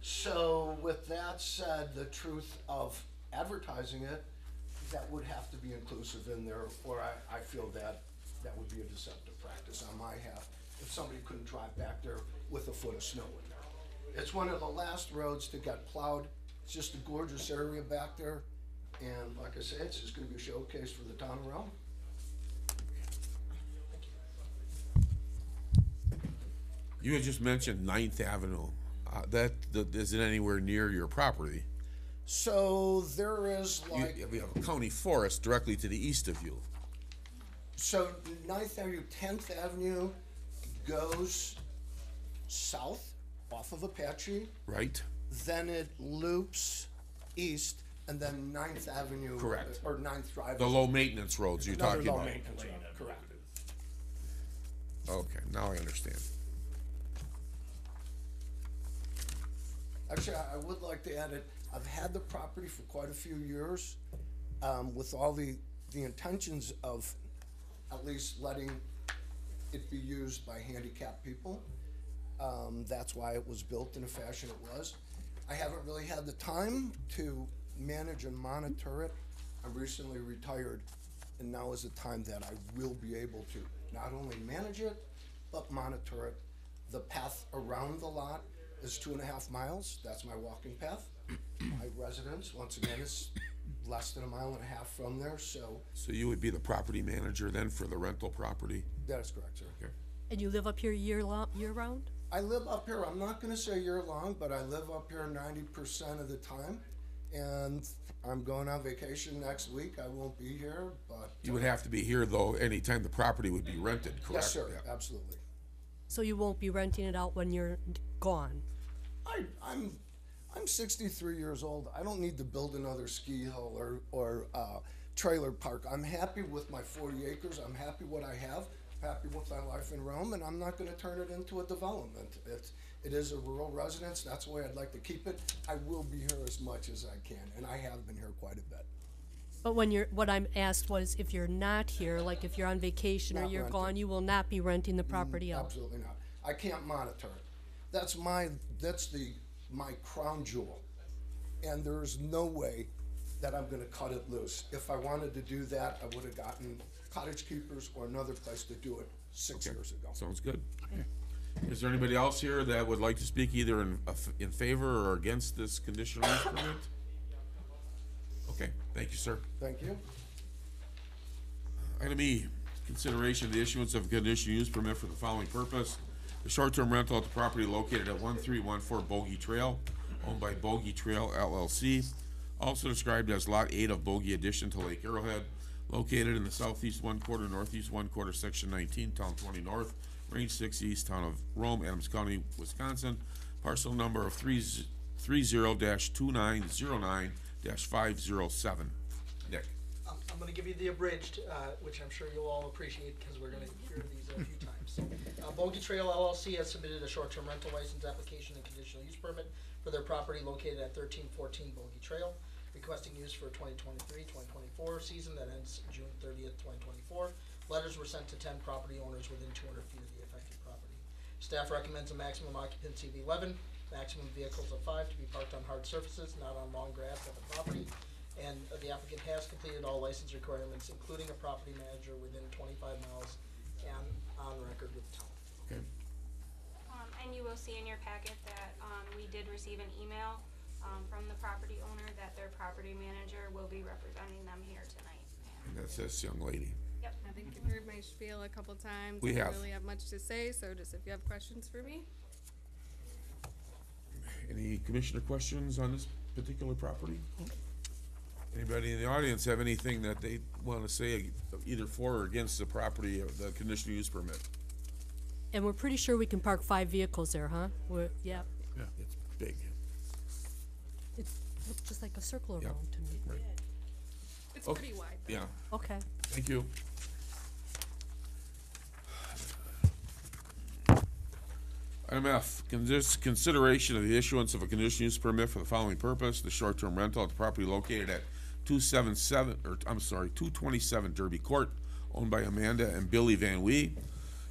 S22: So with that said, the truth of advertising it, that would have to be inclusive in there or I, I feel that that would be a deceptive practice on my half if somebody couldn't drive back there with a foot of snow in there. It's one of the last roads to get plowed. It's just a gorgeous area back there. And like I said, it's just gonna be a showcase for the town Rome.
S1: You had just mentioned Ninth Avenue. Uh, that, that isn't anywhere near your property.
S22: So there is
S1: You,
S22: like,
S1: we have a county forest directly to the east of you.
S22: So Ninth Avenue, Tenth Avenue goes south off of Apache.
S1: Right.
S22: Then it loops east and then Ninth Avenue.
S1: Correct.
S22: Or Ninth Drive.
S1: The low maintenance roads you're
S22: Another
S1: talking
S22: low
S1: about.
S22: maintenance road, correct.
S1: Okay, now I understand.
S22: Actually, I I would like to add it, I've had the property for quite a few years, um, with all the, the intentions of at least letting it be used by handicapped people. Um, that's why it was built in the fashion it was. I haven't really had the time to manage and monitor it. I'm recently retired, and now is the time that I will be able to not only manage it, but monitor it. The path around the lot is two and a half miles, that's my walking path. My residence, once again, is less than a mile and a half from there, so
S1: So you would be the property manager then for the rental property?
S22: that is correct, sir.
S1: Okay.
S4: And you live up here year long, year round?
S22: I live up here, I'm not gonna say year-long, but I live up here ninety percent of the time. And I'm going on vacation next week, I won't be here, but.
S1: You would have to be here though, anytime the property would be rented, correct?
S22: Yes, sir,
S1: Yeah.
S22: absolutely.
S4: So you won't be renting it out when you're d- gone?
S22: I, I'm, I'm sixty-three years old. I don't need to build another ski hill or, or, uh, trailer park. I'm happy with my forty acres. I'm happy what I have, I'm happy with my life in Rome, and I'm not gonna turn it into a development. It's, it is a rural residence. That's the way I'd like to keep it. I will be here as much as I can, and I have been here quite a bit.
S4: But when you're, what I'm asked was if you're not here, like if you're on vacation or
S22: Not
S4: you're
S22: renting.
S4: gone, you will not be renting the property out?
S22: Absolutely not. I can't monitor it. That's my, that's the, my crown jewel. And there's no way that I'm gonna cut it loose. If I wanted to do that, I would have gotten cottage keepers or another place to do it six years ago.
S1: Sounds good. Is there anybody else here that would like to speak either in, uh, in favor or against this conditional use permit? Okay, thank you, sir.
S22: Thank you.
S1: Item E, consideration of the issuance of a conditional use permit for the following purpose. The short-term rental at the property located at one three one four Bogey Trail, owned by Bogey Trail LLC, also described as Lot Eight of Bogey Addition to Lake Arrowhead, located in the southeast one quarter, northeast one quarter, section nineteen, town twenty north, range six east, town of Rome, Adams County, Wisconsin, parcel number of three, z- three zero dash two nine zero nine dash five zero seven. Nick?
S6: I'm, I'm gonna give you the abridged, uh, which I'm sure you'll all appreciate, because we're gonna hear these a few times. Uh, Bogey Trail LLC has submitted a short-term rental license application and conditional use permit for their property located at thirteen fourteen Bogey Trail, requesting use for 2023-2024 season that ends June thirtieth, twenty twenty-four. Letters were sent to ten property owners within two hundred feet of the affected property. Staff recommends a maximum occupancy of eleven, maximum vehicles of five to be parked on hard surfaces, not on long grass at the property. And uh, the applicant has completed all license requirements, including a property manager within twenty-five miles and on record with the town.
S1: Okay.
S5: Um, and you will see in your packet that, um, we did receive an email, um, from the property owner that their property manager will be representing them here tonight.
S1: And that's this young lady.
S5: Yep.
S23: I think you've heard my spiel a couple times.
S1: We
S23: I
S1: have.
S23: don't really have much to say, so just if you have questions for me.
S1: Any commissioner questions on this particular property? Anybody in the audience have anything that they wanna say either for or against the property, of the conditional use permit?
S4: And we're pretty sure we can park five vehicles there, huh? We're, yeah,
S1: It's big.
S4: it looks just like a circle
S1: Yep.
S4: around to me.
S1: Right.
S23: It's
S1: Okay.
S23: pretty oh, wide. though.
S1: Yeah,
S4: Okay.
S1: thank you. Item F, consis- consideration of the issuance of a conditional use permit for the following purpose, the short-term rental at the property located at two seven seven, or, I'm sorry, two twenty-seven Derby Court, owned by Amanda and Billy Van Wee,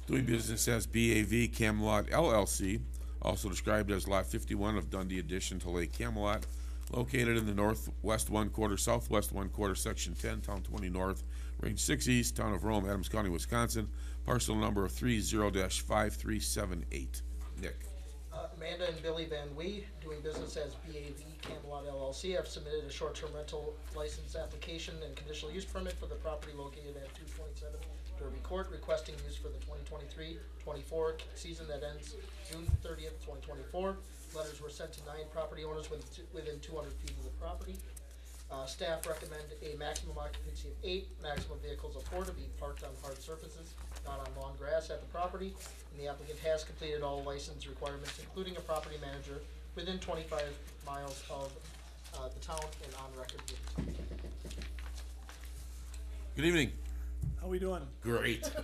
S1: doing business as BAV Camelot LLC, also described as Lot fifty-one of Dundee Addition to Lake Camelot, located in the northwest one quarter, southwest one quarter, section ten, town twenty north, range six east, town of Rome, Adams County, Wisconsin, parcel number of three zero dash five three seven eight. Nick?
S6: Uh, Amanda and Billy Van Wee, doing business as BAV Camelot LLC, have submitted a short-term rental license application and conditional use permit for the property located at two twenty-seven Derby Court, requesting use for the 2023-24 season that ends June thirtieth, twenty twenty-four. Letters were sent to nine property owners within, two hundred feet of the property. Uh, staff recommend a maximum occupancy of eight, maximum vehicles of four to be parked on hard surfaces, not on long grass at the property. And the applicant has completed all license requirements, including a property manager, within twenty-five miles of, uh, the town and on record with the town.
S1: Good evening.
S24: How are we doing?
S1: Great. *laughs*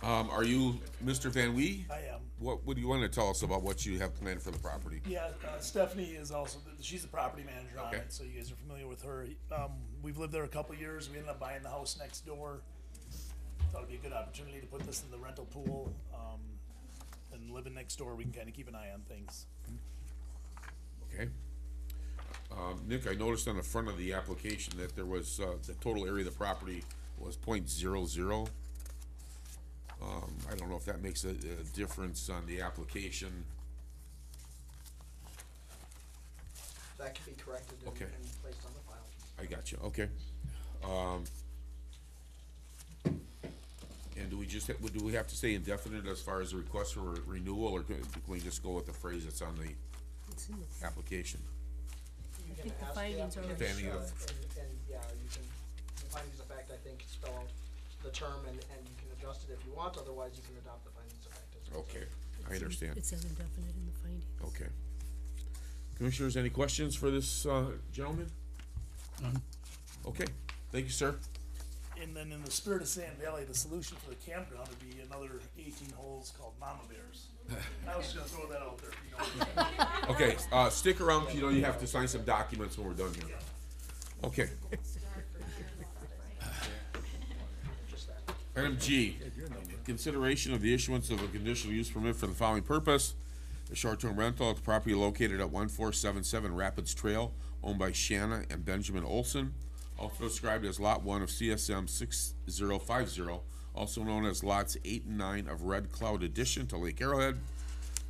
S1: Um, are you Mr. Van Wee?
S24: I am.
S1: What, what do you wanna tell us about what you have planned for the property?
S24: Yeah, uh, Stephanie is also, she's the property manager on
S1: Okay.
S24: it, so you guys are familiar with her. Um, we've lived there a couple years, we ended up buying the house next door. Thought it'd be a good opportunity to put this in the rental pool, um, and living next door, we can kinda keep an eye on things.
S1: Okay. Um, Nick, I noticed on the front of the application that there was, uh, the total area of the property was point zero zero. Um, I don't know if that makes a, a difference on the application.
S6: That can be corrected and,
S1: Okay.
S6: and placed on the file.
S1: I got you, okay. Um, and do we just, ha- do we have to say indefinite as far as the request for renewal, or can can we just go with the phrase that's on the
S4: It's in the-
S1: application?
S6: You
S4: I
S6: can
S4: think the
S6: ask
S4: findings are
S6: applicant,
S1: Finding
S6: uh,
S1: of-
S6: And, and, yeah, you can, the findings of fact, I think, spell out the term and, and you can adjust it if you want, otherwise you can adopt the findings of fact as well.
S1: Okay,
S4: it's
S1: I
S4: in-
S1: understand.
S4: It says indefinite in the findings.
S1: Okay. Commissioners, any questions for this, uh, gentleman?
S2: None.
S1: Okay, thank you, sir.
S24: And then in the spirit of Sand Valley, the solution for the campground would be another eighteen holes called Mama Bears. I was just gonna throw that out there, you know. *laughs*
S1: Okay, uh, stick around, you know, you have to sign some documents when we're done here. Okay. Item G, consideration of the issuance of a conditional use permit for the following purpose. A short-term rental at the property located at one four seven seven Rapids Trail, owned by Shanna and Benjamin Olson, also described as Lot One of CSM six zero five zero, also known as Lots Eight and Nine of Red Cloud Addition to Lake Arrowhead,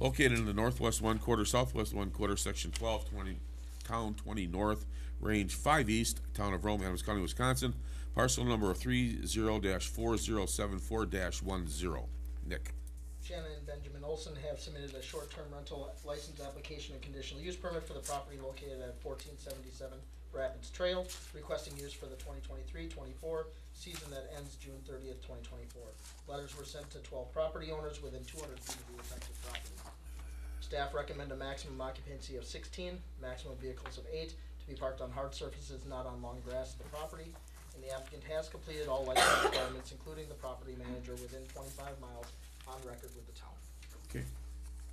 S1: located in the northwest one quarter, southwest one quarter, section twelve twenty, town twenty north, range five east, town of Rome, Adams County, Wisconsin, parcel number of three zero dash four zero seven four dash one zero. Nick?
S6: Shannon and Benjamin Olson have submitted a short-term rental license application and conditional use permit for the property located at fourteen seventy-seven Rapids Trail, requesting use for the 2023-24 season that ends June thirtieth, twenty twenty-four. Letters were sent to twelve property owners within two hundred feet of the affected property. Staff recommend a maximum occupancy of sixteen, maximum vehicles of eight, to be parked on hard surfaces not on long grass of the property. And the applicant has completed all license *coughs* requirements, including the property manager within twenty-five miles on record with the town.
S1: Okay.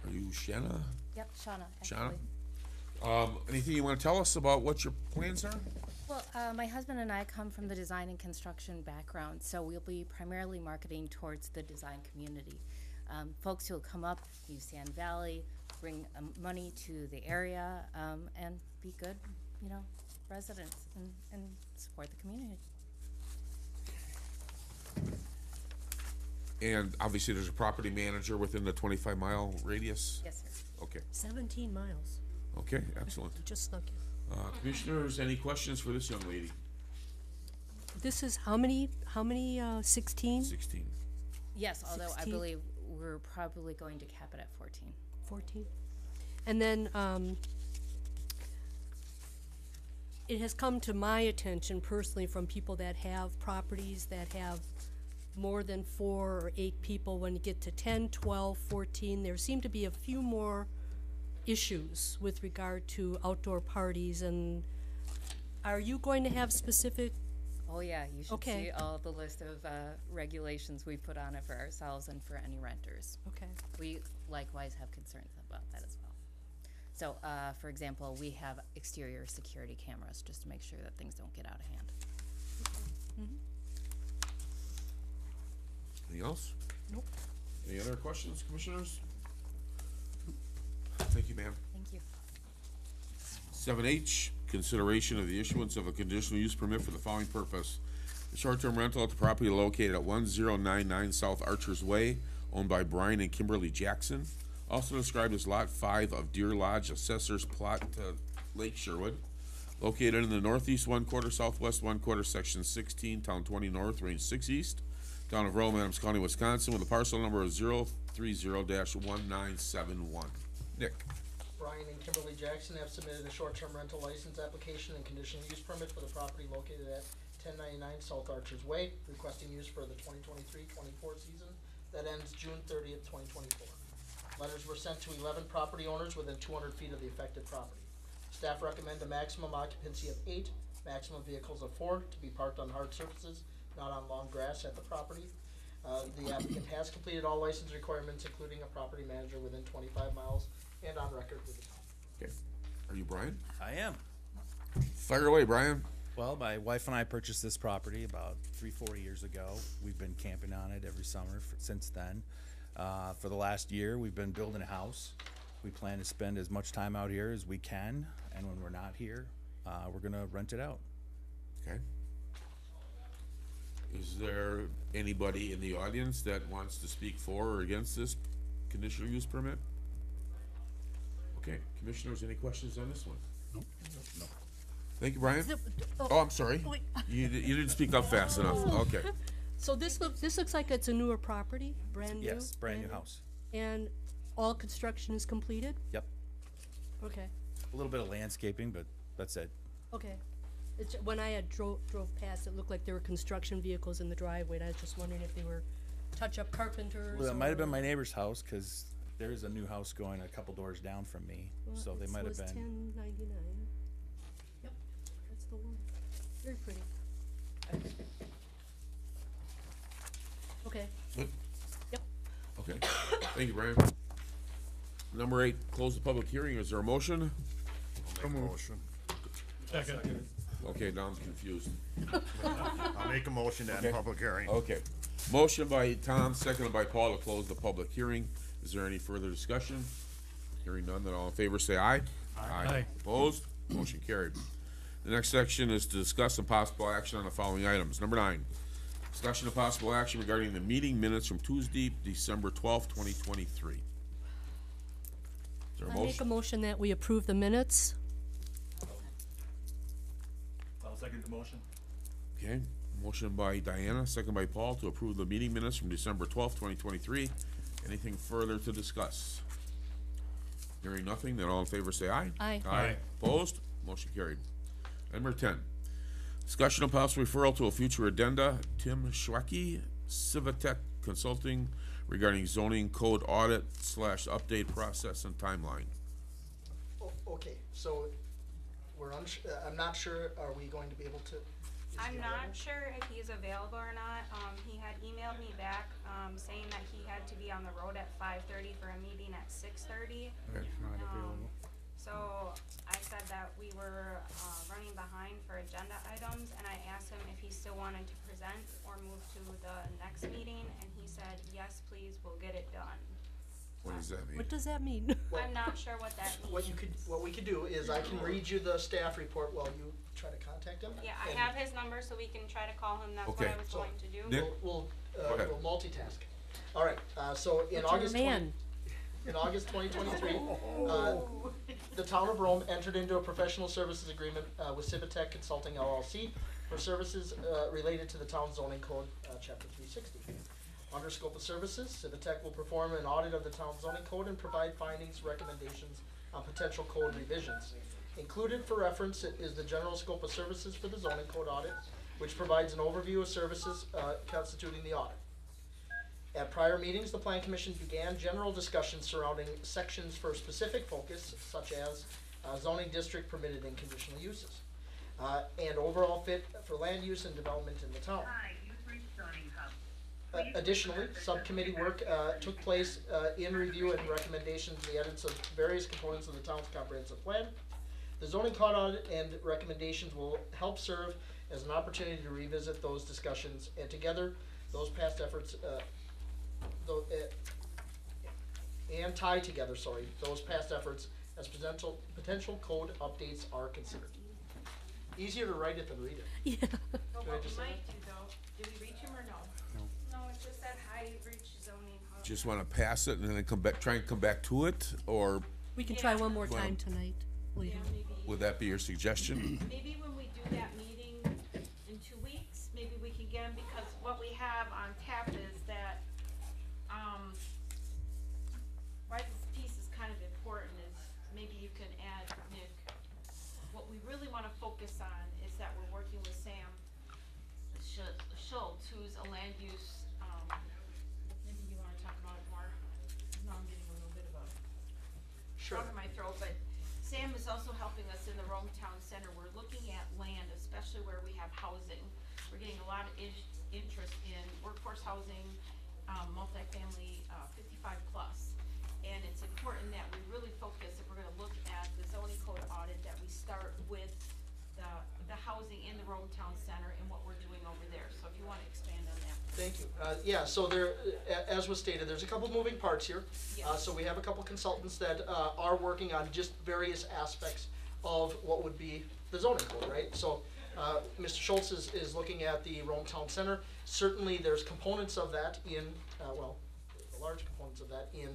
S1: Are you Shanna?
S25: Yep, Shauna,
S1: Shauna?
S25: actually.
S1: Um, anything you wanna tell us about what your plans are?
S25: Well, uh, my husband and I come from the design and construction background, so we'll be primarily marketing towards the design community. Um, folks who'll come up, use Sand Valley, bring um, money to the area, um, and be good, you know, residents and, and support the community.
S1: And obviously, there's a property manager within the twenty-five mile radius?
S25: Yes, sir.
S1: Okay,
S4: Seventeen miles,
S1: okay, excellent. *laughs*
S4: just snuck in.
S1: Uh, commissioners, any questions for this young lady?
S4: This is how many, how many, uh, sixteen?
S1: Sixteen.
S25: Yes, although I
S4: 16?
S25: believe we're probably going to cap it at fourteen.
S4: 14. And then, um, it has come to my attention personally from people that have properties that have more than four or eight people. When you get to 10, 12, 14, there seem to be a few more issues with regard to outdoor parties and are you going to have specific,
S25: Oh, yeah, you should
S4: Okay.
S25: see all the list of, uh, regulations we put on it for ourselves and for any renters.
S4: okay,
S25: We likewise have concerns about that as well. So, uh, for example, we have exterior security cameras just to make sure that things don't get out of hand.
S1: Anything else?
S4: Nope.
S1: Any other questions, commissioners? Thank you, ma'am.
S25: Thank you.
S1: Seven H, consideration of the issuance of a conditional use permit for the following purpose. The short-term rental at the property located at one zero nine nine South Archers Way, owned by Brian and Kimberly Jackson, also described as Lot Five of Deer Lodge Assessor's Plot to Lake Sherwood, located in the northeast one quarter, southwest one quarter, section sixteen, town twenty north, range six east, town of Rome, Adams County, Wisconsin, with a parcel number of zero three zero dash one nine seven one. Nick?
S6: Brian and Kimberly Jackson have submitted a short-term rental license application and conditional use permit for the property located at ten ninety-nine South Archers Way, requesting use for the 2023-24 season that ends June thirtieth, twenty twenty-four. Letters were sent to eleven property owners within two hundred feet of the affected property. Staff recommend a maximum occupancy of eight, maximum vehicles of four to be parked on hard surfaces, not on long grass at the property. Uh, the applicant has completed all license requirements, including a property manager within twenty-five miles and on record with the town.
S1: Okay. Are you Brian?
S26: I am.
S1: Fire away, Brian.
S26: Well, my wife and I purchased this property about three, four years ago. We've been camping on it every summer for, since then. Uh, for the last year, we've been building a house. We plan to spend as much time out here as we can, and when we're not here, uh, we're gonna rent it out.
S1: Okay. Is there anybody in the audience that wants to speak for or against this conditional use permit? Okay, commissioners, any questions on this one?
S20: No.
S1: No. Thank you, Brian.
S4: Zip- oh,
S1: Oh, I'm sorry.
S4: wait.
S1: You, di- you didn't speak up fast enough. Oh. Okay. *laughs*
S4: So this looks, this looks like it's a newer property, brand new?
S26: Yes, brand new house.
S4: And all construction is completed?
S26: Yep.
S4: Okay,
S26: A little bit of landscaping, but that's it.
S4: okay. It's, when I had drove, drove past, it looked like there were construction vehicles in the driveway, and I was just wondering if they were touch-up carpenters
S26: Well, it might have been
S4: or-
S26: my neighbor's house, cause there is a new house going a couple doors down from me,
S4: Well,
S26: so they
S4: it
S26: might have
S4: was
S26: been.
S4: ten ninety-nine. Yep, that's the one. Very pretty. Okay,
S1: Good.
S4: yep.
S1: Okay. Thank you, Brian. Number eight, close the public hearing. Is there a motion?
S3: I'll make a motion.
S13: Second.
S1: Okay, now I'm confused. *laughs*
S3: I'll make a motion to end
S1: Okay.
S3: public hearing.
S1: Okay. Motion by Tom, seconded by Paul to close the public hearing. Is there any further discussion? Hearing none, then all in favor say aye.
S2: Aye.
S1: Opposed? Motion carried. The next section is to discuss some possible action on the following items. Number nine, discussion of possible action regarding the meeting minutes from Tuesday, December twelfth, twenty twenty-three. Is there a
S4: I make a
S1: motion?
S4: motion that we approve the minutes.
S8: I'll second the motion.
S1: Okay, motion by Diana, second by Paul to approve the meeting minutes from December twelfth, twenty twenty-three. Anything further to discuss? Hearing nothing, then all in favor say aye.
S4: Aye.
S1: Aye. Opposed? Motion carried. Number ten, discussion of possible referral to a future addenda, Tim Schwecke, Civitek Consulting regarding zoning code audit slash update process and timeline.
S6: O- Okay, so we're uns- uh, I'm not sure, are we going to be able to? is
S5: I'm
S6: he
S5: not
S6: available?
S5: sure if he's available or not. Um, he had emailed me back, um, saying that he had to be on the road at five thirty for a meeting at six thirty.
S20: That's not
S5: Um,
S20: available.
S5: So I said that we were, uh, running behind for agenda items and I asked him if he still wanted to present or move to the next meeting and he said, yes, please, we'll get it done.
S1: What does that mean?
S4: What does that mean?
S5: I'm not *laughs* sure what that means.
S6: What you could, what we could do is I can read you the staff report while you try to contact him.
S5: Yeah, I
S6: and
S5: have his number so we can try to call him. That's what
S1: Okay.
S5: I was
S6: So,
S5: going to do.
S1: Nick?
S6: We'll, we'll,
S1: Go
S6: uh,
S1: ahead.
S6: we'll multitask. All right, uh, so in
S4: But you're
S6: August twenty,
S4: man. *laughs*
S6: in August twenty twenty-three, *laughs* uh, the town of Rome entered into a professional services agreement, uh, with Civitek Consulting LLC for services, uh, related to the town zoning code, uh, chapter three sixty. Under scope of services, Civitek will perform an audit of the town zoning code and provide findings, recommendations on potential code revisions. Included for reference is the general scope of services for the zoning code audit, which provides an overview of services, uh, constituting the audit. At prior meetings, the plan commission began general discussions surrounding sections for specific focus, such as uh, zoning district permitted and conditional uses, uh, and overall fit for land use and development in the town. Uh, Additionally, subcommittee work uh, took place uh, in review and recommendations, the edits of various components of the town's comprehensive plan. The zoning code audit and recommendations will help serve as an opportunity to revisit those discussions, and together, those past efforts, uh, tho- uh, and tie together, sorry, those past efforts as potential, potential code updates are considered. Easier to write it than read it.
S4: Yeah.
S17: But
S6: I
S17: what we
S6: just say
S17: might do though, did we reach him or no?
S5: No, it just said high reach zoning. hub.
S1: Just wanna pass it and then come back, try and come back to it, or
S4: We can try one more time tonight, later.
S17: Yeah, maybe,
S1: would that be your suggestion?
S17: maybe when we do that meeting in two weeks, maybe we can get him, because what we have on tap is that, um, why this piece is kind of important is, maybe you can add, Nick, what we really wanna focus on is that we're working with Sam Sch- Schultz, who's a land use, um, maybe you wanna talk about it more? Now I'm getting a little bit of a
S6: Sure.
S17: frog in my throat, but Sam is also helping us in the Rome Town Center. We're looking at land, especially where we have housing. We're getting a lot of interest in workforce housing, um, multifamily, uh, fifty-five plus. And it's important that we really focus, if we're gonna look at the zoning code audit, that we start with the, the housing in the Rome Town Center and what we're doing over there. So if you wanna expand on that.
S6: Thank you. Uh, yeah, so there, a- as was stated, there's a couple moving parts here. Uh, so we have a couple consultants that, uh, are working on just various aspects of what would be the zoning code, right? So, uh, Mr. Schultz is, is looking at the Rome Town Center. Certainly, there's components of that in, uh, well, large components of that in,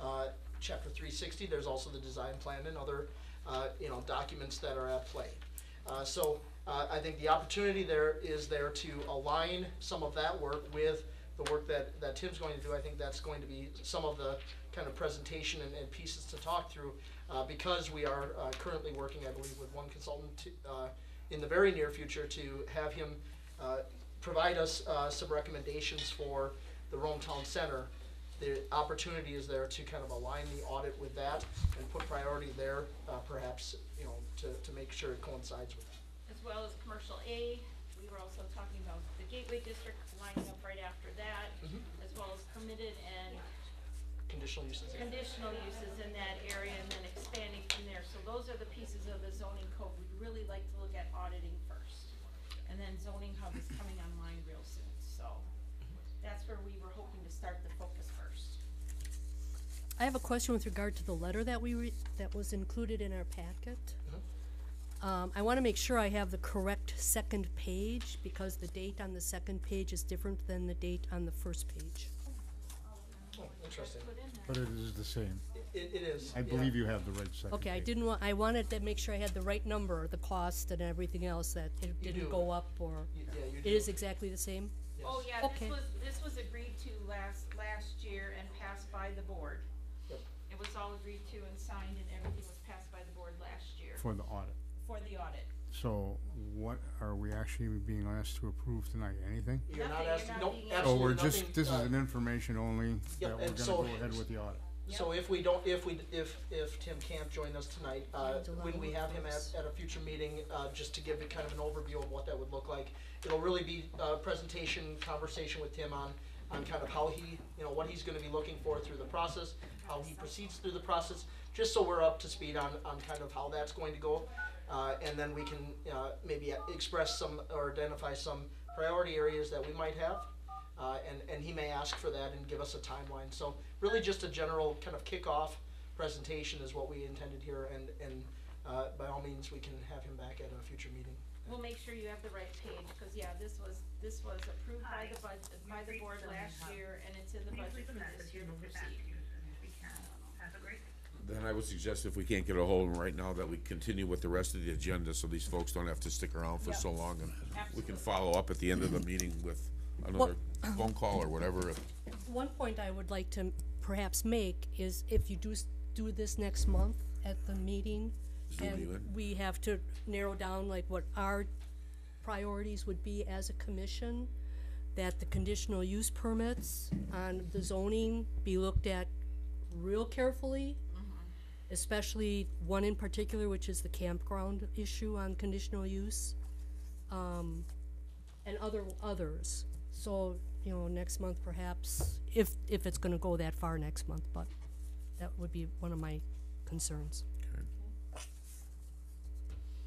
S6: uh, chapter three sixty. There's also the design plan and other, uh, you know, documents that are at play. Uh, so, uh, I think the opportunity there is there to align some of that work with the work that, that Tim's going to do. I think that's going to be some of the kind of presentation and, and pieces to talk through, because we are, currently working, I believe, with one consultant to, in the very near future to have him, uh, provide us, uh, some recommendations for the Rome Town Center. The opportunity is there to kind of align the audit with that and put priority there, uh, perhaps, you know, to, to make sure it coincides with that.
S17: as well as commercial A. We were also talking about the Gateway District lining up right after that,
S6: Mhm.
S17: as well as permitted and
S6: Conditional uses.
S17: conditional uses in that area and then expanding from there. So those are the pieces of the zoning code we'd really like to look at auditing first. And then zoning hub is coming online real soon, so that's where we were hoping to start the focus first.
S4: I have a question with regard to the letter that we re- that was included in our packet. Um, I wanna make sure I have the correct second page, because the date on the second page is different than the date on the first page.
S6: Oh, interesting.
S20: But it is the same.
S6: It, it is.
S20: I
S6: yeah.
S20: believe you have the right second.
S4: Okay, I
S20: page.
S4: didn't want, I wanted to make sure I had the right number, the cost and everything else, that it
S6: You
S4: didn't
S6: do.
S4: go up or,
S6: Y- Yeah, you
S4: it
S6: do.
S4: is exactly the same?
S17: Oh, yeah, this
S4: Okay.
S17: was, this was agreed to last, last year and passed passed by the board.
S6: Yep.
S17: It was all agreed to and signed and everything was passed by the board last year
S20: For the audit.
S17: for the audit.
S20: So what are we actually being asked to approve tonight? Anything?
S6: You're not
S17: Nothing, you're
S6: asking,
S17: not
S6: nope,
S17: being
S20: So
S6: absolutely
S20: we're
S6: nothing.
S20: just, this is
S6: uh,
S20: an information only
S6: Yep,
S20: that we're
S6: and
S20: gonna
S6: so-
S20: go ahead with the audit.
S6: So if we don't, if we, if, if Tim can't join us tonight, uh, when we have him at, at a future meeting, uh, just to give it kind of an overview of what that would look like. It'll really be a presentation, conversation with Tim on, on kind of how he, you know, what he's gonna be looking for through the process, how he proceeds through the process, just so we're up to speed on, on kind of how that's going to go. Uh, and then we can, uh, maybe express some, or identify some priority areas that we might have. Uh, and, and he may ask for that and give us a timeline. So really just a general kind of kickoff presentation is what we intended here and, and, uh, by all means, we can have him back at a future meeting.
S17: We'll make sure you have the right page, cause yeah, this was, this was approved by the budget, by the board last year and it's in the budget for this year to proceed.
S1: Then I would suggest if we can't get a hold of him right now, that we continue with the rest of the agenda, so these folks don't have to stick around for so long, and we can follow up at the end of the meeting with another phone call or whatever.
S4: One point I would like to perhaps make is if you do, s- do this next month at the meeting,
S1: Zoom you in.
S4: and we have to narrow down like what our priorities would be as a commission, that the conditional use permits on the zoning be looked at real carefully, especially one in particular, which is the campground issue on conditional use, um, and other, others. So, you know, next month perhaps, if, if it's gonna go that far next month, but that would be one of my concerns.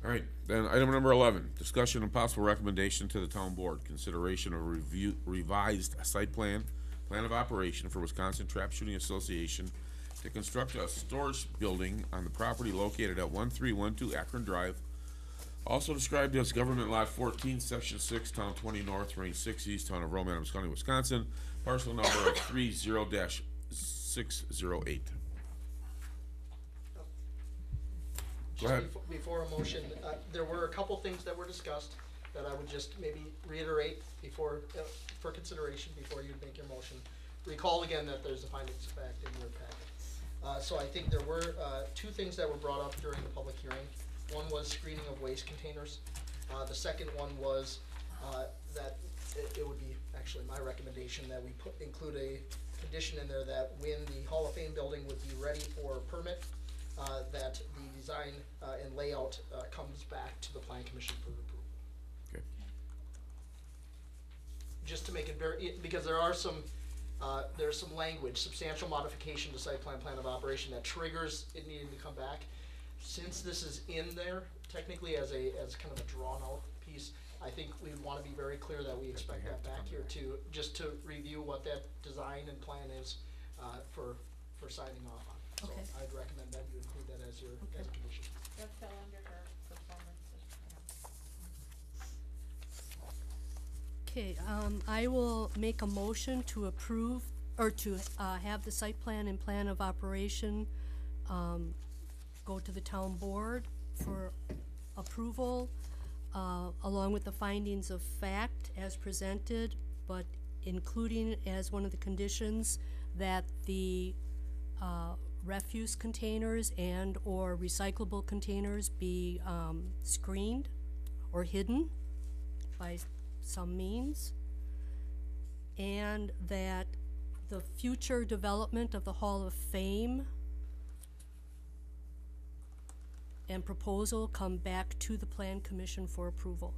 S1: All right, then item number eleven, discussion and possible recommendation to the town board, consideration of review, revised site plan, plan of operation for Wisconsin Trap Shooting Association to construct a storage building on the property located at one three one two Akron Drive, also described as government lot fourteen, section six, town twenty north, range six east, town of Roman, County, Wisconsin, parcel number of *coughs* three zero dash six zero eight. Go
S6: Just
S1: ahead.
S6: befo- Before a motion, uh, there were a couple things that were discussed that I would just maybe reiterate before, uh, for consideration before you make your motion. Recall again that there's a findings of fact in your packet. Uh, so I think there were, uh, two things that were brought up during the public hearing. One was screening of waste containers. Uh, the second one was, uh, that it, it would be actually my recommendation that we put, include a condition in there that when the Hall of Fame building would be ready for permit, uh, that the design, uh, and layout, uh, comes back to the planning commission for approval.
S1: Okay.
S6: Just to make it very, it- because there are some, uh, there's some language, substantial modification to site plan, plan of operation that triggers it needing to come back. Since this is in there technically as a, as kind of a drawn out piece, I think we'd wanna be very clear that we expect that back here to, just to review what that design and plan is, uh, for, for signing off on. So
S4: Okay.
S6: I'd recommend that you include that as your, as a condition.
S17: That fell under her performance,
S4: Okay, um, I will make a motion to approve, or to, uh, have the site plan and plan of operation, um, go to the town board for approval, uh, along with the findings of fact as presented, but including as one of the conditions that the, uh, refuse containers and/or recyclable containers be, um, screened or hidden by some means, and that the future development of the Hall of Fame and proposal come back to the Plan Commission for approval.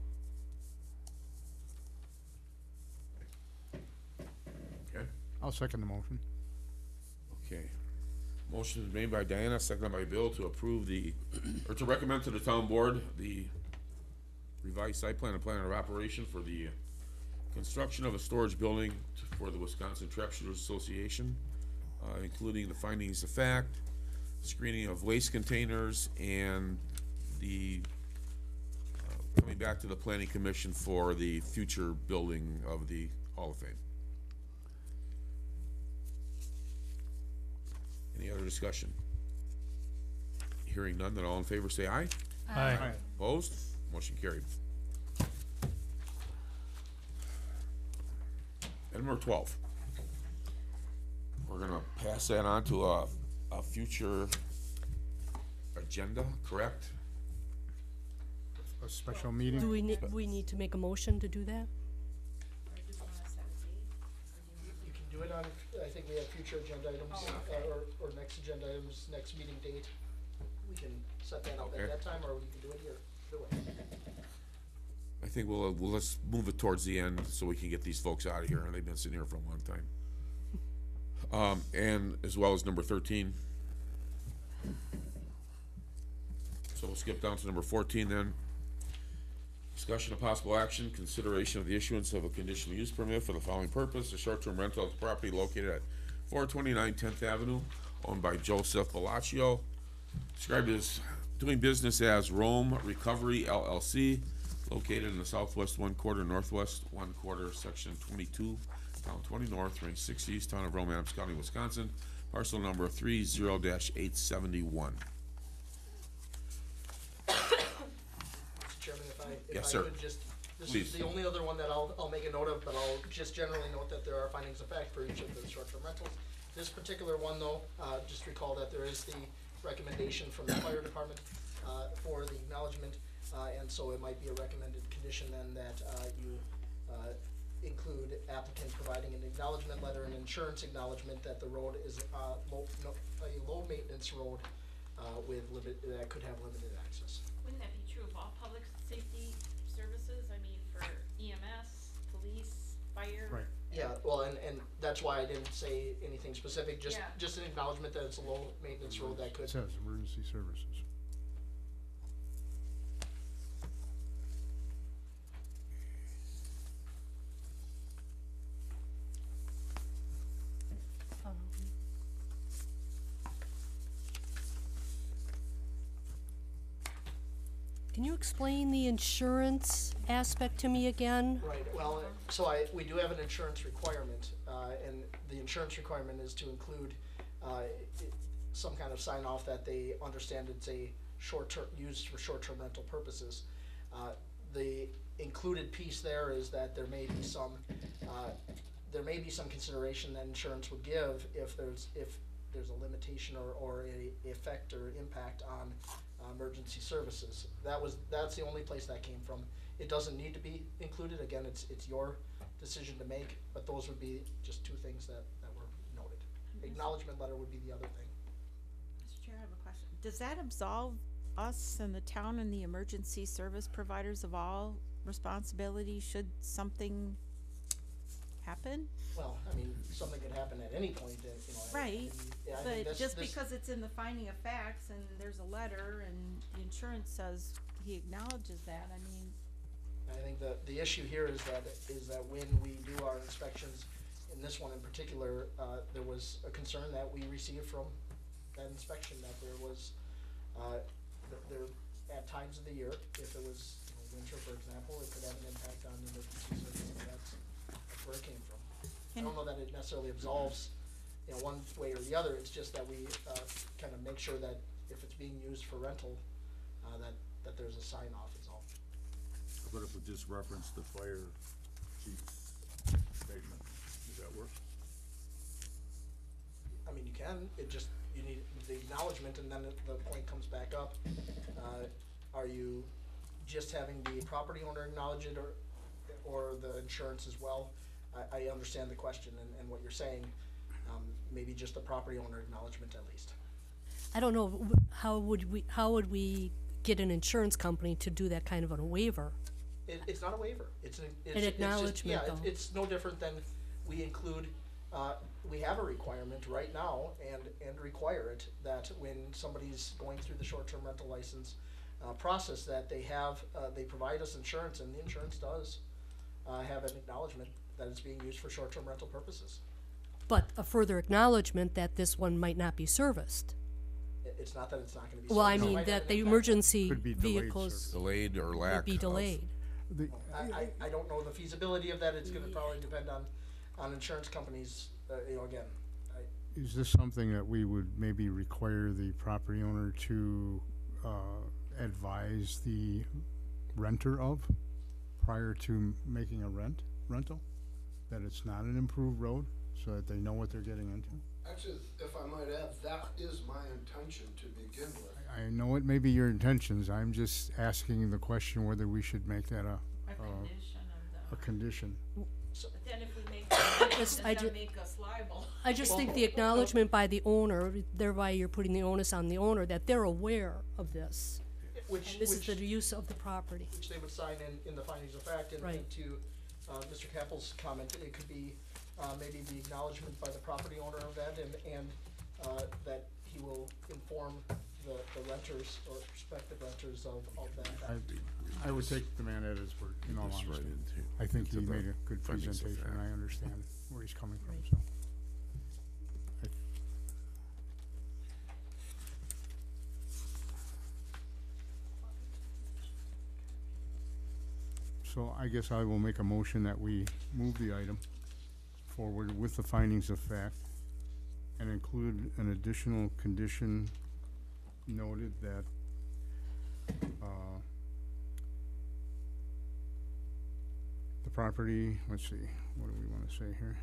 S1: Okay.
S20: I'll second the motion.
S1: Okay. Motion is made by Diana, seconded by Bill to approve the, or to recommend to the town board the revised site plan and plan of operation for the construction of a storage building to- for the Wisconsin Trap Shooters Association, uh, including the findings of fact, screening of waste containers, and the, uh, coming back to the planning commission for the future building of the Hall of Fame. Any other discussion? Hearing none, then all in favor say aye.
S2: Aye.
S1: Opposed? Motion carried. Item number twelve. we're gonna pass that on to a, a future agenda, correct?
S20: A special meeting?
S4: Do we need, we need to make a motion to do that?
S6: You can do it on, I think we have future agenda items, uh, or, or next agenda items, next meeting date. We can set that up
S1: Okay.
S6: at that time, or we can do it here, either way.
S1: I think we'll, well, let's move it towards the end so we can get these folks out of here, and they've been sitting here for a long time. Um, and as well as number thirteen. So we'll skip down to number fourteen then. Discussion of possible action, consideration of the issuance of a conditional use permit for the following purpose, a short-term rental of property located at four twenty-nine Tenth Avenue, owned by Joseph Palaccio, described as doing business as Rome Recovery LLC, located in the southwest one quarter, northwest one quarter, section twenty-two, town twenty north, range six east, town of Rome, Adams County, Wisconsin, parcel number three zero dash eight seventy-one.
S6: Mr. Chairman, if I, if
S1: Yes,
S6: I
S1: sir.
S6: could just, this
S1: Please.
S6: is the only other one that I'll, I'll make a note of, but I'll just generally note that there are findings of fact for each of the short-term rentals. This particular one though, uh, just recall that there is the recommendation from the fire department, uh, for the acknowledgement, uh, and so it might be a recommended condition then that, uh, you, uh, include applicant providing an acknowledgement letter and insurance acknowledgement that the road is, uh, low, no, a low-maintenance road, uh, with limit, that could have limited access.
S17: Wouldn't that be true of all public safety services? I mean, for EMS, police, fire?
S20: Right.
S6: Yeah, well, and, and that's why I didn't say anything specific, just,
S17: Yeah.
S6: just an acknowledgement that it's a low maintenance road that could.
S20: It says emergency services.
S4: Um, Can you explain the insurance aspect to me again?
S6: Right, well, so I, we do have an insurance requirement, uh, and the insurance requirement is to include, uh, some kind of sign off that they understand it's a short-term, used for short-term rental purposes. Uh, the included piece there is that there may be some, uh, there may be some consideration that insurance would give if there's, if there's a limitation or, or a effect or impact on uh, emergency services. That was, that's the only place that came from. It doesn't need to be included, again, it's, it's your decision to make, but those would be just two things that, that were noted. Acknowledgement letter would be the other thing.
S17: Mr. Chair, I have a question. Does that absolve us and the town and the emergency service providers of all responsibility should something happen?
S6: Well, I mean, something could happen at any point, you know. I-
S17: Right,
S6: yeah, I think
S17: but
S6: this-
S17: just
S6: this-
S17: because it's in the finding of facts and there's a letter and the insurance says he acknowledges that, I mean,
S6: I think the, the issue here is that, is that when we do our inspections, in this one in particular, uh, there was a concern that we received from that inspection, that there was, uh, th- there, at times of the year, if it was, you know, winter, for example, it could have an impact on the emergency service, and that's, that's where it came from. I don't know that it necessarily absolves, you know, one way or the other, it's just that we, uh, kind of make sure that if it's being used for rental, uh, that, that there's a sign off is all.
S27: What if we just reference the fire chief's statement? Does that work?
S6: I mean, you can, it just, you need the acknowledgement and then it- the point comes back up. Uh, are you just having the property owner acknowledge it or, or the insurance as well? I, I understand the question and, and what you're saying, um, maybe just the property owner acknowledgement at least.
S4: I don't know, w- how would we, how would we get an insurance company to do that kind of a waiver?
S6: It, it's not a waiver, it's an, it's,
S4: An
S6: it's just,
S4: acknowledgement,
S6: yeah, it's, it's no different than we include, uh, we have a requirement right now and, and require it that when somebody's going through the short-term rental license, uh, process that they have, uh, they provide us insurance and the insurance does, uh, have an acknowledgement that it's being used for short-term rental purposes.
S4: But a further acknowledgement that this one might not be serviced.
S6: It, it's not that it's not gonna be.
S4: Well, I
S6: serviced, it
S4: mean,
S6: might have
S4: that
S6: an
S4: the
S6: impact.
S4: emergency
S20: Could be delayed
S4: vehicles
S1: Delayed or lack
S4: would be
S1: of-
S4: delayed.
S20: The,
S6: I, I, I don't know the feasibility of that, it's gonna probably depend on, on insurance companies, uh, you know, again, I,
S20: is this something that we would maybe require the property owner to, uh, advise the renter of prior to making a rent, rental? That it's not an improved road? so that they know what they're getting into?
S22: Actually, if I might add, that is my intention to begin with.
S20: I know it may be your intentions, I'm just asking the question whether we should make that a,
S17: A condition of
S20: a condition.
S17: But then if we make, *coughs* it,
S4: Just-
S17: does
S4: I
S17: that
S4: ju-
S17: make us liable?
S4: I just think the acknowledgement by the owner, thereby you're putting the onus on the owner, that they're aware of this.
S6: Which,
S4: And this is
S6: which,
S4: the use of the property.
S6: which they would sign in, in the findings of fact, and,
S4: Right.
S6: and to, uh, Mr. Cappell's comment, it could be, uh, maybe the acknowledgement by the property owner of that, and, and, uh, that he will inform the, the renters or prospective renters of, of that.
S20: I, I would take the man at his word, in all
S1: This right
S20: honesty.
S1: into-
S20: I think he
S1: into the
S20: made a good
S1: findings of
S20: presentation, and
S1: fact.
S20: I understand where he's coming from, so. So I guess I will make a motion that we move the item forward with the findings of fact and include an additional condition noted that, uh, the property, let's see, what do we wanna say here?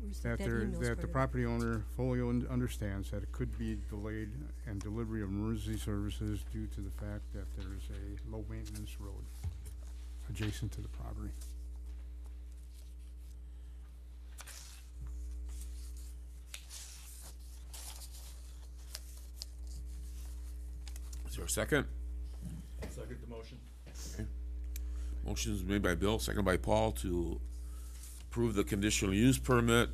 S4: Where's
S20: That
S4: that
S20: there,
S4: email's
S20: that the property owner fully un- understands that it could be delayed and delivery of emergency services due to the fact that there is a low-maintenance road adjacent to the property.
S1: Is there a second?
S8: Second the motion?
S1: Motion is made by Bill, seconded by Paul to approve the conditional use permit,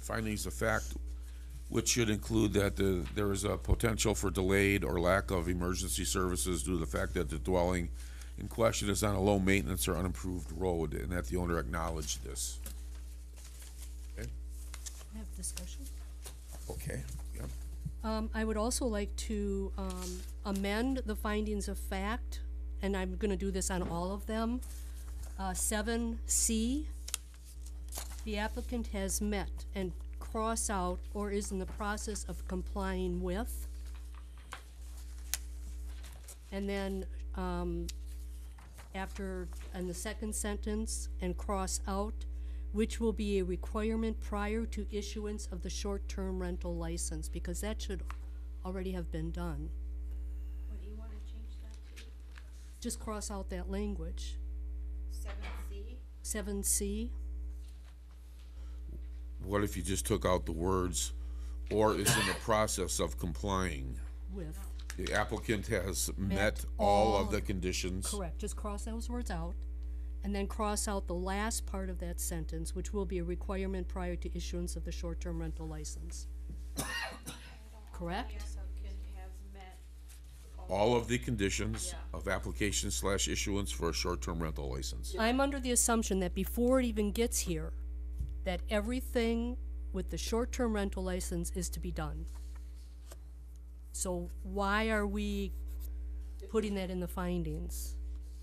S1: findings of fact, which should include that the, there is a potential for delayed or lack of emergency services due to the fact that the dwelling in question is on a low maintenance or unimproved road, and that the owner acknowledged this. Okay,
S4: Have discussion?
S1: okay, yep.
S4: Um, I would also like to, um, amend the findings of fact, and I'm gonna do this on all of them. Uh, seven C, the applicant has met and cross out or is in the process of complying with. And then, um, after, in the second sentence, and cross out, which will be a requirement prior to issuance of the short-term rental license, because that should already have been done.
S17: What do you wanna change that to?
S4: Just cross out that language.
S17: Seven C?
S4: Seven C,
S1: What if you just took out the words, or is in the process of complying?
S4: with,
S1: The applicant has met
S4: Met
S1: all of
S4: all-
S1: the conditions.
S4: correct, just cross those words out. And then cross out the last part of that sentence, which will be a requirement prior to issuance of the short-term rental license. Correct?
S17: Applicant has met.
S1: all of the conditions
S17: Yeah.
S1: of application slash issuance for a short-term rental license.
S4: I'm under the assumption that before it even gets here, that everything with the short-term rental license is to be done. So why are we putting that in the findings?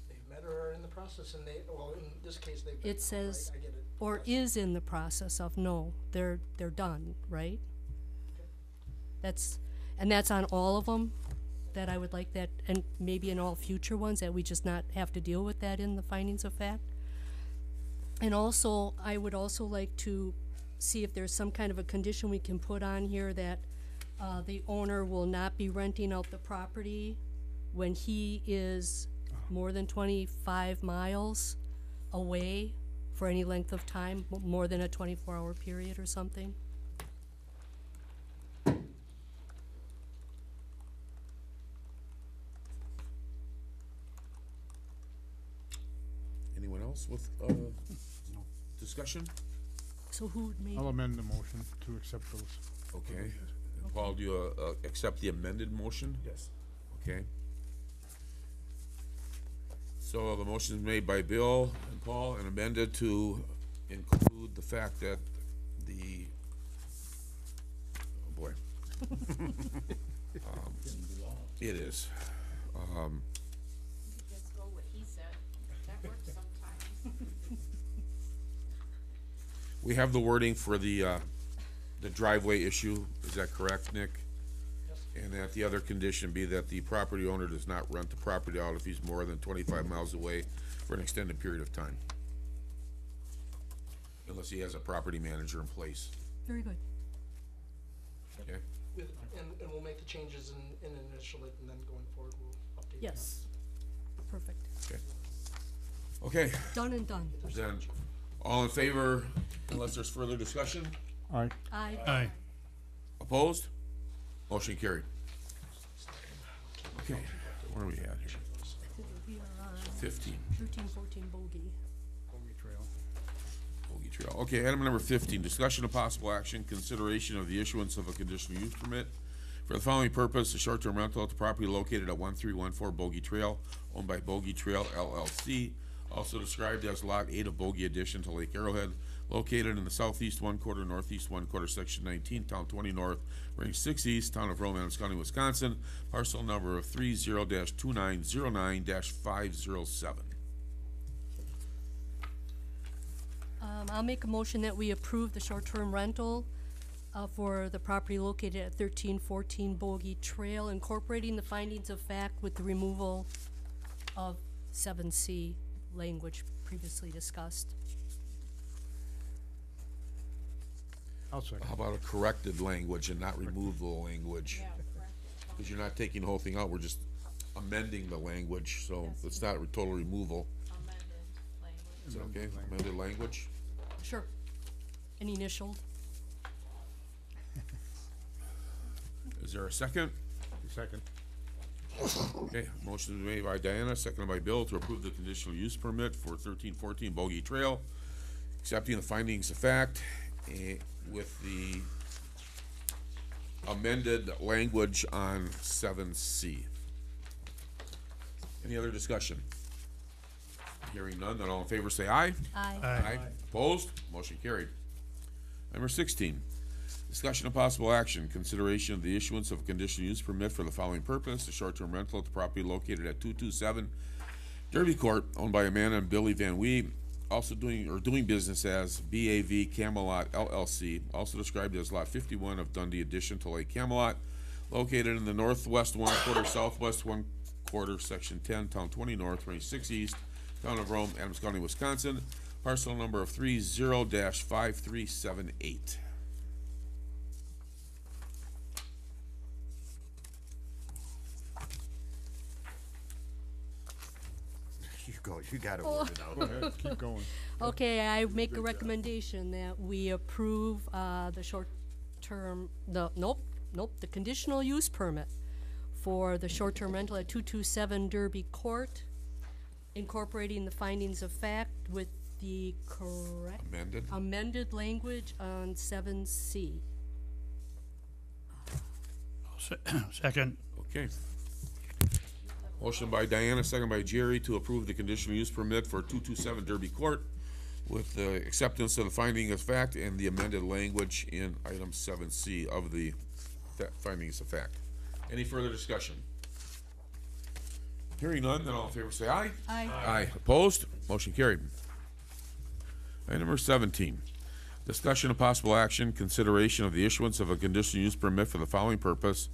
S6: They've met or are in the process, and they, well, in this case, they've.
S4: It says,
S6: I get it.
S4: or is in the process of, no, they're, they're done, right? That's, and that's on all of them, that I would like that, and maybe in all future ones, that we just not have to deal with that in the findings of fact. And also, I would also like to see if there's some kind of a condition we can put on here that, uh, the owner will not be renting out the property when he is more than twenty-five miles away for any length of time, m- more than a twenty-four hour period or something.
S1: Anyone else with, uh, discussion?
S4: So who made,
S20: I'll amend the motion to accept those.
S1: Okay. Paul, do you, uh, uh, accept the amended motion?
S8: Yes.
S1: Okay. So the motion is made by Bill and Paul and amended to include the fact that the, oh boy. *laughs* Um, It is. Um,
S17: Just go what he said. That works sometimes. *laughs*
S1: we have the wording for the, uh, the driveway issue, is that correct, Nick? Yes. And that the other condition be that the property owner does not rent the property out if he's more than twenty-five miles away for an extended period of time. unless he has a property manager in place,
S4: Very good.
S1: okay?
S6: With- And, and we'll make the changes and, and initial it, and then going forward, we'll update. it.
S4: Yes. Perfect.
S1: Okay,
S4: Done and done.
S1: then, all in favor, unless there's further discussion,
S20: Aye.
S4: Aye.
S2: Aye.
S1: opposed? Motion carried. Okay, where are we at here?
S4: We are on
S1: Fifteen.
S4: thirteen, fourteen bogey.
S1: Bogey Trail. Okay, item number fifteen, discussion of possible action, consideration of the issuance of a conditional use permit for the following purpose, a short-term rental at the property located at one three one four Bogey Trail, owned by Bogey Trail LLC, also described as Lot Eight of Bogey Addition to Lake Arrowhead, located in the southeast one quarter, northeast one quarter, section nineteen, town twenty north, range six east, town of Adams County, Wisconsin, parcel number of three zero dash two nine zero nine dash five zero seven.
S4: Um, I'll make a motion that we approve the short-term rental, uh, for the property located at thirteen fourteen Bogey Trail, incorporating the findings of fact with the removal of seven C language previously discussed.
S20: I'll second.
S1: How about a corrected language and not remove the language? Because you're not taking the whole thing out, we're just amending the language, so it's not a total removal. Is that okay, amended language?
S4: Sure. And initialed.
S1: Is there a second?
S20: Second.
S1: Okay, motion is made by Diana, seconded by Bill to approve the conditional use permit for thirteen fourteen Bogey Trail, accepting the findings of fact, eh, with the amended language on seven C. Any other discussion? Hearing none, then all in favor say aye.
S4: Aye.
S1: Aye. Opposed? Motion carried. Number sixteen, discussion of possible action, consideration of the issuance of a conditional use permit for the following purpose, a short-term rental at the property located at two-two-seven Derby Court, owned by Amanda and Billy Van Wee, also doing, or doing business as BAV Camelot LLC, also described as Lot fifty-one of Dundee addition to Lake Camelot, located in the northwest one quarter, southwest one quarter, section ten, town twenty north, range six east, town of Rome, Adams County, Wisconsin, parcel number of three zero dash five three seven eight.
S3: You go, you gotta
S4: Oh.
S3: word it out.
S20: Go *laughs* ahead, keep going.
S4: Okay, I make a recommendation that we approve, uh, the short-term, the, nope, nope, the conditional use permit for the short-term rental at two-two-seven Derby Court, incorporating the findings of fact with the correct
S1: Amended?
S4: amended language on seven C.
S2: Se- *clears throat* Second.
S1: Okay. Motion by Diana, second by Jerry to approve the conditional use permit for two-two-seven Derby Court with the acceptance of the finding of fact and the amended language in item seven C of the fa- findings of fact. Any further discussion? Hearing none, then all in favor say aye.
S4: Aye.
S1: Aye. Opposed? Motion carried. Item number seventeen, discussion of possible action, consideration of the issuance of a conditional use permit for the following purpose.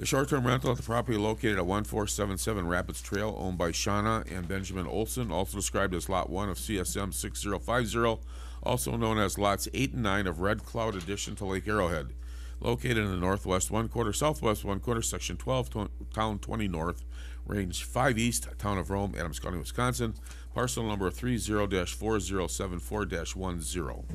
S1: The short-term rental at the property located at one four seven seven Rapids Trail, owned by Shauna and Benjamin Olson, also described as Lot One of CSM six zero five zero, also known as Lots Eight and Nine of Red Cloud addition to Lake Arrowhead, located in the northwest one quarter, southwest one quarter, section twelve, to- town twenty north, range five east, town of Rome, Adams County, Wisconsin, parcel number three zero dash four zero seven four dash one zero.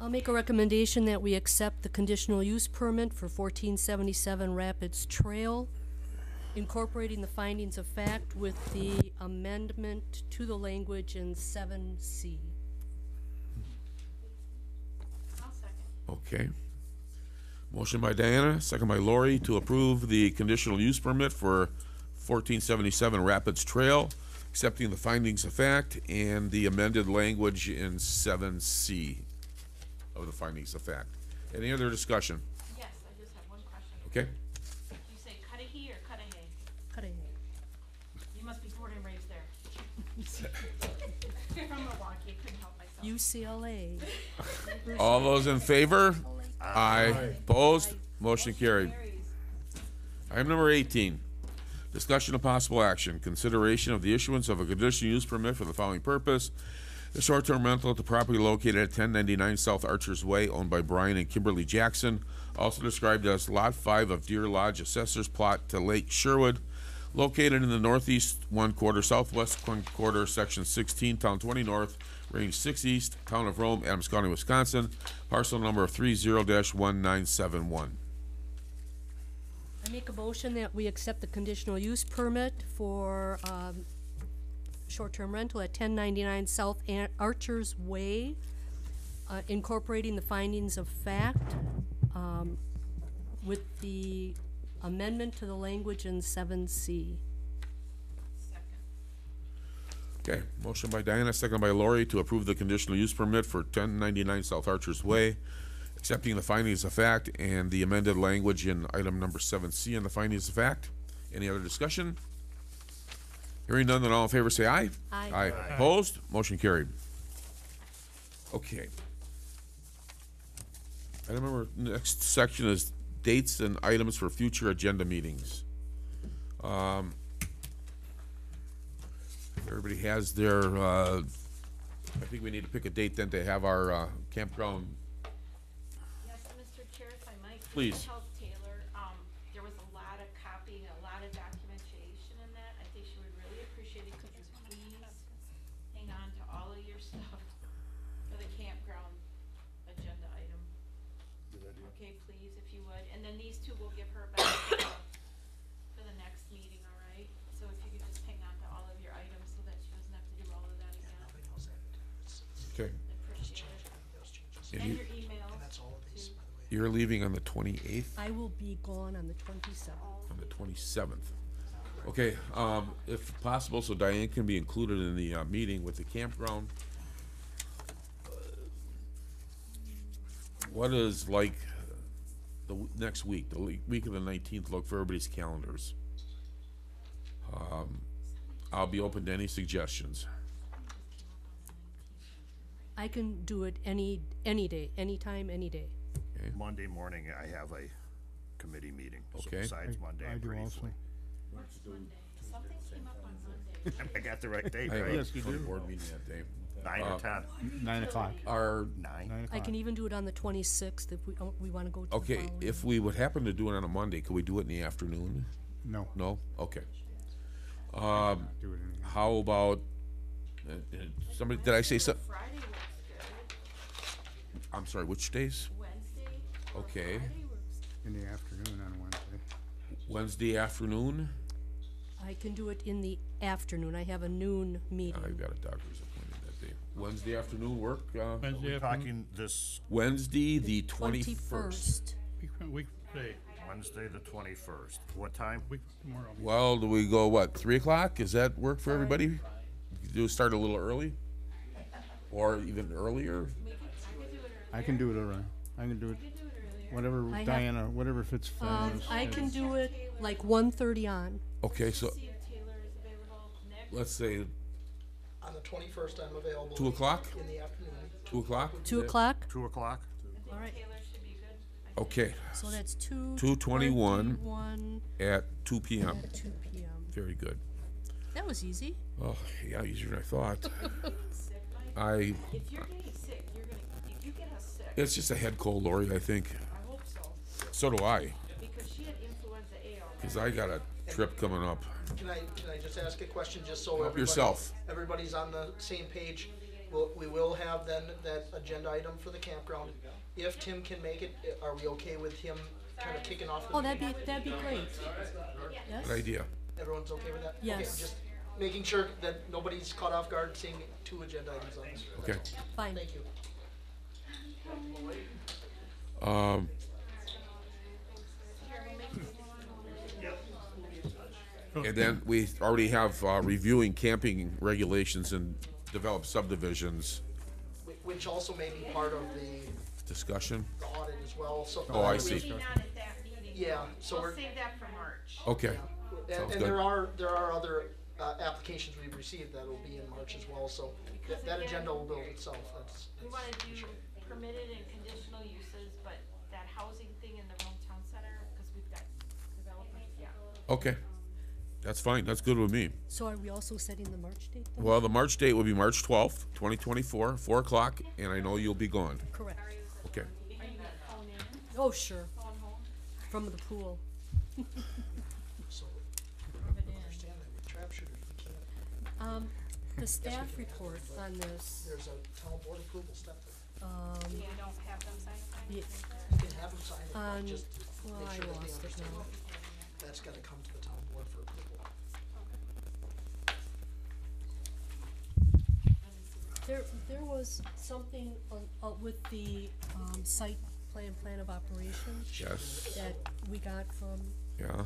S4: I'll make a recommendation that we accept the conditional use permit for fourteen seventy-seven Rapids Trail, incorporating the findings of fact with the amendment to the language in seven C.
S17: I'll second.
S1: Okay. Motion by Diana, second by Lori to approve the conditional use permit for fourteen seventy-seven Rapids Trail, accepting the findings of fact and the amended language in seven C of the findings of fact. Any other discussion?
S17: Yes, I just have one question.
S1: Okay?
S17: You say Cudahy or Cudahy?
S4: Cudahy.
S17: You must be born and raised there. *laughs* From Milwaukee, couldn't help myself.
S4: UCLA. *laughs*
S1: All those in favor? Aye. Opposed? Motion carried. Item number eighteen, Discussion of possible action, consideration of the issuance of a conditional use permit for the following purpose. The short-term rental at the property located at ten ninety-nine South Archers Way, owned by Brian and Kimberly Jackson, also described as Lot Five of Deer Lodge Assessor's Plat to Lake Sherwood, located in the northeast one quarter, southwest one quarter, section sixteen, town twenty north, range six east, town of Rome, Adams County, Wisconsin, parcel number 30 1971.
S4: I make a motion that we accept the conditional use permit for, um, short-term rental at ten ninety-nine South An- Archers Way, uh, incorporating the findings of fact, um, with the amendment to the language in seven C.
S1: Okay, motion by Diana, second by Lori to approve the conditional use permit for ten ninety-nine South Archers Way, accepting the findings of fact and the amended language in item number seven C and the findings of fact. Any other discussion? Hearing none, then all in favor say aye.
S4: Aye.
S1: Aye. Opposed? Motion carried. Okay. Item number, next section is dates and items for future agenda meetings. Um, Everybody has their, uh, I think we need to pick a date then to have our, uh, campground.
S17: Yes, Mr. Chair, if I might. just
S1: Please
S17: Taylor, um, there was a lot of copying, a lot of documentation in that. I think she would really appreciate it. Could you please hang on to all of your stuff for the campground agenda item? Okay, please, if you would. And then these two will give her back uh, for the next meeting, all right? So if you could just hang on to all of your items so that she doesn't have to do all of that again.
S1: Okay.
S17: Appreciate it.
S1: And
S17: And
S1: you-
S17: your email. too.
S1: You're leaving on the twenty-eighth,
S4: I will be gone on the twenty-seventh.
S1: on the twenty-seventh. Okay, um, if possible, so Diane can be included in the, uh, meeting with the campground. What is like the w- next week, the le- week of the nineteenth, look for everybody's calendars? Um, I'll be open to any suggestions.
S4: I can do it any, any day, anytime, any day.
S3: Monday morning, I have a committee meeting. So
S1: Okay.
S3: Besides
S20: I-
S3: Monday,
S20: I
S3: I'm
S20: do
S3: pretty
S20: also.
S3: free.
S17: Something came up on Monday. *laughs*
S3: I got the right *laughs* date,
S1: I have
S3: right?
S1: a joint board meeting that day.
S3: Nine
S1: Uh,
S3: or ten?
S20: Nine o'clock.
S1: Our,
S3: Nine?
S20: Nine
S4: I
S20: o'clock.
S4: can even do it on the twenty-sixth if we, oh, we wanna go to the
S1: okay,
S4: following
S1: if we would happen to do it on a Monday, could we do it in the afternoon?
S20: No.
S1: No? Okay. Um,
S20: Do it anyway.
S1: how about, uh, uh, somebody, did I say some,
S17: Friday works good.
S1: I'm sorry, which days?
S17: Wednesday or
S1: Okay,
S20: In the afternoon on Wednesday.
S1: Wednesday afternoon?
S4: I can do it in the afternoon. I have a noon meeting.
S1: I've got a doctor's appointment that day. Wednesday afternoon work, uh,
S2: Wednesday
S3: We're
S2: afternoon,
S3: talking this
S1: Wednesday, the twenty-first.
S4: Twenty-first.
S2: week, from- week, from today,
S3: Wednesday, the twenty-first. What time?
S2: week from tomorrow.
S1: Well, do we go, what, three o'clock? Does that work for everybody? Do we start a little early? Or even earlier?
S20: I can do it around, I can do it, whatever
S4: I have-
S20: Diana, whatever fits
S4: Um,
S20: Diana's.
S4: I can do it like 1:30 on.
S1: Okay, so,
S17: See if Taylor is available next.
S1: let's say
S6: On the twenty-first, I'm available.
S1: two o'clock?
S6: In the afternoon.
S1: Two o'clock?
S4: Two o'clock?
S3: Two o'clock?
S4: All right,
S17: Taylor should be good.
S1: Okay,
S4: so that's two.
S1: 2:21.
S4: One
S1: at two P M.
S4: at two P M.
S1: Very good.
S4: That was easy.
S1: Oh, yeah, easier than I thought. *laughs* I,
S17: If you're getting sick, you're gonna, if you get us sick,
S1: it's just a head cold, Lori, I think.
S17: I hope so,
S1: So do I,
S17: because she had influenza A already.
S1: cause I got a trip coming up.
S6: Can I, can I just ask a question, just so
S1: Help
S6: everybody,
S1: yourself.
S6: everybody's on the same page? We'll, we will have then that agenda item for the campground. If Tim can make it, are we okay with him kind of kicking off the
S4: Oh, that'd
S6: meeting?
S4: be, that'd be great. Yes?
S1: Good idea.
S6: Everyone's okay with that? Okay,
S4: Yes.
S6: Just making sure that nobody's caught off guard seeing two agenda items on this.
S1: Okay.
S4: Fine.
S6: Thank you.
S1: Um, and then we already have, uh, reviewing camping regulations and developed subdivisions
S6: Wh- Which also may be part of the
S1: discussion.
S6: the audit as well, so.
S1: Oh, I see.
S17: Maybe not at that meeting.
S6: Yeah, so
S17: We'll
S6: we're-
S17: save that for March.
S1: Okay,
S6: And,
S1: Sounds
S6: and
S1: good.
S6: there are, there are other, uh, applications we've received that will be in March as well, so that, that agenda will build itself, that's.
S17: We wanna
S6: for
S17: do
S6: sure.
S17: permitted and conditional uses, but that housing thing in the Rome Town Center, cause we've got development, yeah.
S1: okay. That's fine, that's good with me.
S4: So are we also setting the March date then?
S1: Well, the March date will be March twelfth, twenty twenty-four, four o'clock, and I know you'll be gone.
S4: Correct.
S1: Okay.
S4: Oh, sure. From the pool.
S6: So, understand that with trap shooters, we can't,
S4: Um, the staff report on this,
S6: there's a town board approval step there.
S4: um,
S17: You don't have them sign it?
S4: ye-
S6: You can have them sign it,
S4: On-
S6: just
S4: well,
S6: make
S4: I
S6: sure that they
S4: lost it
S6: understand
S4: now.
S6: that that's gotta come to the town board for approval.
S4: There, there was something on, uh, with the, um, site plan, plan of operations.
S1: Yes.
S4: That we got from,
S1: Yeah,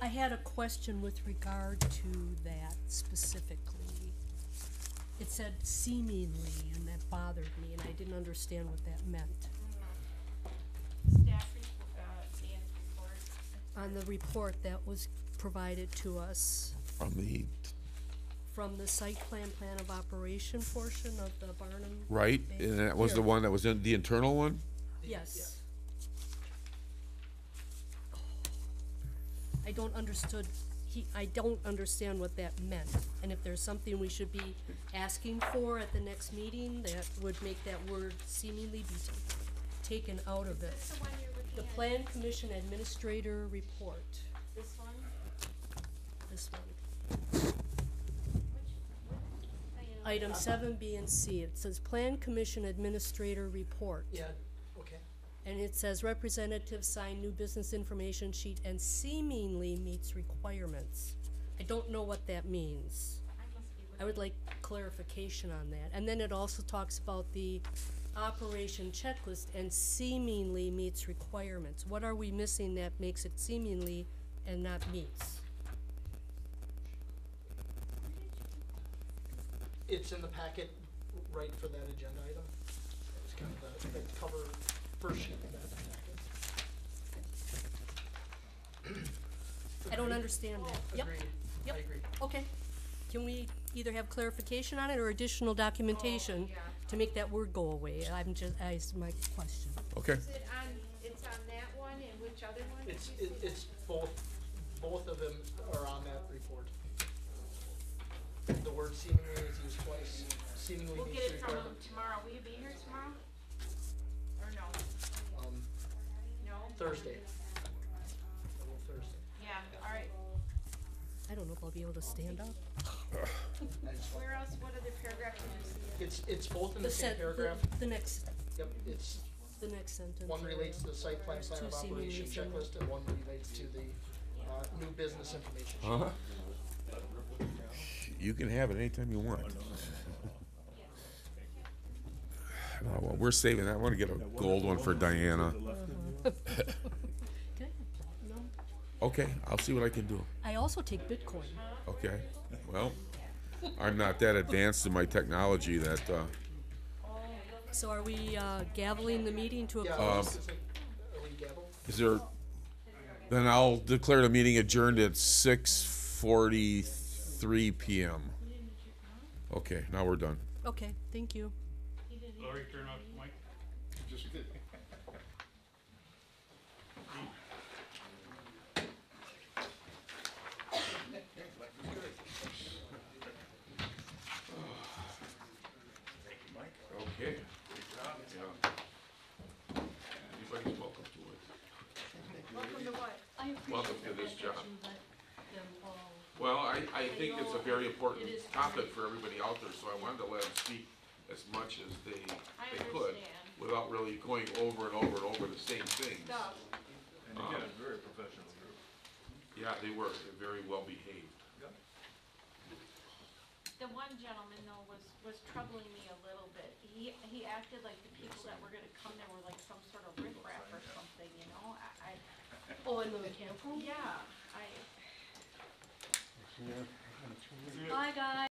S4: I had a question with regard to that specifically. It said seemingly, and that bothered me, and I didn't understand what that meant.
S17: Staff report, uh, Dan's report.
S4: On the report that was provided to us
S1: from the,
S4: from the site plan, plan of operation portion of the Barnum.
S1: right, and that was the one that was in, the internal one?
S4: Yes. I don't understood, he, I don't understand what that meant, and if there's something we should be asking for at the next meeting, that would make that word seemingly be ta- taken out of it.
S17: Is this the one you're looking
S4: The
S17: at?
S4: Plan Commission Administrator Report,
S17: This one?
S4: this one.
S17: Which, what, I, uh,
S4: Item seven B and C, it says Plan Commission Administrator Report.
S6: Yeah, okay.
S4: And it says representatives sign new business information sheet and seemingly meets requirements. I don't know what that means.
S17: I must be
S4: I would like clarification on that. And then it also talks about the operation checklist and seemingly meets requirements. What are we missing that makes it seemingly and not meets?
S6: It's in the packet, right for that agenda item. It's kind of the, the cover, first sheet of that packet.
S4: I don't understand that. Oh, yep,
S6: Agreed, I
S4: yep.
S6: agree.
S4: okay. Can we either have clarification on it or additional documentation oh, to make that word go away? I'm just, I, my question.
S1: Okay,
S17: Is it on, it's on that one and which other one
S6: It's, it, it's both, both of them are on that report. The word seemingly is used twice, seemingly
S17: We'll
S6: meets
S17: get it from him
S6: requirement.
S17: tomorrow. Will you be here tomorrow? Or no?
S6: Um,
S17: No?
S6: Thursday. Double Thursday.
S17: Yeah, all right.
S4: I don't know if I'll be able to stand up. *laughs*
S17: Where else, what other paragraph did you see?
S6: It's, it's both in the
S4: The
S6: same
S4: sen- the-
S6: paragraph.
S4: The next,
S6: Yep, it's,
S4: the next sentence.
S6: one relates to the site plan, plan
S4: two
S6: of
S4: seemingly
S6: operation
S4: similar.
S6: checklist, and one relates to the, uh, new business information sheet.
S1: You can have it anytime you want. *laughs* Oh, well, we're saving that, I wanna get a gold one for Diana. *laughs*
S4: Okay, no.
S1: Okay, I'll see what I can do.
S4: I also take Bitcoin.
S1: Okay, well, I'm not that advanced in my technology that, uh,
S4: So are we, uh, gaveling the meeting to a close?
S6: is it, are we gavel?
S1: is there, then I'll declare the meeting adjourned at six forty-three PM. Okay, now we're done.
S4: Okay, thank you.
S27: Lori, turn off mic. Just kidding.
S1: Okay. Anybody's welcome to it.
S17: Welcome to what?
S1: Welcome to this job. Well, I, I think it's a very important topic for everybody out there, so I wanted to let them speak as much as they,
S17: I
S1: they could,
S17: understand.
S1: without really going over and over and over the same things.
S17: Stuff.
S27: And again, got a very professional group.
S1: Yeah, they were, they're very well behaved.
S17: The one gentleman though was, was troubling me a little bit. He, he acted like the people that were gonna come there were like some sort of riffraff or something, you know? I, I,
S4: Oh, in the camp room?
S17: yeah,
S4: Bye, guys.